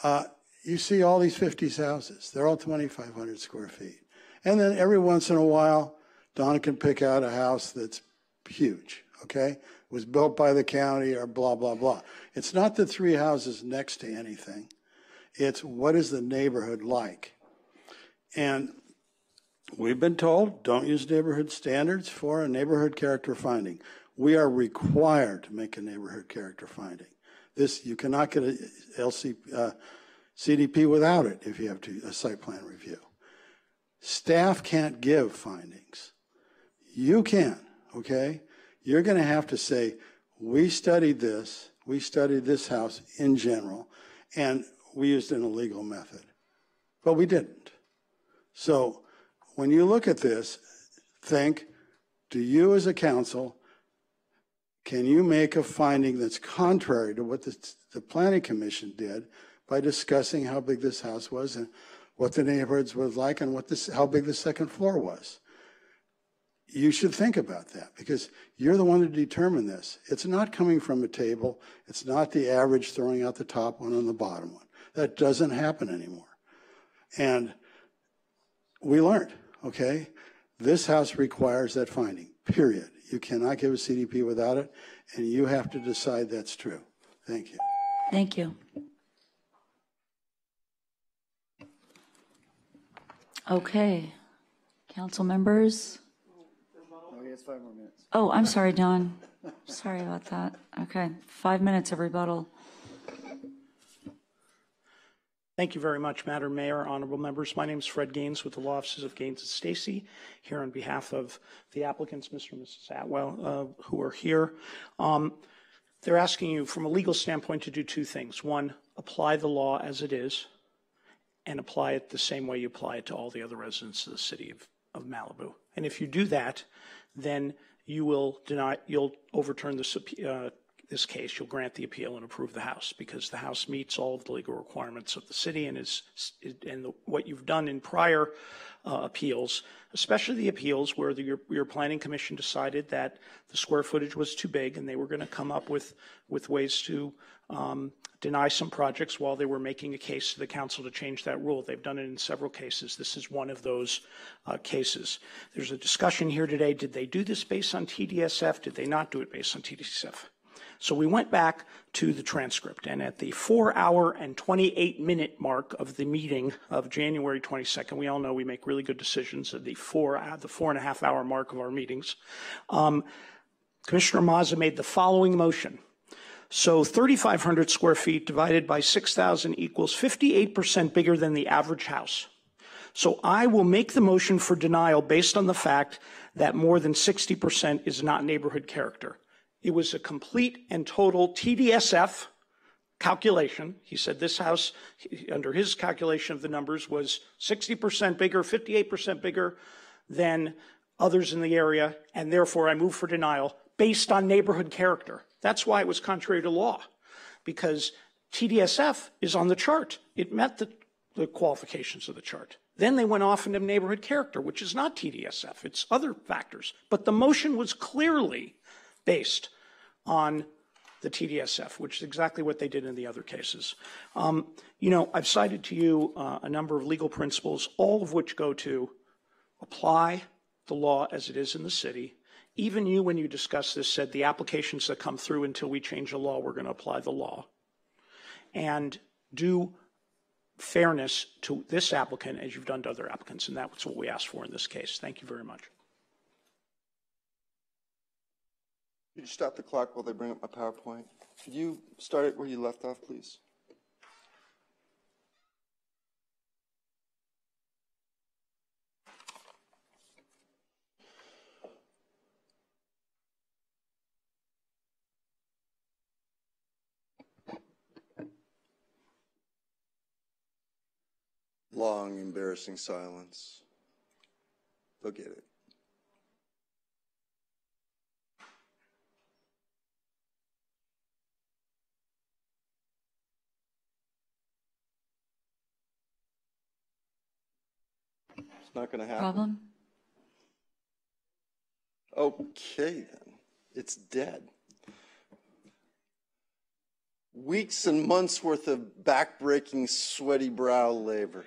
S31: uh, you see all these 50s houses. They're all 2,500 square feet. And then every once in a while, Donna can pick out a house that's huge, okay? It Was built by the county or blah, blah, blah. It's not the three houses next to anything. It's what is the neighborhood like? And we've been told don't use neighborhood standards for a neighborhood character finding. We are required to make a neighborhood character finding. This you cannot get a LC, uh, CDP without it if you have to, a site plan review. Staff can't give findings. You can, okay? You're going to have to say, we studied this, we studied this house in general, and we used an illegal method. But we didn't. So when you look at this, think, do you as a council, can you make a finding that's contrary to what the, the planning commission did by discussing how big this house was and what the neighborhoods was like and what this, how big the second floor was? You should think about that because you're the one to determine this. It's not coming from a table. It's not the average throwing out the top one and the bottom one. That doesn't happen anymore. And we learned, okay? This house requires that finding, period. You cannot give a CDP without it, and you have to decide that's true. Thank you.
S1: Thank you. Okay. Council members?
S21: Oh, he has five more minutes.
S1: Oh, I'm sorry, Don. Sorry about that. Okay, five minutes of rebuttal.
S32: Thank you very much, Madam Mayor, honorable members. My name is Fred Gaines with the Law Offices of Gaines and Stacey, here on behalf of the applicants, Mr. and Mrs. Atwell, uh, who are here. Um, they're asking you, from a legal standpoint, to do two things. One, apply the law as it is, and apply it the same way you apply it to all the other residents of the city of, of Malibu. And if you do that, then you will deny, you'll overturn this, uh, this case, you'll grant the appeal and approve the House because the House meets all of the legal requirements of the city and is and the, what you've done in prior uh, appeals, especially the appeals where the, your, your planning commission decided that the square footage was too big and they were going to come up with with ways to um, deny some projects while they were making a case to the council to change that rule. They've done it in several cases. This is one of those uh, cases. There's a discussion here today. Did they do this based on TDSF? Did they not do it based on TDSF? So we went back to the transcript, and at the four hour and 28 minute mark of the meeting of January 22nd, we all know we make really good decisions at the four, uh, the four and a half hour mark of our meetings. Um, Commissioner Mazza made the following motion. So 3,500 square feet divided by 6,000 equals 58% bigger than the average house. So I will make the motion for denial based on the fact that more than 60% is not neighborhood character. It was a complete and total TDSF calculation. He said this house, under his calculation of the numbers, was 60% bigger, 58% bigger than others in the area, and therefore I move for denial based on neighborhood character. That's why it was contrary to law, because TDSF is on the chart. It met the, the qualifications of the chart. Then they went off into neighborhood character, which is not TDSF, it's other factors. But the motion was clearly based on the TDSF, which is exactly what they did in the other cases. Um, you know, I've cited to you uh, a number of legal principles, all of which go to apply the law as it is in the city. Even you, when you discussed this, said the applications that come through until we change the law, we're going to apply the law. And do fairness to this applicant as you've done to other applicants, and that's what we asked for in this case. Thank you very much.
S29: Could you stop the clock while they bring up my PowerPoint? Could you start it where you left off, please? Long, embarrassing silence. They'll get it. It's not going to happen.
S1: Problem?
S29: Okay, then. It's dead. Weeks and months worth of backbreaking, sweaty brow labor.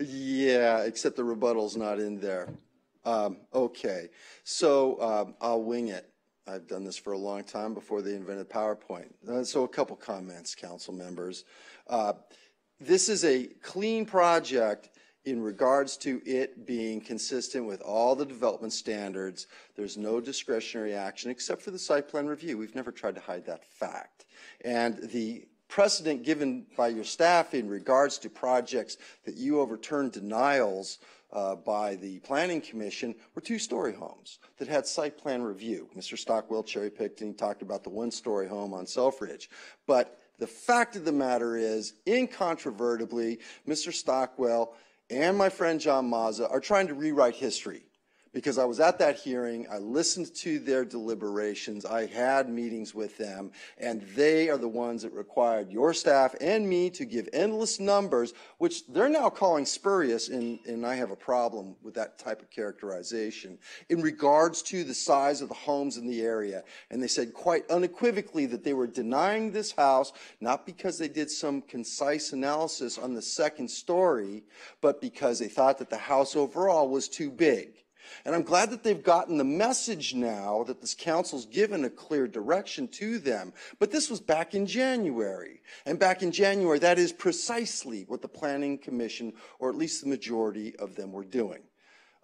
S29: Yeah, except the rebuttal's not in there. Um, okay, so um, I'll wing it. I've done this for a long time before they invented PowerPoint. Uh, so a couple comments, council members. Uh, this is a clean project in regards to it being consistent with all the development standards. There's no discretionary action except for the site plan review. We've never tried to hide that fact. And the precedent given by your staff in regards to projects that you overturned denials uh, by the Planning Commission were two-story homes that had site plan review. Mr. Stockwell cherry-picked and he talked about the one-story home on Selfridge. But the fact of the matter is, incontrovertibly, Mr. Stockwell and my friend John Mazza are trying to rewrite history because I was at that hearing. I listened to their deliberations. I had meetings with them, and they are the ones that required your staff and me to give endless numbers, which they're now calling spurious, and, and I have a problem with that type of characterization, in regards to the size of the homes in the area. And they said quite unequivocally that they were denying this house, not because they did some concise analysis on the second story, but because they thought that the house overall was too big. And I'm glad that they've gotten the message now that this council's given a clear direction to them. But this was back in January. And back in January, that is precisely what the Planning Commission, or at least the majority of them, were doing.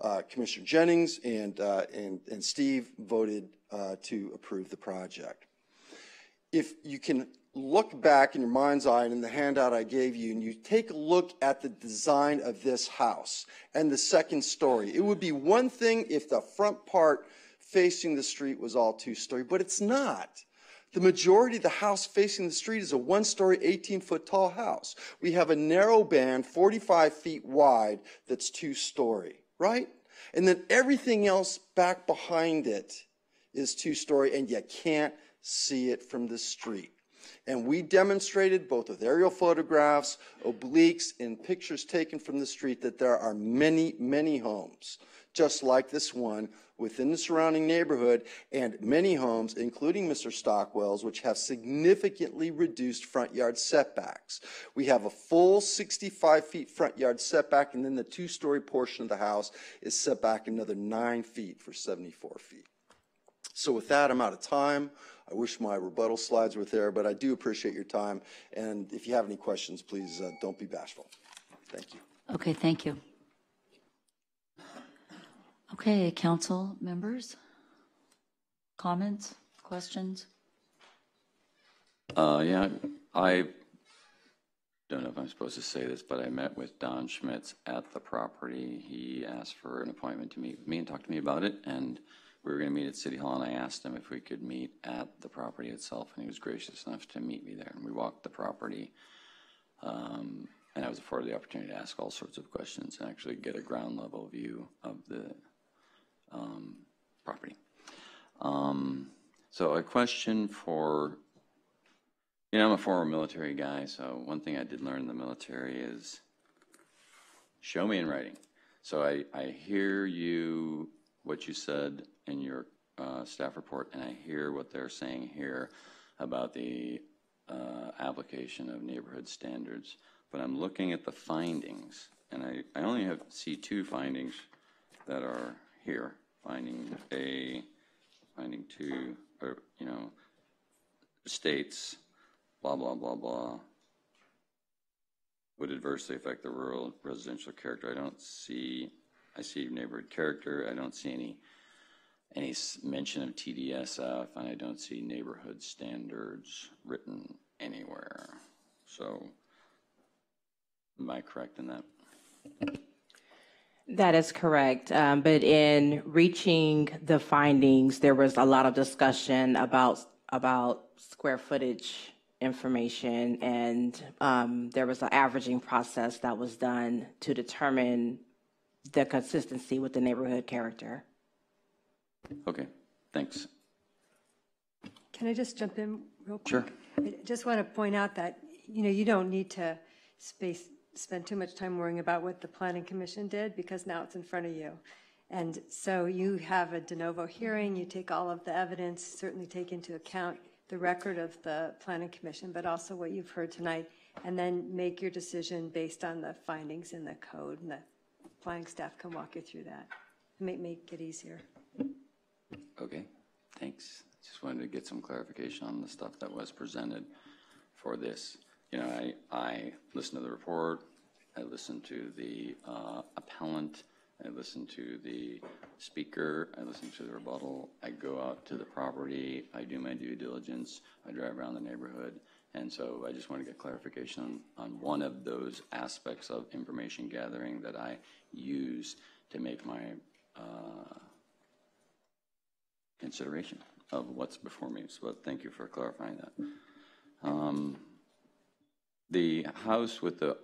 S29: Uh, Commissioner Jennings and, uh, and, and Steve voted uh, to approve the project. if you can look back in your mind's eye and in the handout I gave you, and you take a look at the design of this house and the second story, it would be one thing if the front part facing the street was all two story, but it's not. The majority of the house facing the street is a one story, 18 foot tall house. We have a narrow band, 45 feet wide, that's two story, right? And then everything else back behind it is two story, and you can't see it from the street. And we demonstrated both with aerial photographs, obliques, and pictures taken from the street that there are many, many homes just like this one within the surrounding neighborhood and many homes, including Mr. Stockwell's, which have significantly reduced front yard setbacks. We have a full 65 feet front yard setback, and then the two story portion of the house is set back another nine feet for 74 feet. So, with that, I'm out of time. I wish my rebuttal slides were there, but I do appreciate your time. And if you have any questions, please uh, don't be bashful. Thank you.
S1: Okay, thank you. Okay, council members? Comments, questions?
S23: Uh, yeah, I don't know if I'm supposed to say this, but I met with Don Schmitz at the property. He asked for an appointment to meet with me and talk to me about it, and we were going to meet at City Hall, and I asked him if we could meet at the property itself, and he was gracious enough to meet me there. And we walked the property, um, and I was afforded the opportunity to ask all sorts of questions and actually get a ground level view of the um, property. Um, so a question for, you know, I'm a former military guy, so one thing I did learn in the military is show me in writing. So I, I hear you, what you said in your uh, staff report, and I hear what they're saying here about the uh, application of neighborhood standards. But I'm looking at the findings, and I, I only have see two findings that are here, finding A, finding two, or, you know, states, blah, blah, blah, blah, would adversely affect the rural residential character. I don't see, I see neighborhood character, I don't see any, any mention of TDSF, and I don't see neighborhood standards written anywhere. So, am I correct in that?
S27: That is correct. Um, but in reaching the findings, there was a lot of discussion about about square footage information, and um, there was an averaging process that was done to determine the consistency with the neighborhood character.
S23: Okay, thanks.
S24: Can I just jump in real quick?
S23: Sure.
S24: I just want to point out that, you know, you don't need to space spend too much time worrying about what the planning commission did because now it's in front of you. And so you have a de novo hearing, you take all of the evidence, certainly take into account the record of the planning commission, but also what you've heard tonight, and then make your decision based on the findings in the code, and the planning staff can walk you through that. Make, make it easier.
S23: Okay, thanks. Just wanted to get some clarification on the stuff that was presented for this. You know, I, I listened to the report, I listened to the uh, appellant, I listened to the speaker, I listened to the rebuttal, I go out to the property, I do my due diligence, I drive around the neighborhood, and so I just want to get clarification on, on one of those aspects of information gathering that I use to make my uh, consideration of what's before me. So thank you for clarifying that. Um, the house with the,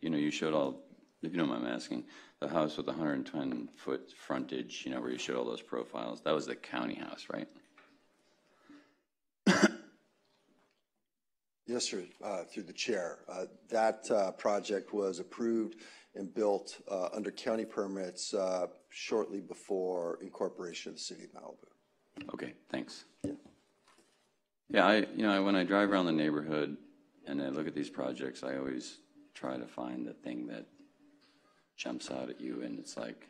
S23: you know, you showed all, if you don't mind me asking, the house with the 110 foot frontage, you know, where you showed all those profiles, that was the county house, right?
S29: Yes, sir, uh, through the chair. Uh, that uh, project was approved and built uh, under county permits uh, shortly before incorporation of the city of Malibu.
S23: Okay, thanks. Yeah. Yeah, I, you know, when I drive around the neighborhood and I look at these projects, I always try to find the thing that jumps out at you, and it's like,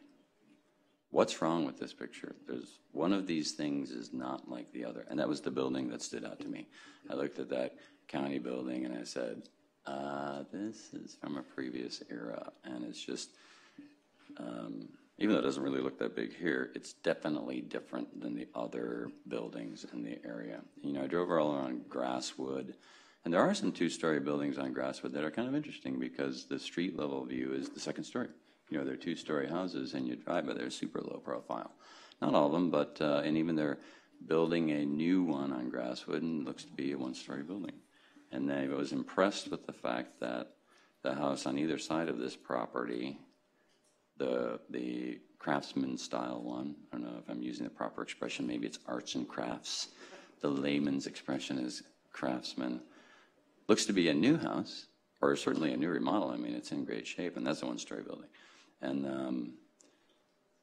S23: what's wrong with this picture? There's one of these things is not like the other, and that was the building that stood out to me. I looked at that county building and I said, uh, this is from a previous era, and it's just, um, even though it doesn't really look that big here, it's definitely different than the other buildings in the area. You know, I drove all around Grasswood, and there are some two-story buildings on Grasswood that are kind of interesting because the street level view is the second story. You know, they're two-story houses, and you drive by, they're super low profile. Not all of them, but, uh, and even they're building a new one on Grasswood, and looks to be a one-story building. And I was impressed with the fact that the house on either side of this property the the craftsman style one. I don't know if I'm using the proper expression. Maybe it's arts and crafts. The layman's expression is craftsman. Looks to be a new house, or certainly a new remodel. I mean, it's in great shape, and that's a one-story building. And um,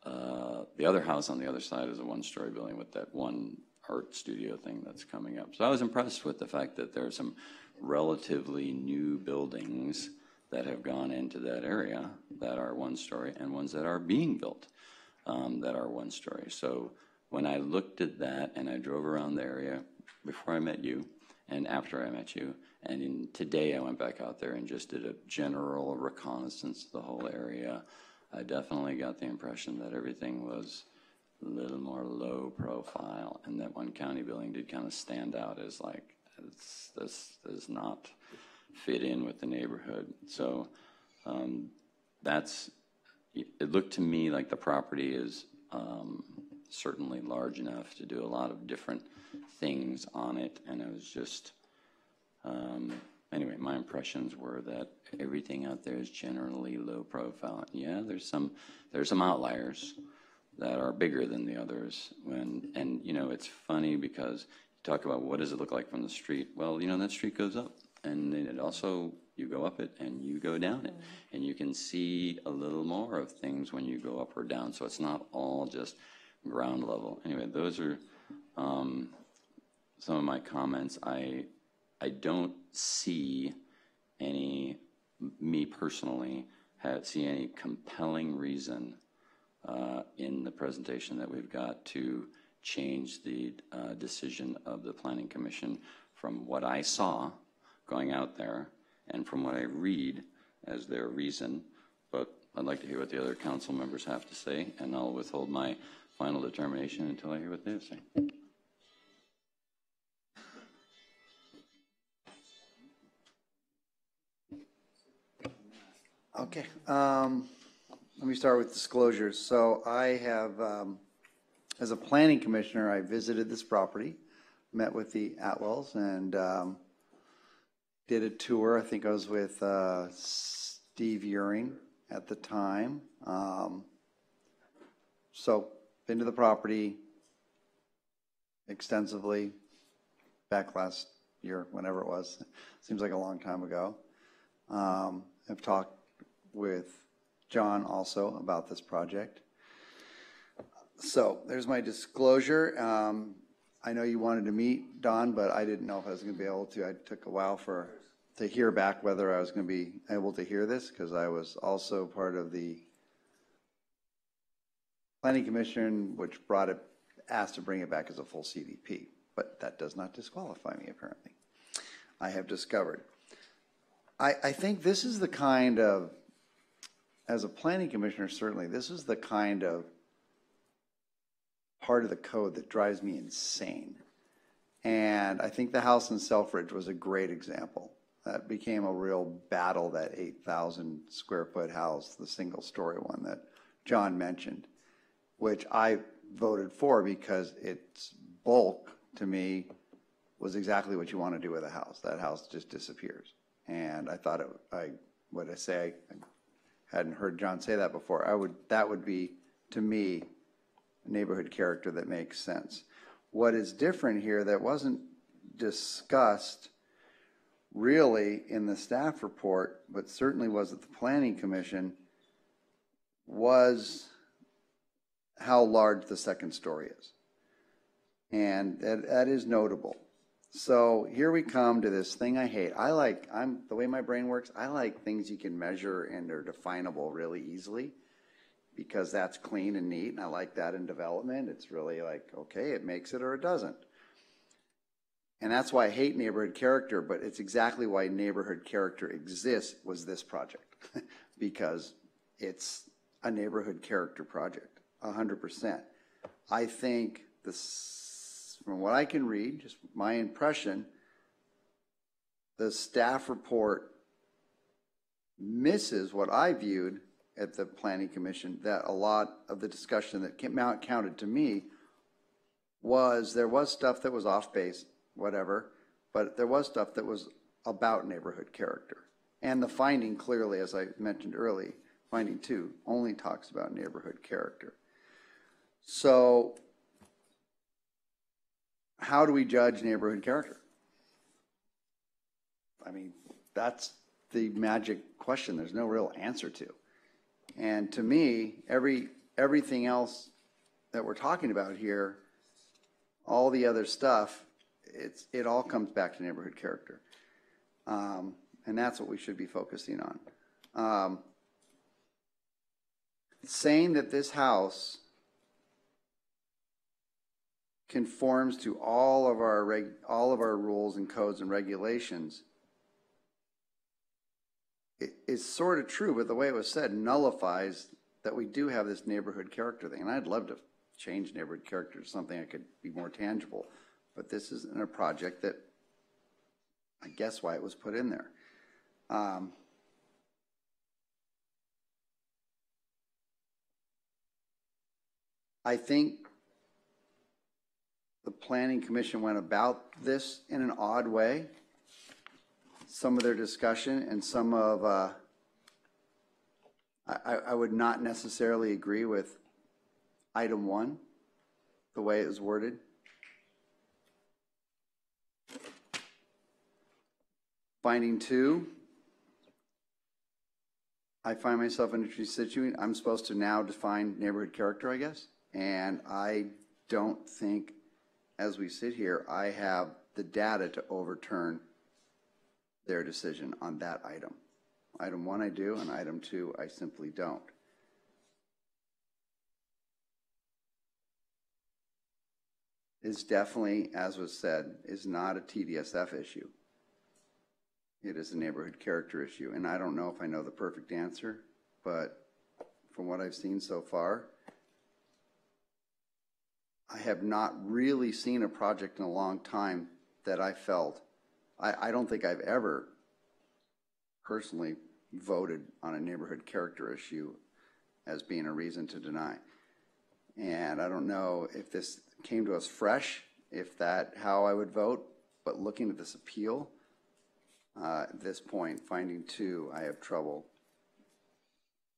S23: uh, the other house on the other side is a one-story building with that one art studio thing that's coming up. So I was impressed with the fact that there are some relatively new buildings that have gone into that area that are one story and ones that are being built um, that are one story. So when I looked at that and I drove around the area before I met you and after I met you, and in, today I went back out there and just did a general reconnaissance of the whole area, I definitely got the impression that everything was a little more low profile and that one county building did kind of stand out as like, this is not fit in with the neighborhood. So um, that's, it looked to me like the property is um, certainly large enough to do a lot of different things on it. And it was just, um, anyway, my impressions were that everything out there is generally low profile. Yeah, there's some, there's some outliers that are bigger than the others. When, and, you know, it's funny because you talk about what does it look like from the street. Well, you know, that street goes up and then it also you go up it and you go down it. And you can see a little more of things when you go up or down so it's not all just ground level. Anyway those are um, some of my comments. I i don't see any me personally have, see any compelling reason uh, in the presentation that we've got to change the uh, decision of the planning commission from what i saw going out there and from what I read as their reason. But I'd like to hear what the other council members have to say, and I'll withhold my final determination until I hear what they have to say.
S21: Okay. Um, let me start with disclosures. So I have, um, as a planning commissioner, I visited this property, met with the Atwells, and um, did a tour. I think I was with uh, Steve Uhring at the time. Um, so, been to the property extensively back last year, whenever it was. Seems like a long time ago. Um, I've talked with John also about this project. So there's my disclosure. Um, I know you wanted to meet Don, but I didn't know if I was going to be able to. I took a while for to hear back whether I was going to be able to hear this because I was also part of the planning commission, which brought it, asked to bring it back as a full CDP, but that does not disqualify me apparently. I have discovered. I, I think this is the kind of, as a planning commissioner, certainly, this is the kind of part of the code that drives me insane. And I think the house in Selfridge was a great example. That became a real battle, that 8,000 square foot house, the single story one that John mentioned, which I voted for because its bulk to me was exactly what you want to do with a house. That house just disappears. And I thought it, I, what I say, I hadn't heard John say that before. I would, that would be, to me, neighborhood character that makes sense. What is different here that wasn't discussed really in the staff report, but certainly was at the planning commission, was how large the second story is. And that, that is notable. So here we come to this thing I hate. I like, I'm, the way my brain works, I like things you can measure and are definable really easily because that's clean and neat. And I like that in development. It's really like, okay, it makes it or it doesn't. And that's why I hate neighborhood character, but it's exactly why neighborhood character exists was this project. because it's a neighborhood character project, hundred percent. I think this, from what I can read, just my impression, the staff report misses what I viewed at the planning commission, that a lot of the discussion that came out counted to me was, there was stuff that was off base, whatever, but there was stuff that was about neighborhood character. And the finding clearly, as I mentioned early, finding two only talks about neighborhood character. So how do we judge neighborhood character? I mean, that's the magic question there's no real answer to. And to me, every, everything else that we're talking about here, all the other stuff, it's, it all comes back to neighborhood character. Um, and that's what we should be focusing on. Um, saying that this house conforms to all of our reg, all of our rules and codes and regulations it is sort of true, but the way it was said nullifies that we do have this neighborhood character thing. And I'd love to change neighborhood character to something that could be more tangible. But this isn't a project that I guess why it was put in there. Um, I think the planning commission went about this in an odd way. Some of their discussion and some of, uh, I, I would not necessarily agree with item one, the way it was worded. Finding two, I find myself in a situation. I'm supposed to now define neighborhood character, I guess. And I don't think, as we sit here, I have the data to overturn their decision on that item. Item one, I do, and item two, I simply don't. Is definitely, as was said, is not a TDSF issue. It is a neighborhood character issue, and I don't know if I know the perfect answer, but from what I've seen so far, I have not really seen a project in a long time that I felt, I, I don't think I've ever personally voted on a neighborhood character issue as being a reason to deny. And I don't know if this came to us fresh, if that, how I would vote, but looking at this appeal, uh, at this point, finding two, I have trouble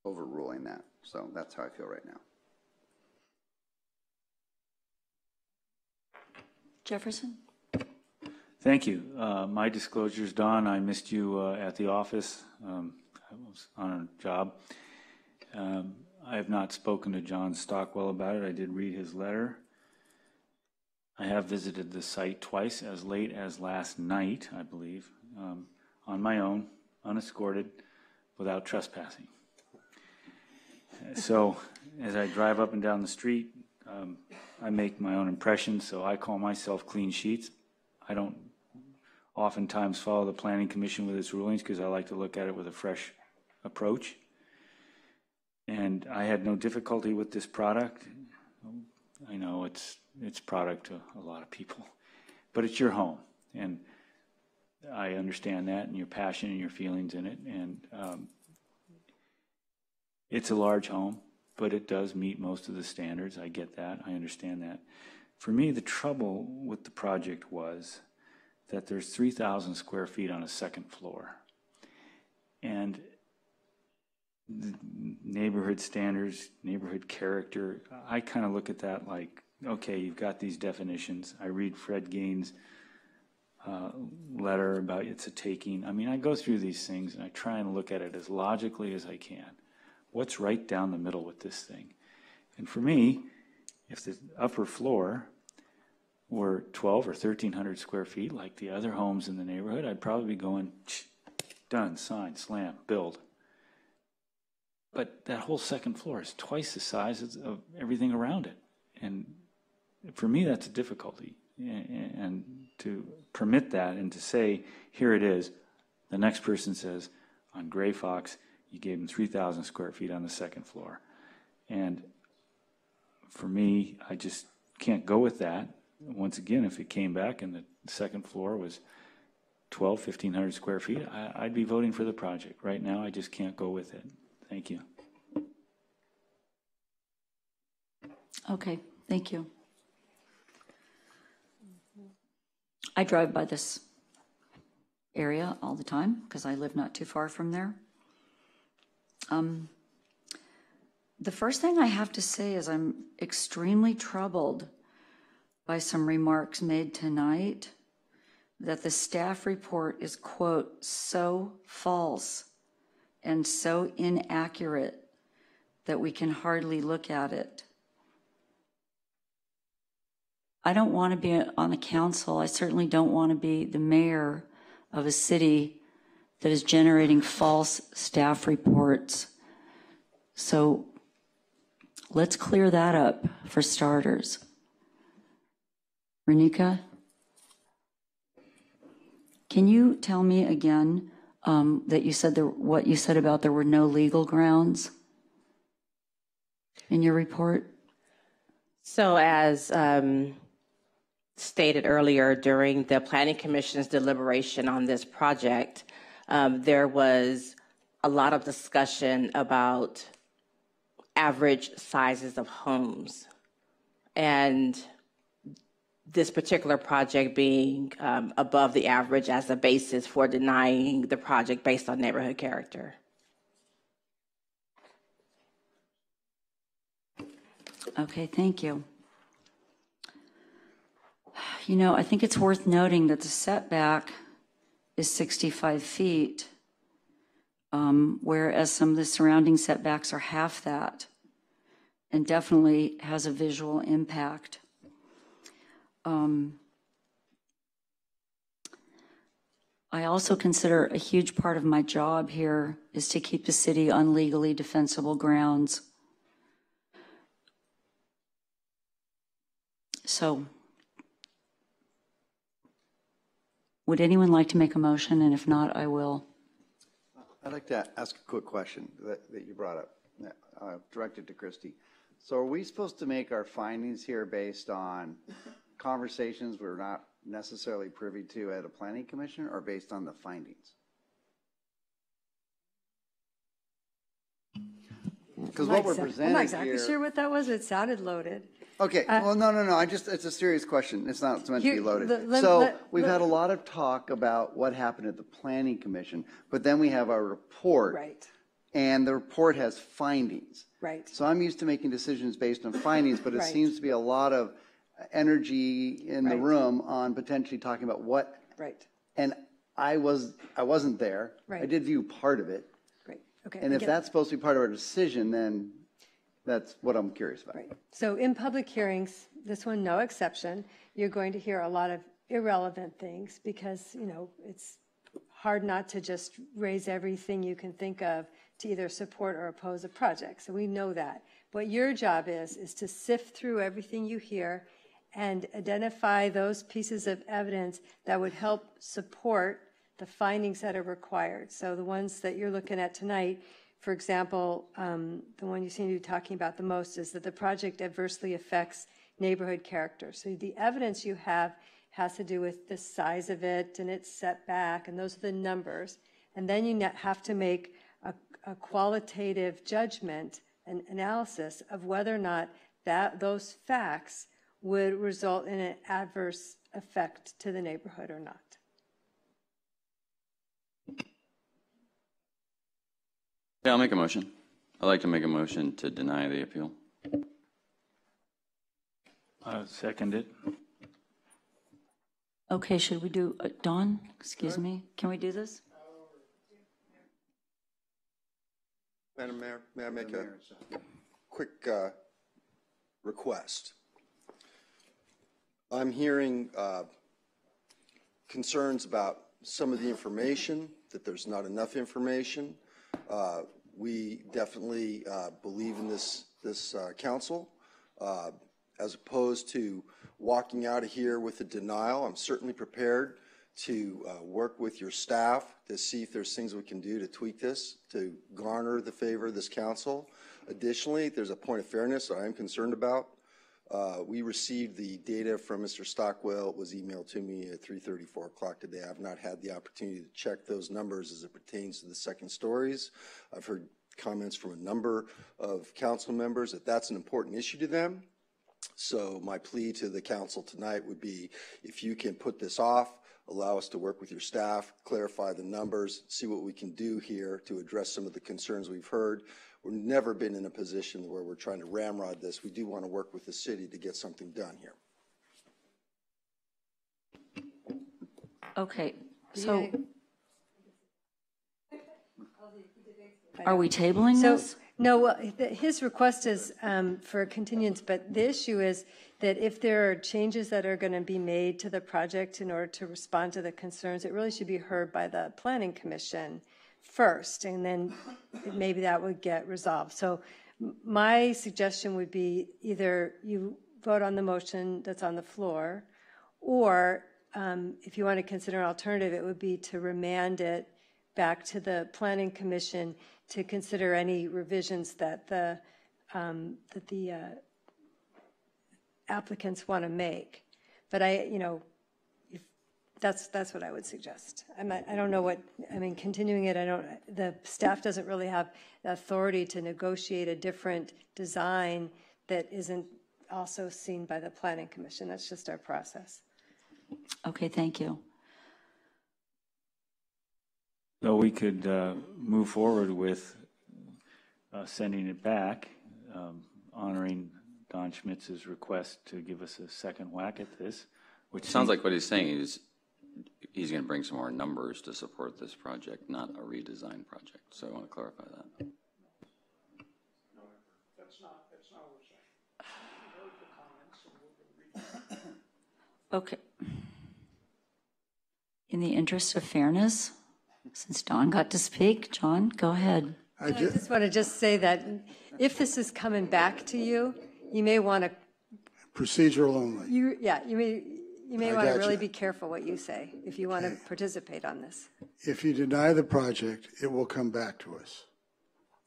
S21: overruling that. So that's how I feel right now.
S1: Jefferson?
S4: Thank you. Uh, my disclosure is Don. I missed you uh, at the office. Um, I was on a job. Um, I have not spoken to John Stockwell about it. I did read his letter. I have visited the site twice, as late as last night, I believe, um, on my own, unescorted, without trespassing. So as I drive up and down the street, um, I make my own impressions, so I call myself clean sheets. I don't oftentimes follow the planning commission with its rulings because I like to look at it with a fresh approach. And I had no difficulty with this product. I know it's it's product to a lot of people, but it's your home, and I understand that and your passion and your feelings in it. And um, it's a large home, but it does meet most of the standards. I get that. I understand that. For me, the trouble with the project was that there's 3,000 square feet on a second floor. And neighborhood standards, neighborhood character, I kind of look at that like, okay, you've got these definitions. I read Fred Gaines' uh, letter about it's a taking. I mean, I go through these things and I try and look at it as logically as I can. What's right down the middle with this thing? And for me, if the upper floor were 12 or 1300 square feet like the other homes in the neighborhood, I'd probably be going, done, sign, slam, build. But that whole second floor is twice the size of everything around it. And for me, that's a difficulty. And to permit that and to say, here it is, the next person says, on Gray Fox, you gave them 3,000 square feet on the second floor. And for me, I just can't go with that. Once again, if it came back and the second floor was 12, 1,500 square feet, I, I'd be voting for the project. Right now, I just can't go with it. Thank you.
S1: Okay, thank you. I drive by this area all the time because I live not too far from there. Um, the first thing I have to say is I'm extremely troubled by some remarks made tonight that the staff report is, quote, so false and so inaccurate that we can hardly look at it. I don't want to be on the council. I certainly don't want to be the mayor of a city that is generating false staff reports. So let's clear that up for starters. Renika, can you tell me again um, that you said there, what you said about there were no legal grounds in your report?
S27: So as um, stated earlier during the Planning Commission's deliberation on this project, um, there was a lot of discussion about average sizes of homes. And this particular project being um, above the average as a basis for denying the project based on neighborhood character.
S1: Okay, thank you. You know, I think it's worth noting that the setback is 65 feet, um, whereas some of the surrounding setbacks are half that, and definitely has a visual impact. Um, I also consider a huge part of my job here is to keep the city on legally defensible grounds. So Would anyone like to make a motion? And if not, I will.
S21: I'd like to ask a quick question that, that you brought up, uh, directed to Christi. So are we supposed to make our findings here based on conversations we're not necessarily privy to at a planning commission are based on the findings? Because what we're presenting
S24: I'm not exactly
S21: here.
S24: sure what that was. It sounded loaded.
S21: Okay,
S24: Uh,
S21: well, no, no, no, I just, it's a serious question. It's not meant to
S24: Here-
S21: be loaded. So we've had a lot of talk about what happened at the planning commission, but then we have our report.
S24: Right.
S21: And the report has findings.
S24: Right.
S21: So I'm used to making decisions based on findings, but it
S24: Right.
S21: seems to be a lot of energy in the
S24: Right.
S21: room on potentially talking about what,
S24: Right,
S21: and I was, I wasn't there. I
S24: Right.
S21: did view part of it.
S24: great, okay.
S21: And
S24: I
S21: if
S24: get
S21: that's supposed to be part of our decision, then that's what I'm curious about. Right.
S24: So in public hearings, this one no exception, you're going to hear a lot of irrelevant things because, you know, it's hard not to just raise everything you can think of to either support or oppose a project. So we know that. What your job is, is to sift through everything you hear and identify those pieces of evidence that would help support the findings that are required. So the ones that you're looking at tonight, for example, um, the one you seem to be talking about the most is that the project adversely affects neighborhood character. So the evidence you have has to do with the size of it and its setback, and those are the numbers. And then you have to make a, a qualitative judgment and analysis of whether or not that those facts would result in an adverse effect to the neighborhood or not.
S23: Yeah, I'll make a motion. I'd like to make a motion to deny the appeal.
S4: Uh, second it.
S1: Okay, should we do, uh, Dawn, excuse me, can we do this?
S29: Madam Mayor, may I make a quick uh, request? I'm hearing uh, concerns about some of the information, that there's not enough information. Uh, We definitely uh, believe in this, this uh, council. Uh, As opposed to walking out of here with a denial, I'm certainly prepared to uh, work with your staff to see if there's things we can do to tweak this, to garner the favor of this council. Additionally, there's a point of fairness that I am concerned about. Uh, We received the data from Mr. Stockwell. It was emailed to me at 3:34 o'clock today. I've not had the opportunity to check those numbers as it pertains to the second stories. I've heard comments from a number of council members that that's an important issue to them. So my plea to the council tonight would be if you can put this off, allow us to work with your staff, clarify the numbers, see what we can do here to address some of the concerns we've heard. We've never been in a position where we're trying to ramrod this. We do want to work with the city to get something done here.
S1: Okay, so are we tabling
S24: So,
S1: this?
S24: no, well, his request is um, for a continuance, but the issue is that if there are changes that are going to be made to the project in order to respond to the concerns, it really should be heard by the planning commission first, and then maybe that would get resolved. So my suggestion would be either you vote on the motion that's on the floor, or um, if you want to consider an alternative, it would be to remand it back to the planning commission to consider any revisions that the, um, that the uh, applicants want to make. But I, you know, that's, that's what I would suggest. I'm not, I don't know what, I mean, continuing it, I don't, the staff doesn't really have the authority to negotiate a different design that isn't also seen by the planning commission. That's just our process.
S1: Okay, thank you.
S4: So we could uh, move forward with uh, sending it back, um, honoring Don Schmitz's request to give us a second whack at this, which
S23: Sounds like what he's saying is, he's going to bring some more numbers to support this project, not a redesign project. So I want to clarify that.
S32: That's not, that's not what we're saying. We heard the comments and we're going to read them.
S1: Okay. In the interest of fairness, since Don got to speak, John, go ahead.
S24: I just want to just say that if this is coming back to you, you may want to,
S31: Procedural only.
S24: you, yeah, you may, you may
S31: I
S24: want to really be careful what you say if you want to participate on this.
S31: If you deny the project, it will come back to us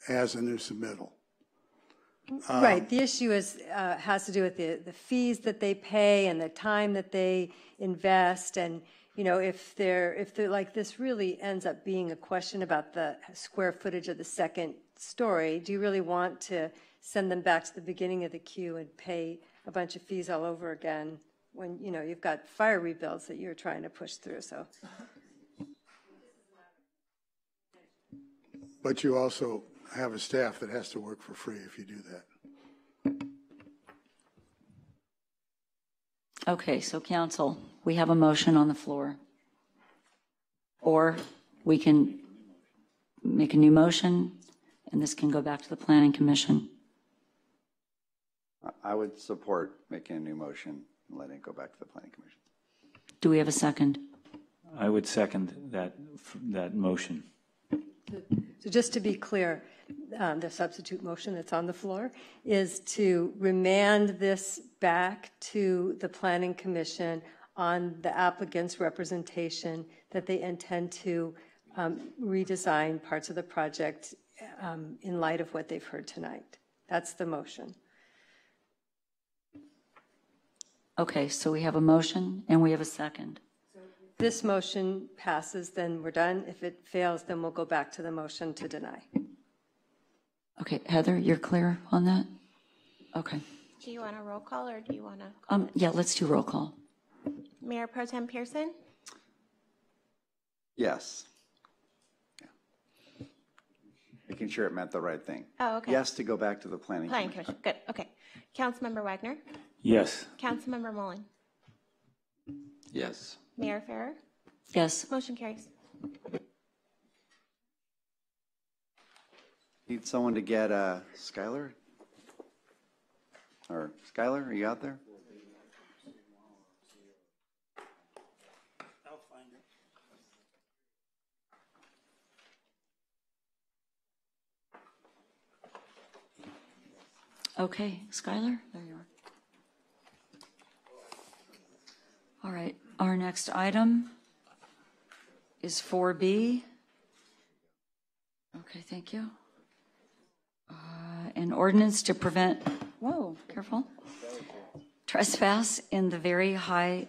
S31: as a new submittal. Um,
S24: Right, the issue is, uh, has to do with the, the fees that they pay and the time that they invest, and, you know, if they're, if they're, like, this really ends up being a question about the square footage of the second story, do you really want to send them back to the beginning of the queue and pay a bunch of fees all over again when, you know, you've got fire rebuilds that you're trying to push through, so.
S31: But you also have a staff that has to work for free if you do that.
S1: Okay, so council, we have a motion on the floor. Or we can make a new motion, and this can go back to the planning commission.
S21: I would support making a new motion and letting it go back to the planning commission.
S1: Do we have a second?
S4: I would second that, that motion.
S24: So just to be clear, um, the substitute motion that's on the floor is to remand this back to the planning commission on the applicant's representation that they intend to um, redesign parts of the project um, in light of what they've heard tonight. That's the motion.
S1: Okay, so we have a motion and we have a second.
S24: This motion passes, then we're done. If it fails, then we'll go back to the motion to deny.
S1: Okay, Heather, you're clear on that? Okay.
S33: Do you want a roll call or do you want to?
S1: Um, yeah, let's do roll call.
S33: Mayor Pro Tem Pierson?
S21: Yes. Yeah. Making sure it meant the right thing.
S33: Oh, okay.
S21: Yes to go back to the planning
S33: Planning
S21: commission.
S33: Commission, good, okay. Councilmember Wagner?
S4: Yes.
S33: Councilmember Mullen?
S23: Yes.
S33: Mayor Farrer?
S1: Yes.
S33: Motion carries.
S21: Need someone to get uh, Skylar? Or Skylar, are you out there?
S32: I'll find it.
S1: Okay, Skylar, there you are. All right, our next item is 4B. Okay, thank you. Uh, An ordinance to prevent, whoa, careful, trespass in the very high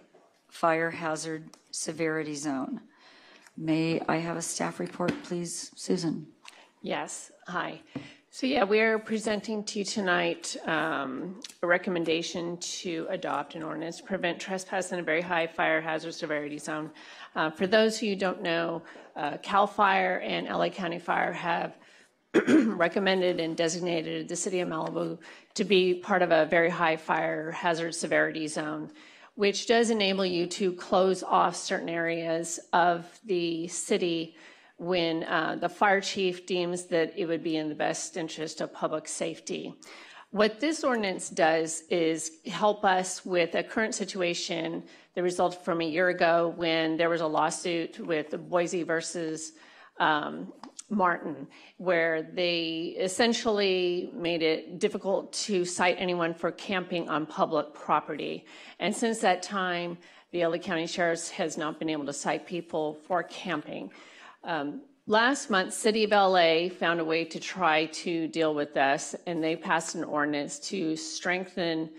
S1: fire hazard severity zone. May I have a staff report, please, Susan?
S8: Yes, hi. So yeah, we're presenting to you tonight um, a recommendation to adopt an ordinance to prevent trespass in a very high fire hazard severity zone. Uh, For those who don't know, uh, CAL FIRE and LA County Fire have recommended and designated the city of Malibu to be part of a very high fire hazard severity zone, which does enable you to close off certain areas of the city when uh, the fire chief deems that it would be in the best interest of public safety. What this ordinance does is help us with a current situation that resulted from a year ago when there was a lawsuit with Boise versus um, Martin, where they essentially made it difficult to cite anyone for camping on public property. And since that time, the LA County Sheriff's has not been able to cite people for camping. Um, last month, City of LA found a way to try to deal with this, and they passed an ordinance to strengthen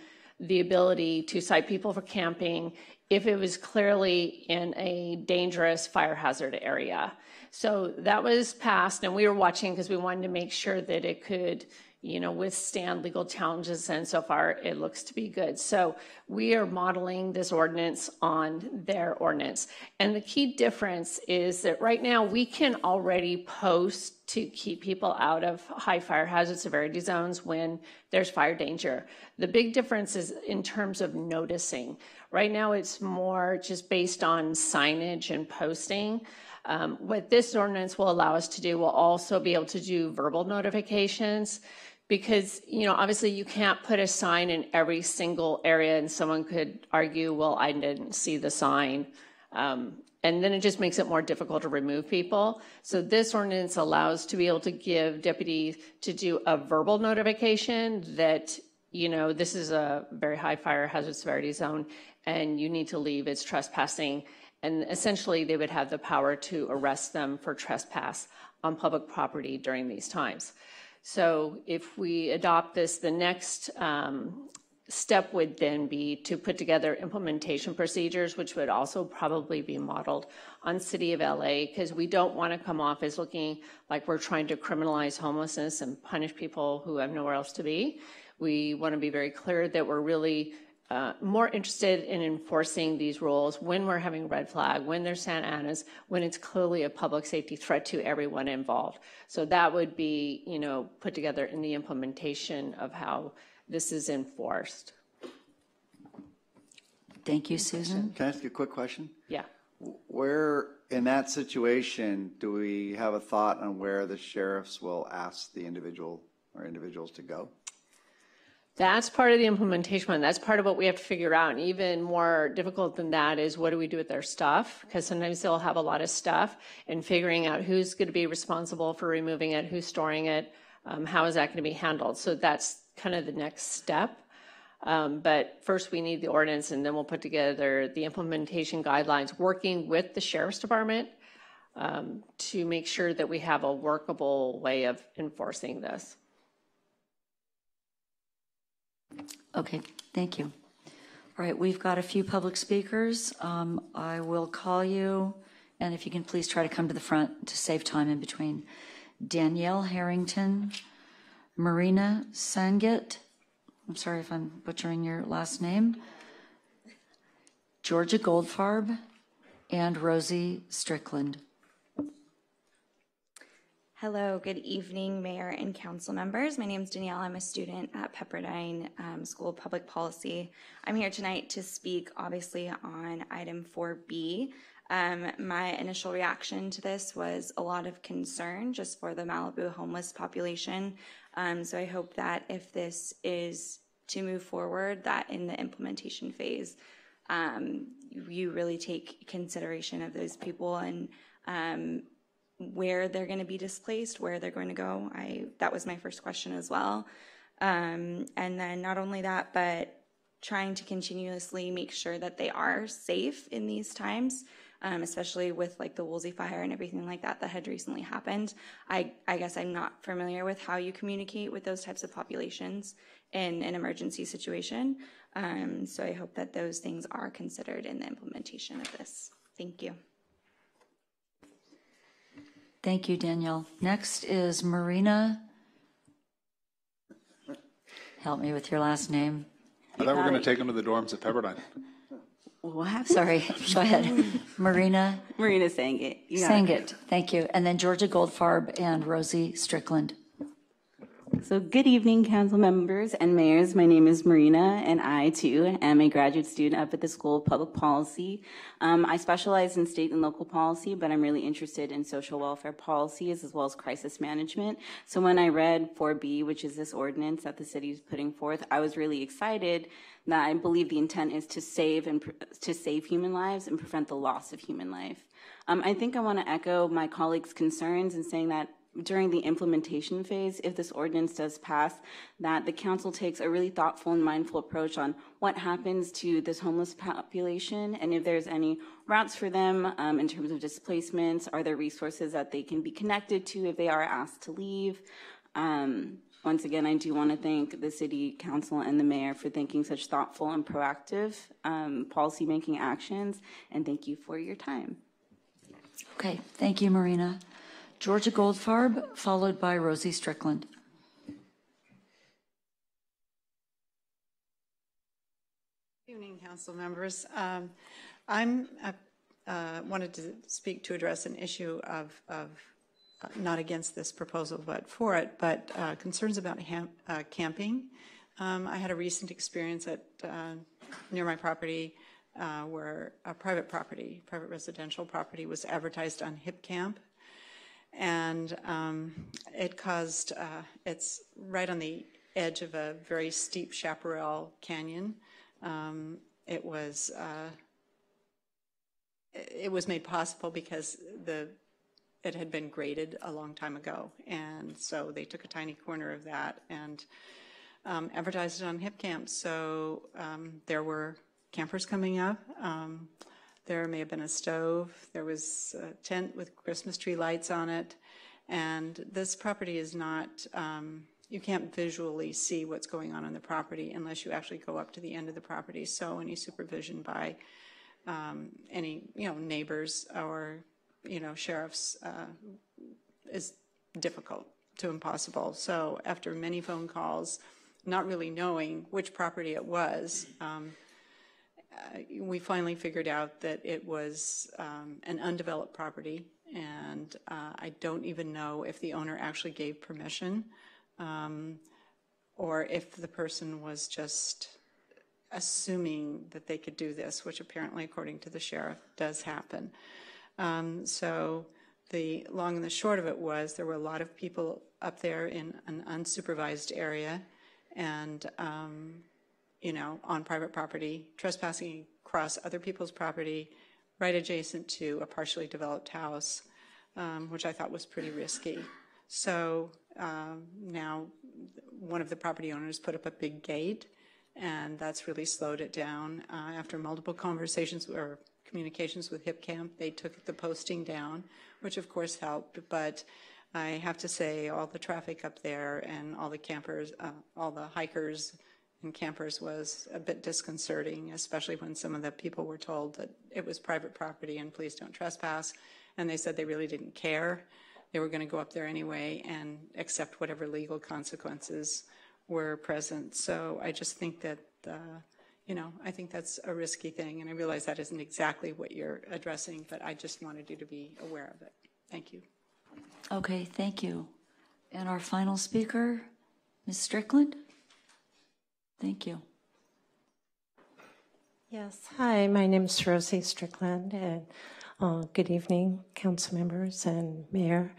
S8: the ability to cite people for camping if it was clearly in a dangerous fire hazard area. So that was passed, and we were watching because we wanted to make sure that it could, you know, withstand legal challenges, and so far it looks to be good. So we are modeling this ordinance on their ordinance. And the key difference is that right now we can already post to keep people out of high fire hazard severity zones when there's fire danger. The big difference is in terms of noticing. Right now it's more just based on signage and posting. Um, what this ordinance will allow us to do, will also be able to do verbal notifications because, you know, obviously you can't put a sign in every single area and someone could argue, well, I didn't see the sign. Um, and then it just makes it more difficult to remove people. So this ordinance allows to be able to give deputies to do a verbal notification that, you know, this is a very high fire hazard severity zone and you need to leave, it's trespassing. And essentially, they would have the power to arrest them for trespass on public property during these times. So if we adopt this, the next um, step would then be to put together implementation procedures, which would also probably be modeled on City of LA, because we don't want to come off as looking like we're trying to criminalize homelessness and punish people who have nowhere else to be. We want to be very clear that we're really uh, more interested in enforcing these rules when we're having red flag, when there's Santa Anas, when it's clearly a public safety threat to everyone involved. So that would be, you know, put together in the implementation of how this is enforced.
S1: Thank you, Susan.
S21: Can I ask you a quick question?
S8: Yeah.
S21: Where, in that situation, do we have a thought on where the sheriffs will ask the individual or individuals to go?
S8: That's part of the implementation plan. That's part of what we have to figure out. And even more difficult than that is what do we do with their stuff? Because sometimes they'll have a lot of stuff and figuring out who's going to be responsible for removing it, who's storing it, um, how is that going to be handled? So that's kind of the next step. Um, but first we need the ordinance and then we'll put together the implementation guidelines working with the sheriff's department um, to make sure that we have a workable way of enforcing this.
S1: Okay, thank you. All right, we've got a few public speakers. Um, I will call you, and if you can please try to come to the front to save time in between. Danielle Harrington, Marina Sanget, I'm sorry if I'm butchering your last name, Georgia Goldfarb, and Rosie Strickland.
S34: Hello, good evening, Mayor and Council members. My name is Danielle. I'm a student at Pepperdine um, School of Public Policy. I'm here tonight to speak, obviously, on item 4B. Um, my initial reaction to this was a lot of concern just for the Malibu homeless population. Um, so I hope that if this is to move forward, that in the implementation phase, um, you really take consideration of those people and um, where they're going to be displaced, where they're going to go. I that was my first question as well. Um, and then not only that, but trying to continuously make sure that they are safe in these times, um, especially with like the Woolsey fire and everything like that that had recently happened. I, I guess I'm not familiar with how you communicate with those types of populations in an emergency situation. Um, so I hope that those things are considered in the implementation of this. Thank you.
S1: Thank you, Danielle. Next is Marina. Help me with your last name.
S22: I thought we were going to take them to the dorms at Pepperdine.
S1: What? Sorry, go ahead. Marina
S35: Marina Sangit. You got
S1: Sangit, thank you. And then Georgia Goldfarb and Rosie Strickland.
S35: So, good evening, council members and mayors. My name is Marina, and I too am a graduate student up at the School of Public Policy. Um, I specialize in state and local policy, but I'm really interested in social welfare policies as well as crisis management. So, when I read 4B, which is this ordinance that the city is putting forth, I was really excited that I believe the intent is to save and to save human lives and prevent the loss of human life. Um, I think I want to echo my colleagues' concerns in saying that during the implementation phase, if this ordinance does pass, that the council takes a really thoughtful and mindful approach on what happens to this homeless population and if there's any routes for them um, in terms of displacements, are there resources that they can be connected to if they are asked to leave? Um, once again, I do want to thank the City Council and the Mayor for thinking such thoughtful and proactive um, policymaking actions, and thank you for your time.
S1: Okay, thank you, Marina. Georgia Goldfarb, followed by Rosie Strickland.
S36: Good evening, council members. Um, I'm uh, uh, wanted to speak to address an issue of, of uh, not against this proposal, but for it, but uh, concerns about uh, camping. Um, I had a recent experience at near my property where a private property, private residential property, was advertised on HipCamp and um, it caused, uh, it's right on the edge of a very steep chaparral canyon. Um, it was, uh, it was made possible because the, it had been graded a long time ago. And so they took a tiny corner of that and um, advertised it on HipCamp. So um, there were campers coming up. There may have been a stove. There was a tent with Christmas tree lights on it. And this property is not, um, you can't visually see what's going on on the property unless you actually go up to the end of the property. So any supervision by um, any, you know, neighbors or, you know, sheriffs uh, is difficult to impossible. So after many phone calls, not really knowing which property it was, um, we finally figured out that it was um, an undeveloped property, and uh, I don't even know if the owner actually gave permission um, or if the person was just assuming that they could do this, which apparently, according to the sheriff, does happen. Um, so the long and the short of it was there were a lot of people up there in an unsupervised area, and um, you know, on private property, trespassing across other people's property, right adjacent to a partially developed house, um, which I thought was pretty risky. So um, now one of the property owners put up a big gate, and that's really slowed it down. Uh, after multiple conversations or communications with HipCamp, they took the posting down, which of course helped, but I have to say all the traffic up there and all the campers, uh, all the hikers, and campers was a bit disconcerting, especially when some of the people were told that it was private property and please don't trespass. And they said they really didn't care. They were going to go up there anyway and accept whatever legal consequences were present. So I just think that, uh, you know, I think that's a risky thing. And I realize that isn't exactly what you're addressing, but I just wanted you to be aware of it. Thank you.
S1: Okay, thank you. And our final speaker, Ms. Strickland. Thank you.
S37: Yes, hi, my name is Rosie Strickland, and uh, good evening, council members and mayor.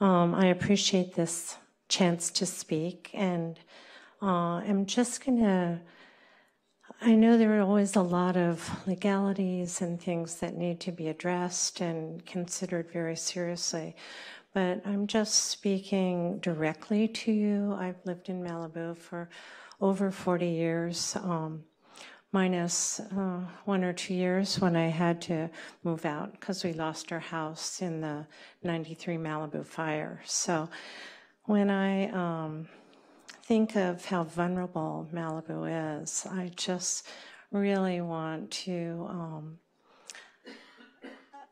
S37: Um, I appreciate this chance to speak, and uh, I'm just going to. I know there are always a lot of legalities and things that need to be addressed and considered very seriously, but I'm just speaking directly to you. I've lived in Malibu for over 40 years. Um, minus uh, one or two years when I had to move out because we lost our house in the 93 Malibu fire. So when I um, think of how vulnerable Malibu is, I just really want to um,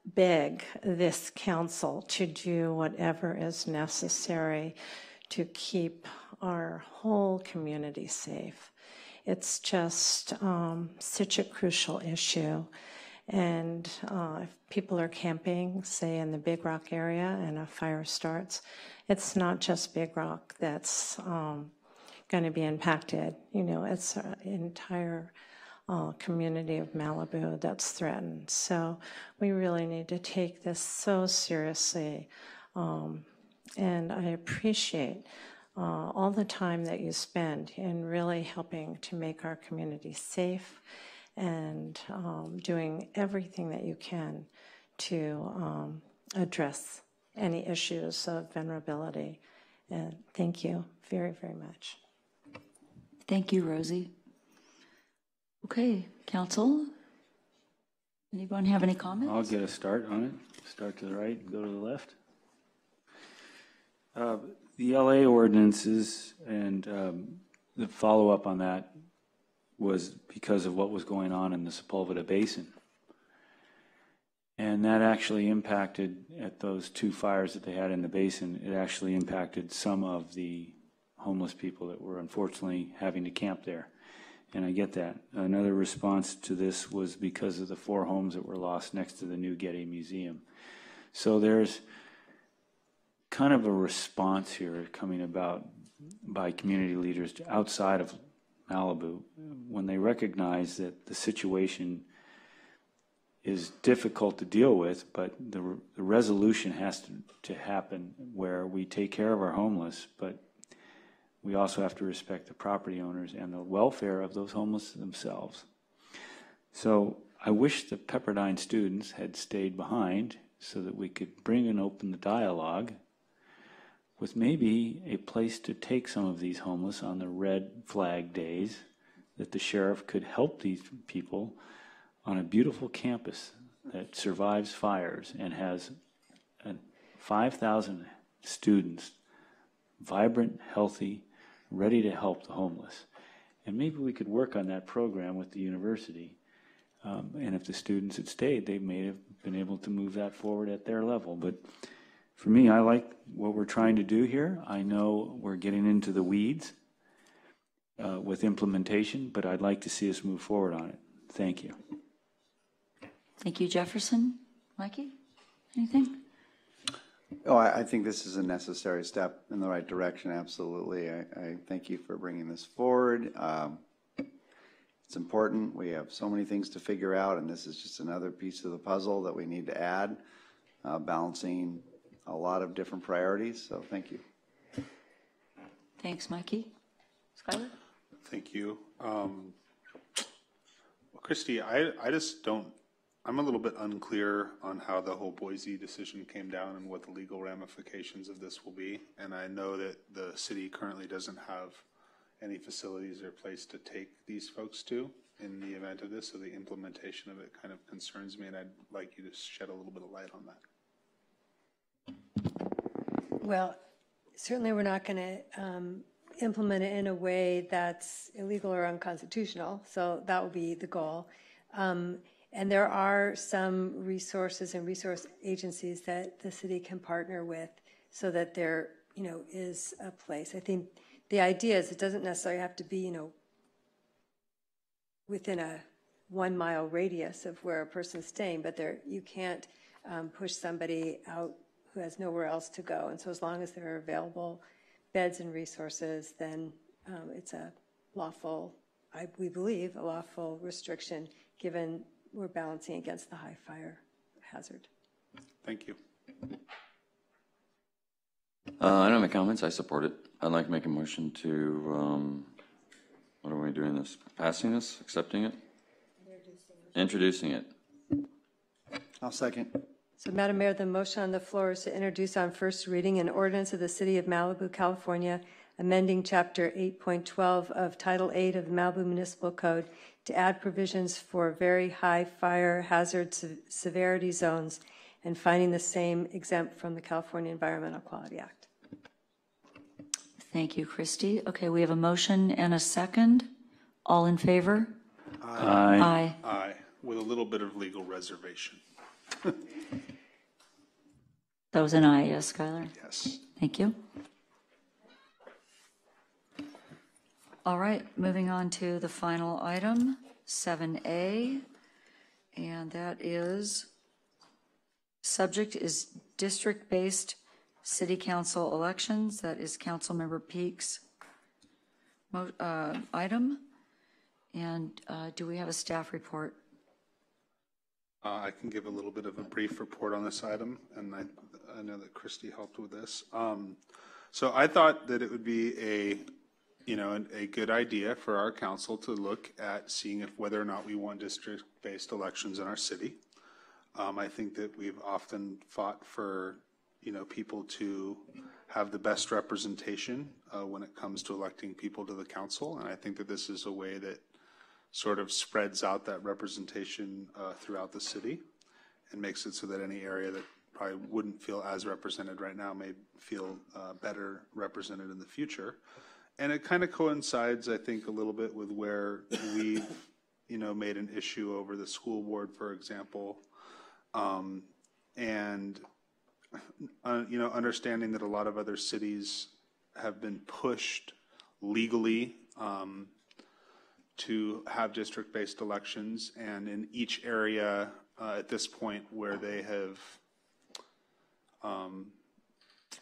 S37: beg this council to do whatever is necessary to keep our whole community safe. It's just um, such a crucial issue. And uh, if people are camping, say in the Big Rock area, and a fire starts, it's not just Big Rock that's um, going to be impacted. You know, it's an entire uh, community of Malibu that's threatened. So we really need to take this so seriously. Um, and I appreciate uh, all the time that you spend in really helping to make our community safe and um, doing everything that you can to um, address any issues of vulnerability. And thank you very, very much.
S1: Thank you, Rosie. Okay, council. Anyone have any comments?
S4: I'll get a start on it. Start to the right, go to the left. Uh, The LA ordinances and um, the follow-up on that was because of what was going on in the Sepulveda Basin. And that actually impacted, at those two fires that they had in the basin, it actually impacted some of the homeless people that were unfortunately having to camp there. And I get that. Another response to this was because of the four homes that were lost next to the new Getty Museum. So there's kind of a response here coming about by community leaders outside of Malibu when they recognize that the situation is difficult to deal with, but the, the resolution has to, to happen where we take care of our homeless, but we also have to respect the property owners and the welfare of those homeless themselves. So I wish the Pepperdine students had stayed behind so that we could bring and open the dialogue with maybe a place to take some of these homeless on the red flag days, that the sheriff could help these people on a beautiful campus that survives fires and has 5,000 students, vibrant, healthy, ready to help the homeless. And maybe we could work on that program with the university. Um, and if the students had stayed, they may have been able to move that forward at their level. But for me, I like what we're trying to do here. I know we're getting into the weeds uh, with implementation, but I'd like to see us move forward on it. Thank you.
S1: Thank you, Jefferson. Mikke, anything?
S21: Oh, I, I think this is a necessary step in the right direction, absolutely. I, I thank you for bringing this forward. Um, it's important. We have so many things to figure out, and this is just another piece of the puzzle that we need to add, uh, balancing a lot of different priorities, so thank you.
S1: Thanks, Mikke. Skylar?
S22: Thank you. Um, well, Christi, I, I just don't I'm a little bit unclear on how the whole Boise decision came down and what the legal ramifications of this will be. And I know that the city currently doesn't have any facilities or place to take these folks to in the event of this. So the implementation of it kind of concerns me, and I'd like you to shed a little bit of light on that.
S24: Well, certainly we're not going to um, implement it in a way that's illegal or unconstitutional. So that will be the goal. Um, and there are some resources and resource agencies that the city can partner with so that there, you know, is a place. I think the idea is it doesn't necessarily have to be, you know, within a one mile radius of where a person's staying, but there you can't um, push somebody out who has nowhere else to go. And so as long as there are available beds and resources, then um, it's a lawful, I, we believe, a lawful restriction given we're balancing against the high fire hazard.
S22: Thank you.
S23: Uh, I don't have any comments. I support it. I'd like to make a motion to, um, what are we doing this? Passing this, accepting it? Introducing it.
S21: I'll second.
S24: So, Madam Mayor, the motion on the floor is to introduce on first reading an ordinance of the City of Malibu, California, amending Chapter 8.12 of Title 8 of the Malibu Municipal Code to add provisions for very high fire hazard se- severity zones and finding the same exempt from the California Environmental Quality Act.
S1: Thank you, Christi. Okay, we have a motion and a second. All in favor?
S4: Aye.
S1: Aye.
S22: Aye, with a little bit of legal reservation.
S1: That was an aye, yes, Skylar?
S22: Yes.
S1: Thank you. All right, moving on to the final item, 7A, and that is, subject is district-based city council elections. That is Councilmember Peak's mo- uh, item. And uh, do we have a staff report?
S22: Uh, I can give a little bit of a brief report on this item, and I, I know that Christi helped with this. Um, so I thought that it would be a, you know, an- a good idea for our council to look at seeing if whether or not we want district-based elections in our city. Um, I think that we've often fought for, you know, people to have the best representation uh, when it comes to electing people to the council, and I think that this is a way that sort of spreads out that representation uh, throughout the city and makes it so that any area that probably wouldn't feel as represented right now may feel uh, better represented in the future. And it kind of coincides, I think, a little bit with where we've, you know, made an issue over the school board, for example. Um, and, uh, you know, understanding that a lot of other cities have been pushed legally um, to have district-based elections, and in each area uh, at this point where they have um,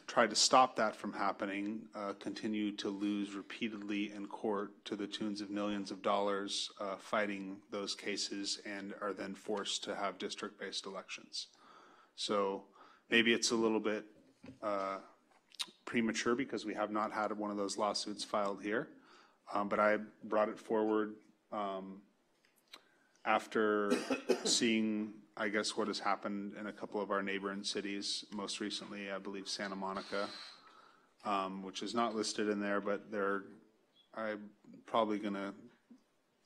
S22: tried to stop that from happening, uh, continue to lose repeatedly in court to the tunes of millions of dollars uh, fighting those cases, and are then forced to have district-based elections. So maybe it's a little bit uh, premature because we have not had one of those lawsuits filed here. Um, but I brought it forward um, after seeing, I guess, what has happened in a couple of our neighboring cities. Most recently, I believe Santa Monica, um, which is not listed in there, but they're I'm probably going to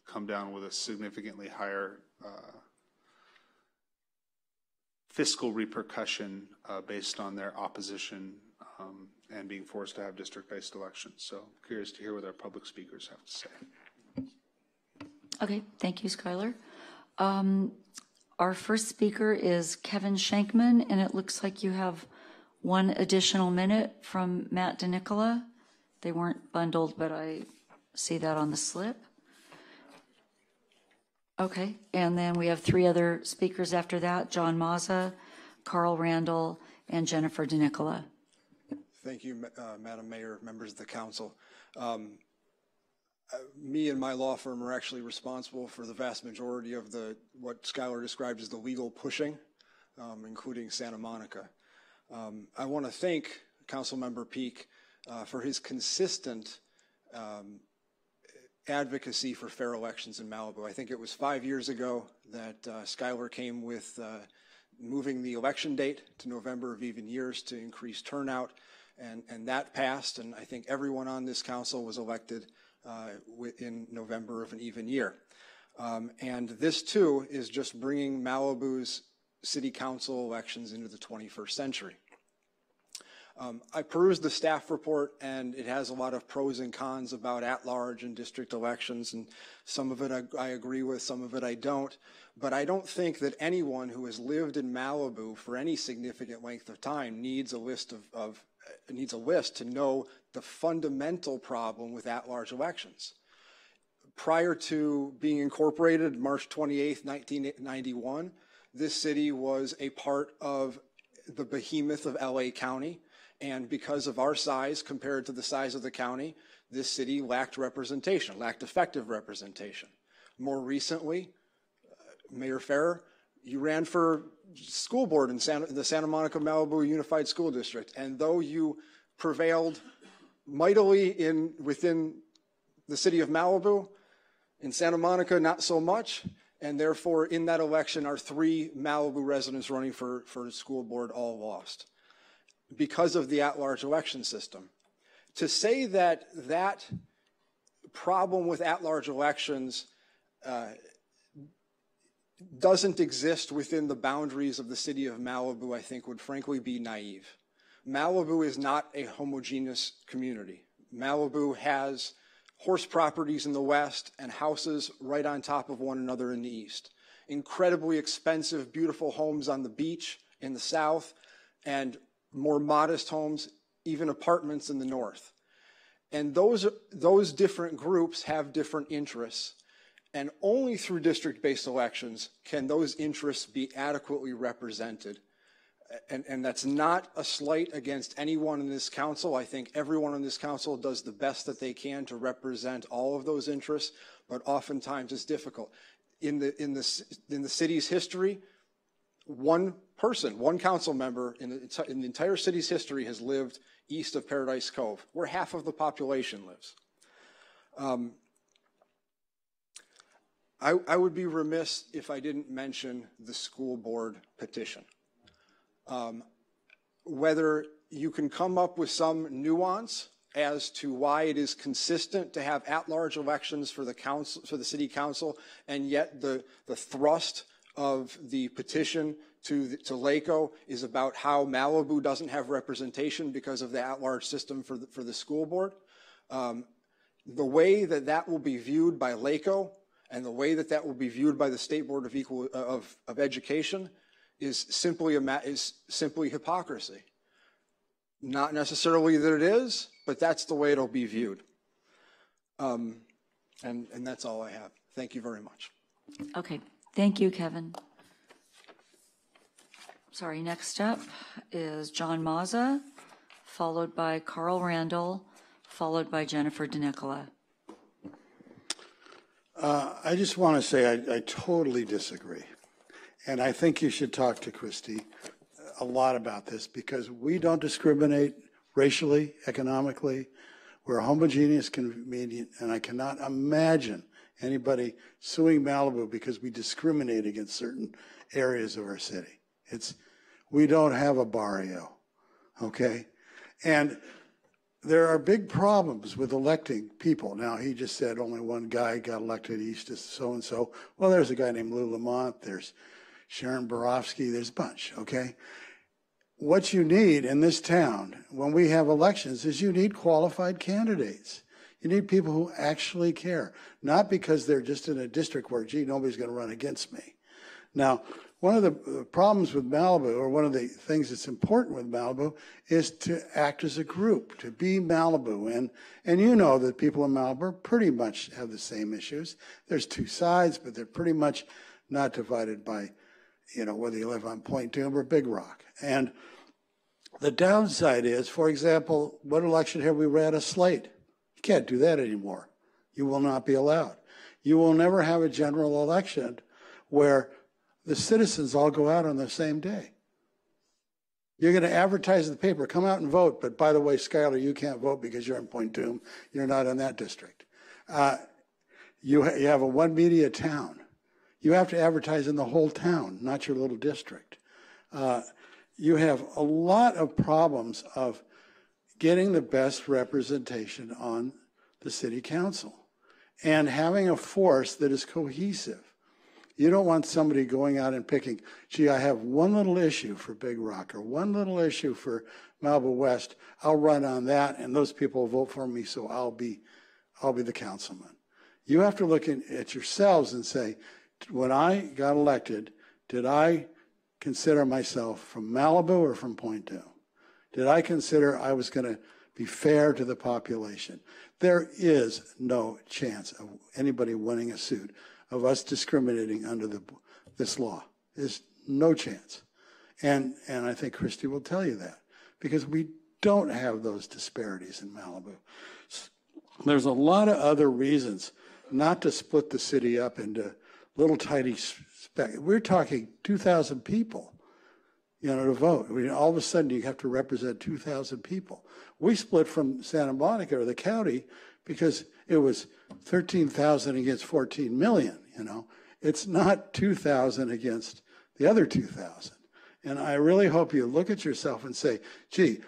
S22: come down with a significantly higher uh, fiscal repercussion uh, based on their opposition um, and being forced to have district-based elections. So curious to hear what our public speakers have to say.
S1: Okay, thank you, Skylar. Um, Our first speaker is Kevin Shenkman, and it looks like you have one additional minute from Matt DeNicola. They weren't bundled, but I see that on the slip. Okay, and then we have three other speakers after that, John Mazza, Carl Randall, and Jennifer DeNicola.
S38: Thank you, uh, Madam Mayor, members of the council. Um, uh, Me and my law firm are actually responsible for the vast majority of the, what Skylar described as the legal pushing, um, including Santa Monica. Um, I want to thank Councilmember Peak uh, for his consistent um, advocacy for fair elections in Malibu. I think it was five years ago that uh, Skylar came with uh, moving the election date to November of even years to increase turnout, and, and that passed, and I think everyone on this council was elected uh, in November of an even year. Um, And this, too, is just bringing Malibu's city council elections into the 21st century. Um, I perused the staff report, and it has a lot of pros and cons about at-large and district elections, and some of it I, I agree with, some of it I don't. But I don't think that anyone who has lived in Malibu for any significant length of time needs a list of, of needs a list to know the fundamental problem with at-large elections. Prior to being incorporated, March 28, 1991, this city was a part of the behemoth of LA County. And because of our size compared to the size of the county, this city lacked representation, lacked effective representation. More recently, uh, Mayor Farrer, you ran for school board in Santa, the Santa Monica Malibu Unified School District. And though you prevailed mightily in, within the city of Malibu, in Santa Monica, not so much. And therefore, in that election, our three Malibu residents running for, for school board all lost because of the at-large election system. To say that that problem with at-large elections uh, doesn't exist within the boundaries of the city of Malibu, I think would frankly be naive. Malibu is not a homogeneous community. Malibu has horse properties in the west and houses right on top of one another in the east. Incredibly expensive, beautiful homes on the beach in the south, and more modest homes, even apartments in the north. And those, those different groups have different interests. And only through district-based elections can those interests be adequately represented. And, and that's not a slight against anyone in this council. I think everyone in this council does the best that they can to represent all of those interests, but oftentimes it's difficult. In the, in the, in the city's history, one person, one council member in the, in the entire city's history has lived east of Paradise Cove, where half of the population lives. Um, I, I, would be remiss if I didn't mention the school board petition. Um, whether you can come up with some nuance as to why it is consistent to have at-large elections for the council, for the city council, and yet the, the thrust of the petition to, the, to LAFCO is about how Malibu doesn't have representation because of the at-large system for the, for the school board. Um, the way that that will be viewed by LAFCO and the way that that will be viewed by the State Board of, Equal, uh, of, of Education is simply, is simply hypocrisy. Not necessarily that it is, but that's the way it'll be viewed. Um, and, and that's all I have. Thank you very much.
S1: Okay. Thank you, Kevin. Sorry, next up is John Mazza, followed by Carl Randall, followed by Jennifer DeNicola.
S31: Uh, I just want to say I, I, totally disagree. And I think you should talk to Christi a lot about this because we don't discriminate racially, economically. We're a homogeneous community, and I cannot imagine anybody suing Malibu because we discriminate against certain areas of our city. It's we don't have a barrio, okay? And there are big problems with electing people. Now, he just said only one guy got elected east of so and so. Well, there's a guy named Lou La Monte, there's Sharon Barovsky, there's a bunch, okay? What you need in this town when we have elections is you need qualified candidates. You need people who actually care, not because they're just in a district where, gee, nobody's going to run against me. Now, one of the uh, problems with Malibu, or one of the things that's important with Malibu, is to act as a group, to be Malibu. And, and you know that people in Malibu pretty much have the same issues. There's two sides, but they're pretty much not divided by, you know, whether you live on Point Dume or Big Rock. And the downside is, for example, what election have we ran a slate? You can't do that anymore. You will not be allowed. You will never have a general election where the citizens all go out on the same day. You're going to advertise in the paper, come out and vote, but by the way, Skylar, you can't vote because you're in Point Dume. You're not in that district. Uh, you, ha- you have a one media town. You have to advertise in the whole town, not your little district. Uh, you have a lot of problems of getting the best representation on the city council and having a force that is cohesive. You don't want somebody going out and picking, gee, I have one little issue for Big Rock or one little issue for Malibu West. I'll run on that and those people will vote for me, so I'll be, I'll be the councilman. You have to look in, at yourselves and say, when I got elected, did I consider myself from Malibu or from Point Dume? Did I consider I was going to be fair to the population? There is no chance of anybody winning a suit of us discriminating under the, this law. There's no chance. And, and I think Christi will tell you that because we don't have those disparities in Malibu. There's a lot of other reasons not to split the city up into little tiny speck. We're talking 2,000 people, you know, to vote. I mean, all of a sudden you have to represent 2,000 people. We split from Santa Monica or the county because it was 13,000 against 14 million, you know. It's not 2,000 against the other 2,000. And I really hope you look at yourself and say, gee,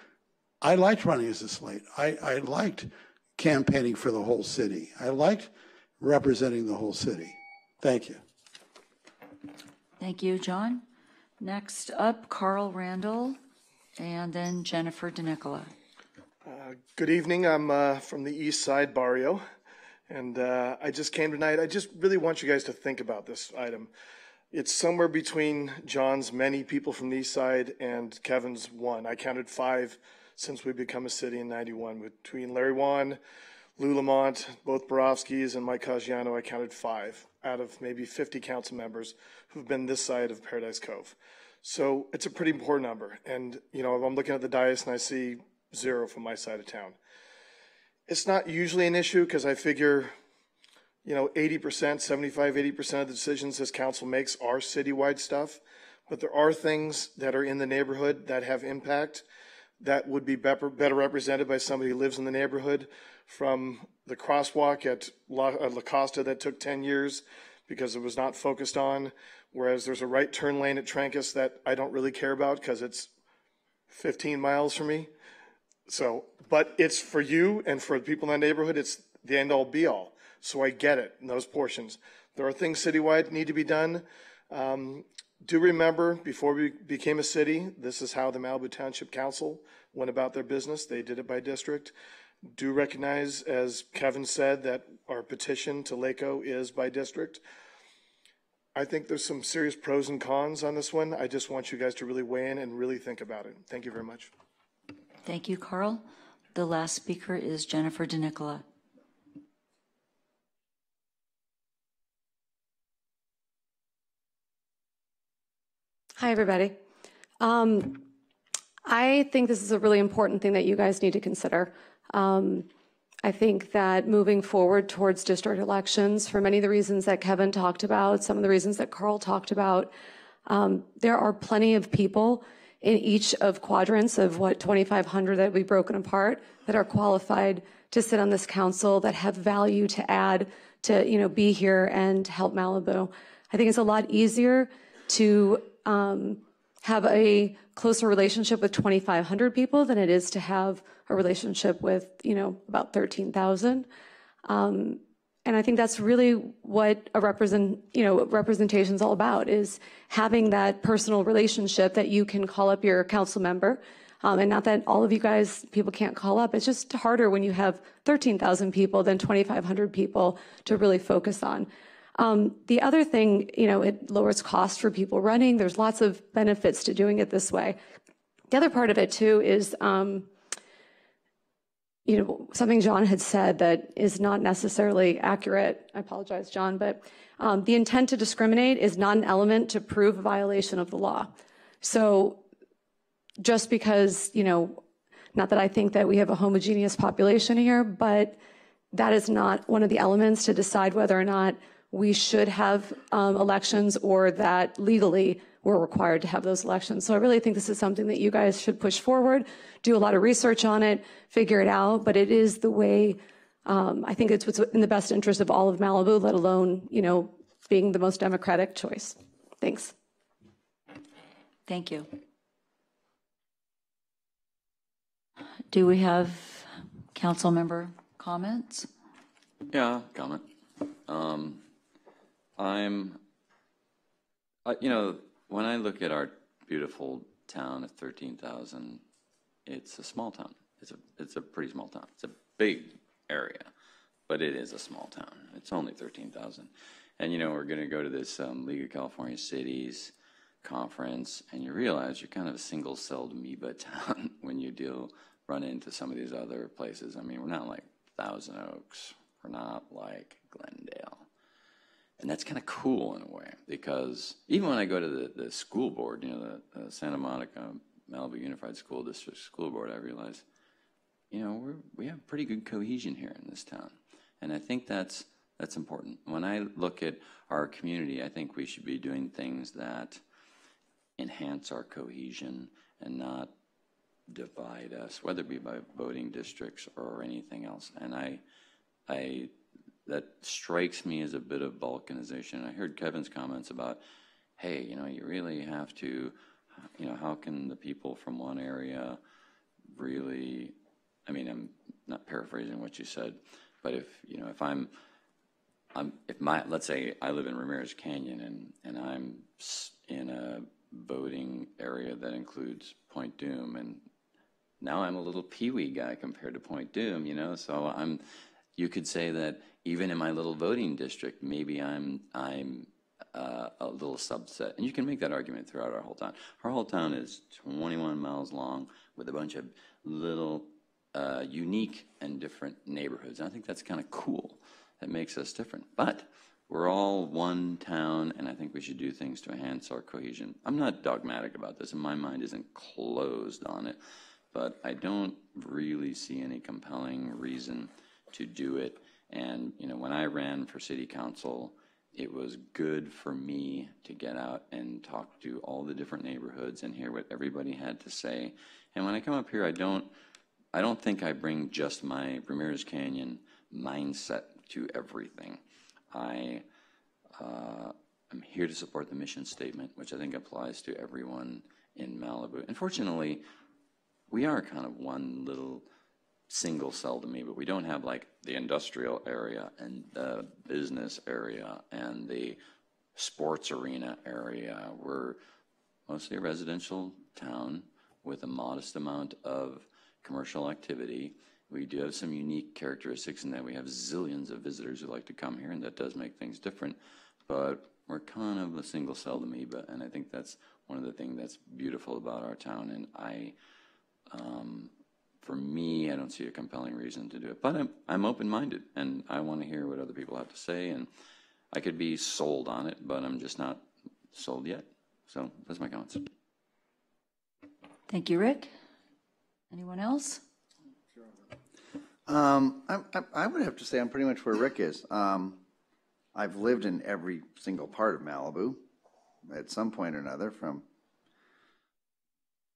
S31: I liked running as a slate. I, I liked campaigning for the whole city. I liked representing the whole city. Thank you.
S1: Thank you, John. Next up, Carl Randall, and then Jennifer DeNicola.
S39: Uh, Good evening. I'm uh, from the east side, Barrio, and uh, I just came tonight. I just really want you guys to think about this item. It's somewhere between John's many people from the east side and Kevin's one. I counted five since we become a city in 91. Between Larry Wan, Lou La Monte, both Barovskys, and Mike Caggiano, I counted five out of maybe 50 council members who've been this side of Paradise Cove. So it's a pretty poor number. And, you know, I'm looking at the dais and I see zero from my side of town. It's not usually an issue because I figure, you know, 80%, 75, 80% of the decisions this council makes are citywide stuff. But there are things that are in the neighborhood that have impact that would be better, represented by somebody who lives in the neighborhood from the crosswalk at La, uh, La Costa that took 10 years because it was not focused on. Whereas there's a right turn lane at Trancas that I don't really care about because it's 15 miles from me. So, but it's for you and for the people in that neighborhood, it's the end all be all. So I get it in those portions. There are things citywide need to be done. Um, do remember, before we became a city, this is how the Malibu Township Council went about their business. They did it by district. Do recognize, as Kevin said, that our petition to LAFCO is by district. I think there's some serious pros and cons on this one. I just want you guys to really weigh in and really think about it. Thank you very much.
S1: Thank you, Carl. The last speaker is Jennifer DeNicola.
S40: Hi, everybody. Um, I think this is a really important thing that you guys need to consider. Um, I think that moving forward towards district elections, for many of the reasons that Kevin talked about, some of the reasons that Carl talked about, um, there are plenty of people in each of quadrants of what 2,500 that we've broken apart that are qualified to sit on this council that have value to add to you know be here and help Malibu. I think it's a lot easier to um, have a closer relationship with 2,500 people than it is to have a relationship with, you know, about 13,000. Um, and I think that's really what a represent, you know, representation is all about is having that personal relationship that you can call up your council member. Um, and not that all of you guys, people can't call up. It's just harder when you have 13,000 people than 2,500 people to really focus on. Um, the other thing, you know, it lowers cost for people running. There's lots of benefits to doing it this way. The other part of it too is, um, you know, something John had said that is not necessarily accurate. I apologize, John, but um, the intent to discriminate is not an element to prove a violation of the law. So just because, you know, not that I think that we have a homogeneous population here, but that is not one of the elements to decide whether or not we should have um, elections or that legally we're required to have those elections. So I really think this is something that you guys should push forward, do a lot of research on it, figure it out. But it is the way um, I think it's what's in the best interest of all of Malibu, let alone you know being the most democratic choice. Thanks.
S1: Thank you. Do we have council member comments?
S23: Yeah, comment. Um, I'm, uh, you know, when I look at our beautiful town of 13,000, it's a small town. It's a, it's a pretty small town. It's a big area, but it is a small town. It's only 13,000. And, you know, we're going to go to this um, League of California Cities conference, and you realize you're kind of a single-celled amoeba town when you deal, run into some of these other places. I mean, we're not like Thousand Oaks. We're not like Glendale. And that's kind of cool in a way because even when I go to the, the school board, you know, the, Santa Monica Malibu Unified School District School Board, I realize, you know, we're, we have pretty good cohesion here in this town. And I think that's, that's important. When I look at our community, I think we should be doing things that enhance our cohesion and not divide us, whether it be by voting districts or anything else. And I, I that strikes me as a bit of balkanization. I heard Kevin's comments about, hey, you know, you really have to, you know, how can the people from one area really, I mean, I'm not paraphrasing what you said, but if, you know, if I'm I'm, if my, let's say I live in Ramirez Canyon and, and I'm in a voting area that includes Point Dume and now I'm a little peewee guy compared to Point Dume, you know, so I'm, you could say that even in my little voting district, maybe I'm, I'm uh, a little subset. And you can make that argument throughout our whole town. Our whole town is 21 miles long with a bunch of little uh, unique and different neighborhoods. And I think that's kind of cool. That makes us different. But we're all one town, and I think we should do things to enhance our cohesion. I'm not dogmatic about this, and my mind isn't closed on it, but I don't really see any compelling reason to do it. And, you know, when I ran for city council, it was good for me to get out and talk to all the different neighborhoods and hear what everybody had to say. And when I come up here, I don't, I don't think I bring just my Ramirez Canyon mindset to everything. I uh, am here to support the mission statement, which I think applies to everyone in Malibu. Unfortunately, we are kind of one little single cell to me, but we don't have like the industrial area and the business area and the sports arena area. We're mostly a residential town with a modest amount of commercial activity. We do have some unique characteristics in that we have zillions of visitors who like to come here, and that does make things different. But we're kind of a single celled amoeba, and I think that's one of the things that's beautiful about our town. And I, um, for me, I don't see a compelling reason to do it. But I'm, I'm open minded, and I want to hear what other people have to say. And I could be sold on it, but I'm just not sold yet. So that's my comments.
S1: Thank you, Rick. Anyone else?
S21: Um, I, I, I would have to say I'm pretty much where Rick is. Um, I've lived in every single part of Malibu at some point or another, from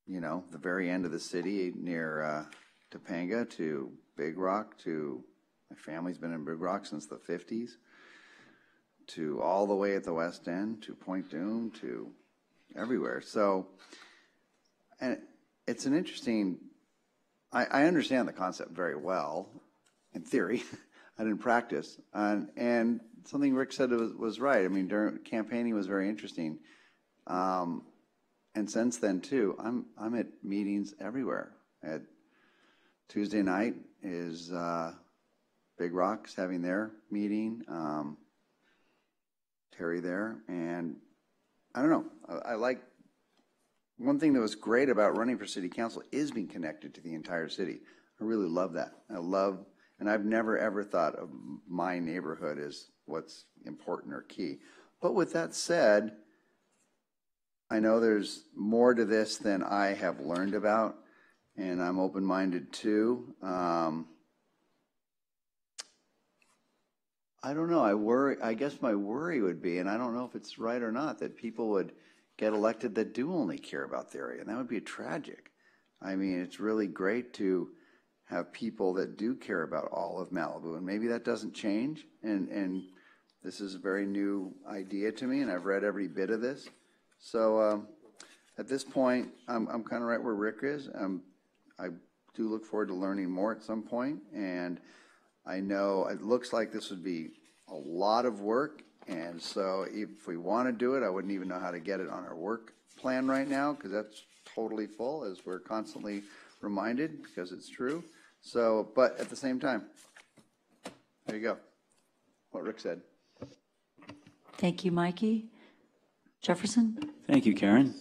S21: you know the very end of the city near uh, Topanga to Big Rock to my family's been in Big Rock since the 50s to all the way at the west end to Point Dume to everywhere. So, and it's an interesting I, I understand the concept very well in theory. I didn't practice. And, and something Rick said was, was right. I mean, during campaigning was very interesting. Um, and since then too, I'm I'm at meetings everywhere. At Tuesday night is uh, Big Rocks having their meeting. Um, Terry there, and I don't know. I, I like one thing that was great about running for city council is being connected to the entire city. I really love that. I love, and I've never ever thought of my neighborhood as what's important or key. But with that said, I know there's more to this than I have learned about, and I'm open minded too. Um, I don't know. I worry. I guess my worry would be, and I don't know if it's right or not, that people would get elected that do only care about theory, and that would be tragic. I mean, it's really great to have people that do care about all of Malibu, and maybe that doesn't change. And and this is a very new idea to me, and I've read every bit of this. So um, at this point, I'm I'm kind of right where Rick is. Um, I do look forward to learning more at some point, and I know it looks like this would be a lot of work, and so if we want to do it, I wouldn't even know how to get it on our work plan right now, because that's totally full, as we're constantly reminded, because it's true. So, but at the same time, there you go, what Rick said.
S1: Thank you, Mikke. Jefferson?
S4: Thank you, Karen.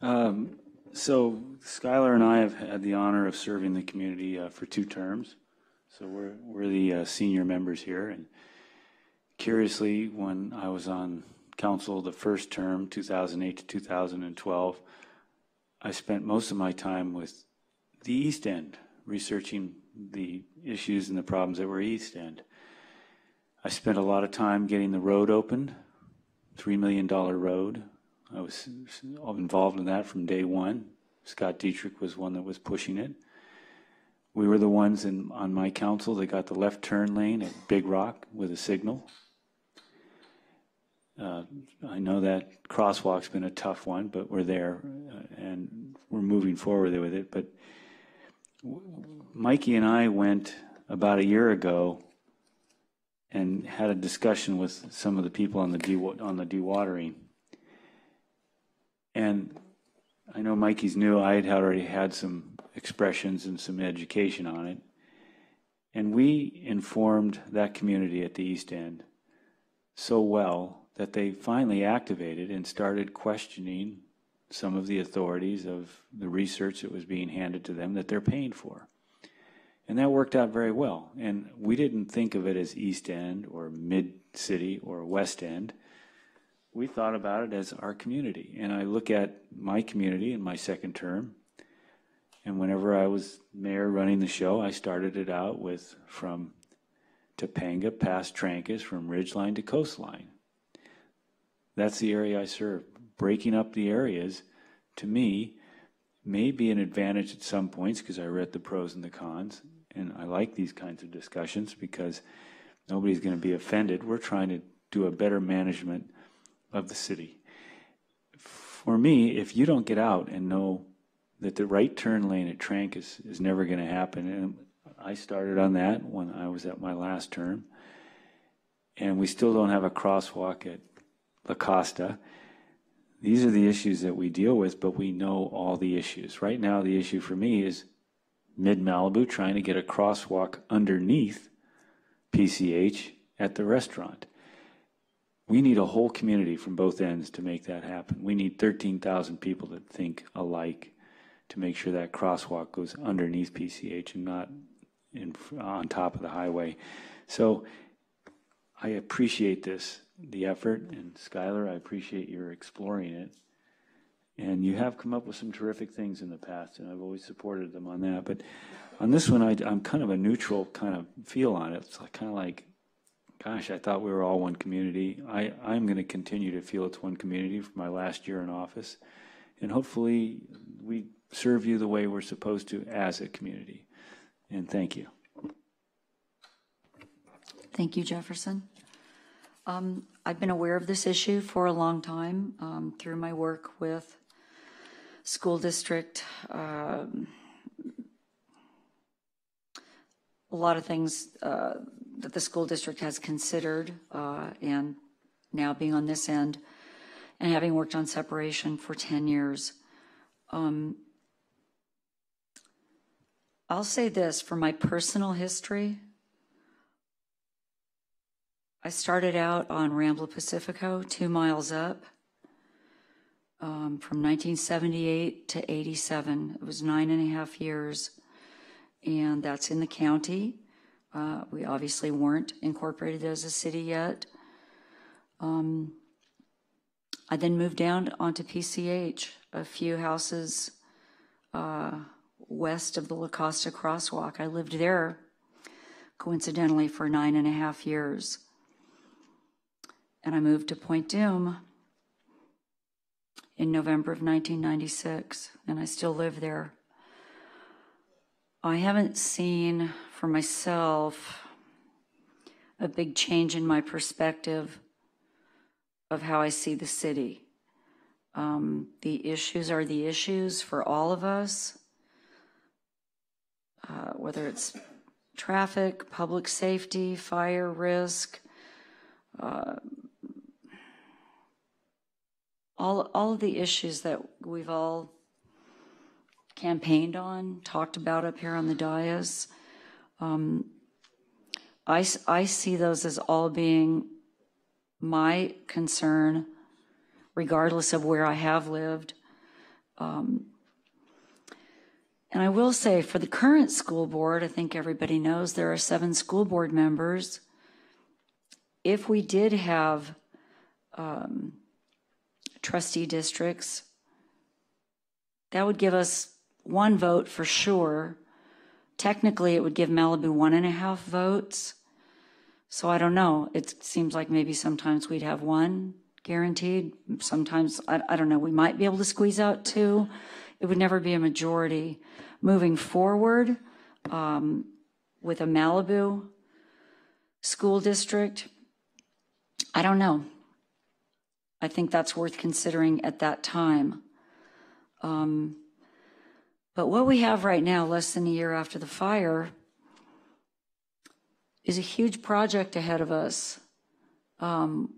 S4: Um, so Skylar and I have had the honor of serving the community uh, for two terms. So we're, we're the uh, senior members here. And curiously, when I was on council the first term, 2008 to 2012, I spent most of my time with the East End, researching the issues and the problems that were East End. I spent a lot of time getting the road opened, $3 million road. I was involved in that from day one. Scott Dietrich was one that was pushing it. We were the ones in, on my council that got the left turn lane at Big Rock with a signal. Uh, I know that crosswalk's been a tough one, but we're there uh, and we're moving forward with it. But Mikke and I went about a year ago and had a discussion with some of the people on the de- on the dewatering. And I know Mikke's new. I had already had some expressions and some education on it. And we informed that community at the East End so well that they finally activated and started questioning some of the authorities of the research that was being handed to them that they're paying for. And that worked out very well. And we didn't think of it as East End or Mid City or West End. We thought about it as our community. And I look at my community in my second term. And whenever I was mayor running the show, I started it out with from Topanga past Trancas, from ridgeline to coastline. That's the area I serve. Breaking up the areas, to me, may be an advantage at some points because I read the pros and the cons. And I like these kinds of discussions because nobody's going to be offended. We're trying to do a better management of the city. For me, if you don't get out and know that the right turn lane at Trancas, is never going to happen, and I started on that when I was at my last term, and we still don't have a crosswalk at La Costa. These are the issues that we deal with, but we know all the issues. Right now, the issue for me is mid Malibu trying to get a crosswalk underneath PCH at the restaurant. We need a whole community from both ends to make that happen. We need 13,000 people that think alike to make sure that crosswalk goes underneath PCH and not in, on top of the highway. So I appreciate this, the effort, and Skylar, I appreciate your exploring it. And you have come up with some terrific things in the past, and I've always supported them on that. But on this one, I, am kind of a neutral kind of feel on it. It's like, kind of like, gosh, I thought we were all one community. I, I'm going to continue to feel it's one community for my last year in office. And hopefully, we serve you the way we're supposed to as a community. And thank you.
S1: Thank you, Jefferson. Um, I've been aware of this issue for a long time um, through my work with school district, um, a lot of things uh, that the school district has considered, uh, and now being on this end, and having worked on separation for 10 years. Um, I'll say this for my personal history. I started out on Rambla Pacifico, two miles up um, from 1978 to 87. It was nine and a half years, and that's in the county. Uh, we obviously weren't incorporated as a city yet. Um, I then moved down onto PCH, a few houses uh, west of the La Costa Crosswalk. I lived there, coincidentally, for nine and a half years. And I moved to Point Dume in November of 1996, and I still live there. I haven't seen for myself a big change in my perspective of how I see the city. Um, the issues are the issues for all of us, uh, whether it's traffic, public safety, fire risk, uh, all, all of the issues that we've all campaigned on, talked about up here on the dais. Um, I, I see those as all being my concern, regardless of where I have lived. Um, and I will say for the current school board, I think everybody knows there are seven school board members. If we did have um, trustee districts. That would give us one vote for sure. Technically, it would give Malibu one and a half votes. So I don't know. It seems like maybe sometimes we'd have one guaranteed. Sometimes, I, I don't know, we might be able to squeeze out two. It would never be a majority. Moving forward um, with a Malibu school district, I don't know. I think that's worth considering at that time. Um, but what we have right now, less than a year after the fire, is a huge project ahead of us um,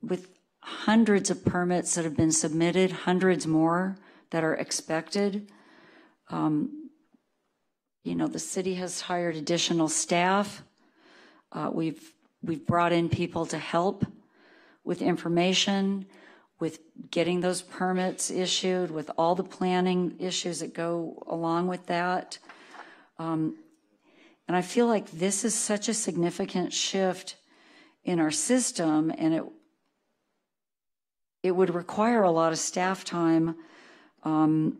S1: with hundreds of permits that have been submitted, hundreds more that are expected. Um, you know, the city has hired additional staff. Uh, we've we've brought in people to help with information, with getting those permits issued, with all the planning issues that go along with that. Um, and I feel like this is such a significant shift in our system, and it it would require a lot of staff time. Um,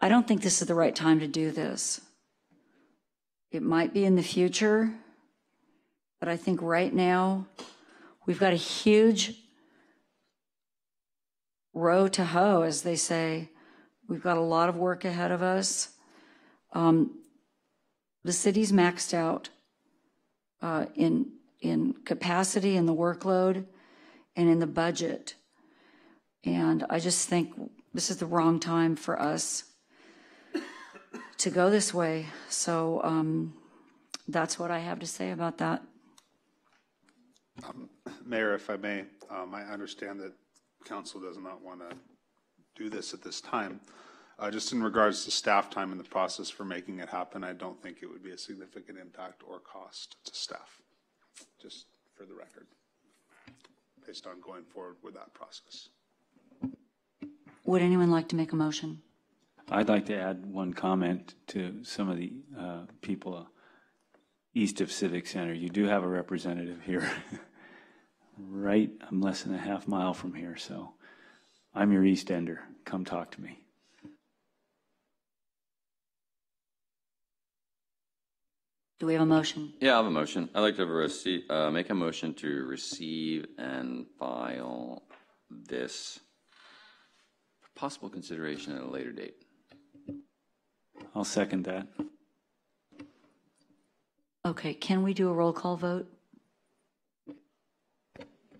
S1: I don't think this is the right time to do this. It might be in the future, but I think right now we've got a huge row to hoe, as they say. We've got a lot of work ahead of us. Um, the city's maxed out uh, in in capacity and the workload and in the budget. And I just think this is the wrong time for us to go this way. So um, that's what I have to say about that.
S22: Um, Mayor, if I may, um, I understand that council does not want to do this at this time. Uh, just in regards to staff time in the process for making it happen, I don't think it would be a significant impact or cost to staff, just for the record, based on going forward with that process.
S1: Would anyone like to make a motion?
S4: I'd like to add one comment to some of the uh, people uh, east of Civic Center. You do have a representative here, right? I'm less than a half mile from here, so I'm your East Ender. Come talk to me.
S1: Do we have a motion?
S23: Yeah, I have a motion. I'd like to receive, uh, make a motion to receive and file this for possible consideration at a later date.
S4: I'll second that.
S1: Okay, can we do a roll call vote?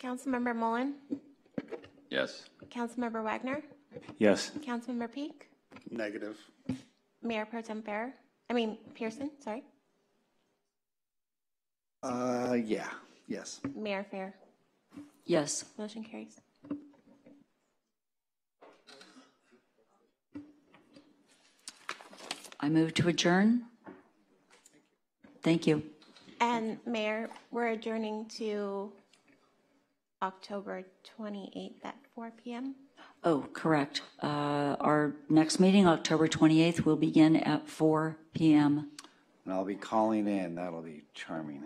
S33: Councilmember Mullen?
S23: Yes.
S33: Councilmember Wagner?
S4: Yes.
S33: Councilmember Peak?
S22: Negative.
S33: Mayor Pro Tem Farrer? I mean Pierson, sorry.
S21: Uh, yeah, yes.
S33: Mayor Farrer?
S1: Yes.
S33: Motion carries.
S1: I move to adjourn. Thank you.
S33: And Mayor, we're adjourning to October 28th at 4 PM.
S1: Oh, correct. Uh, Our next meeting, October 28th, will begin at 4 PM.
S21: And I'll be calling in. That'll be charming.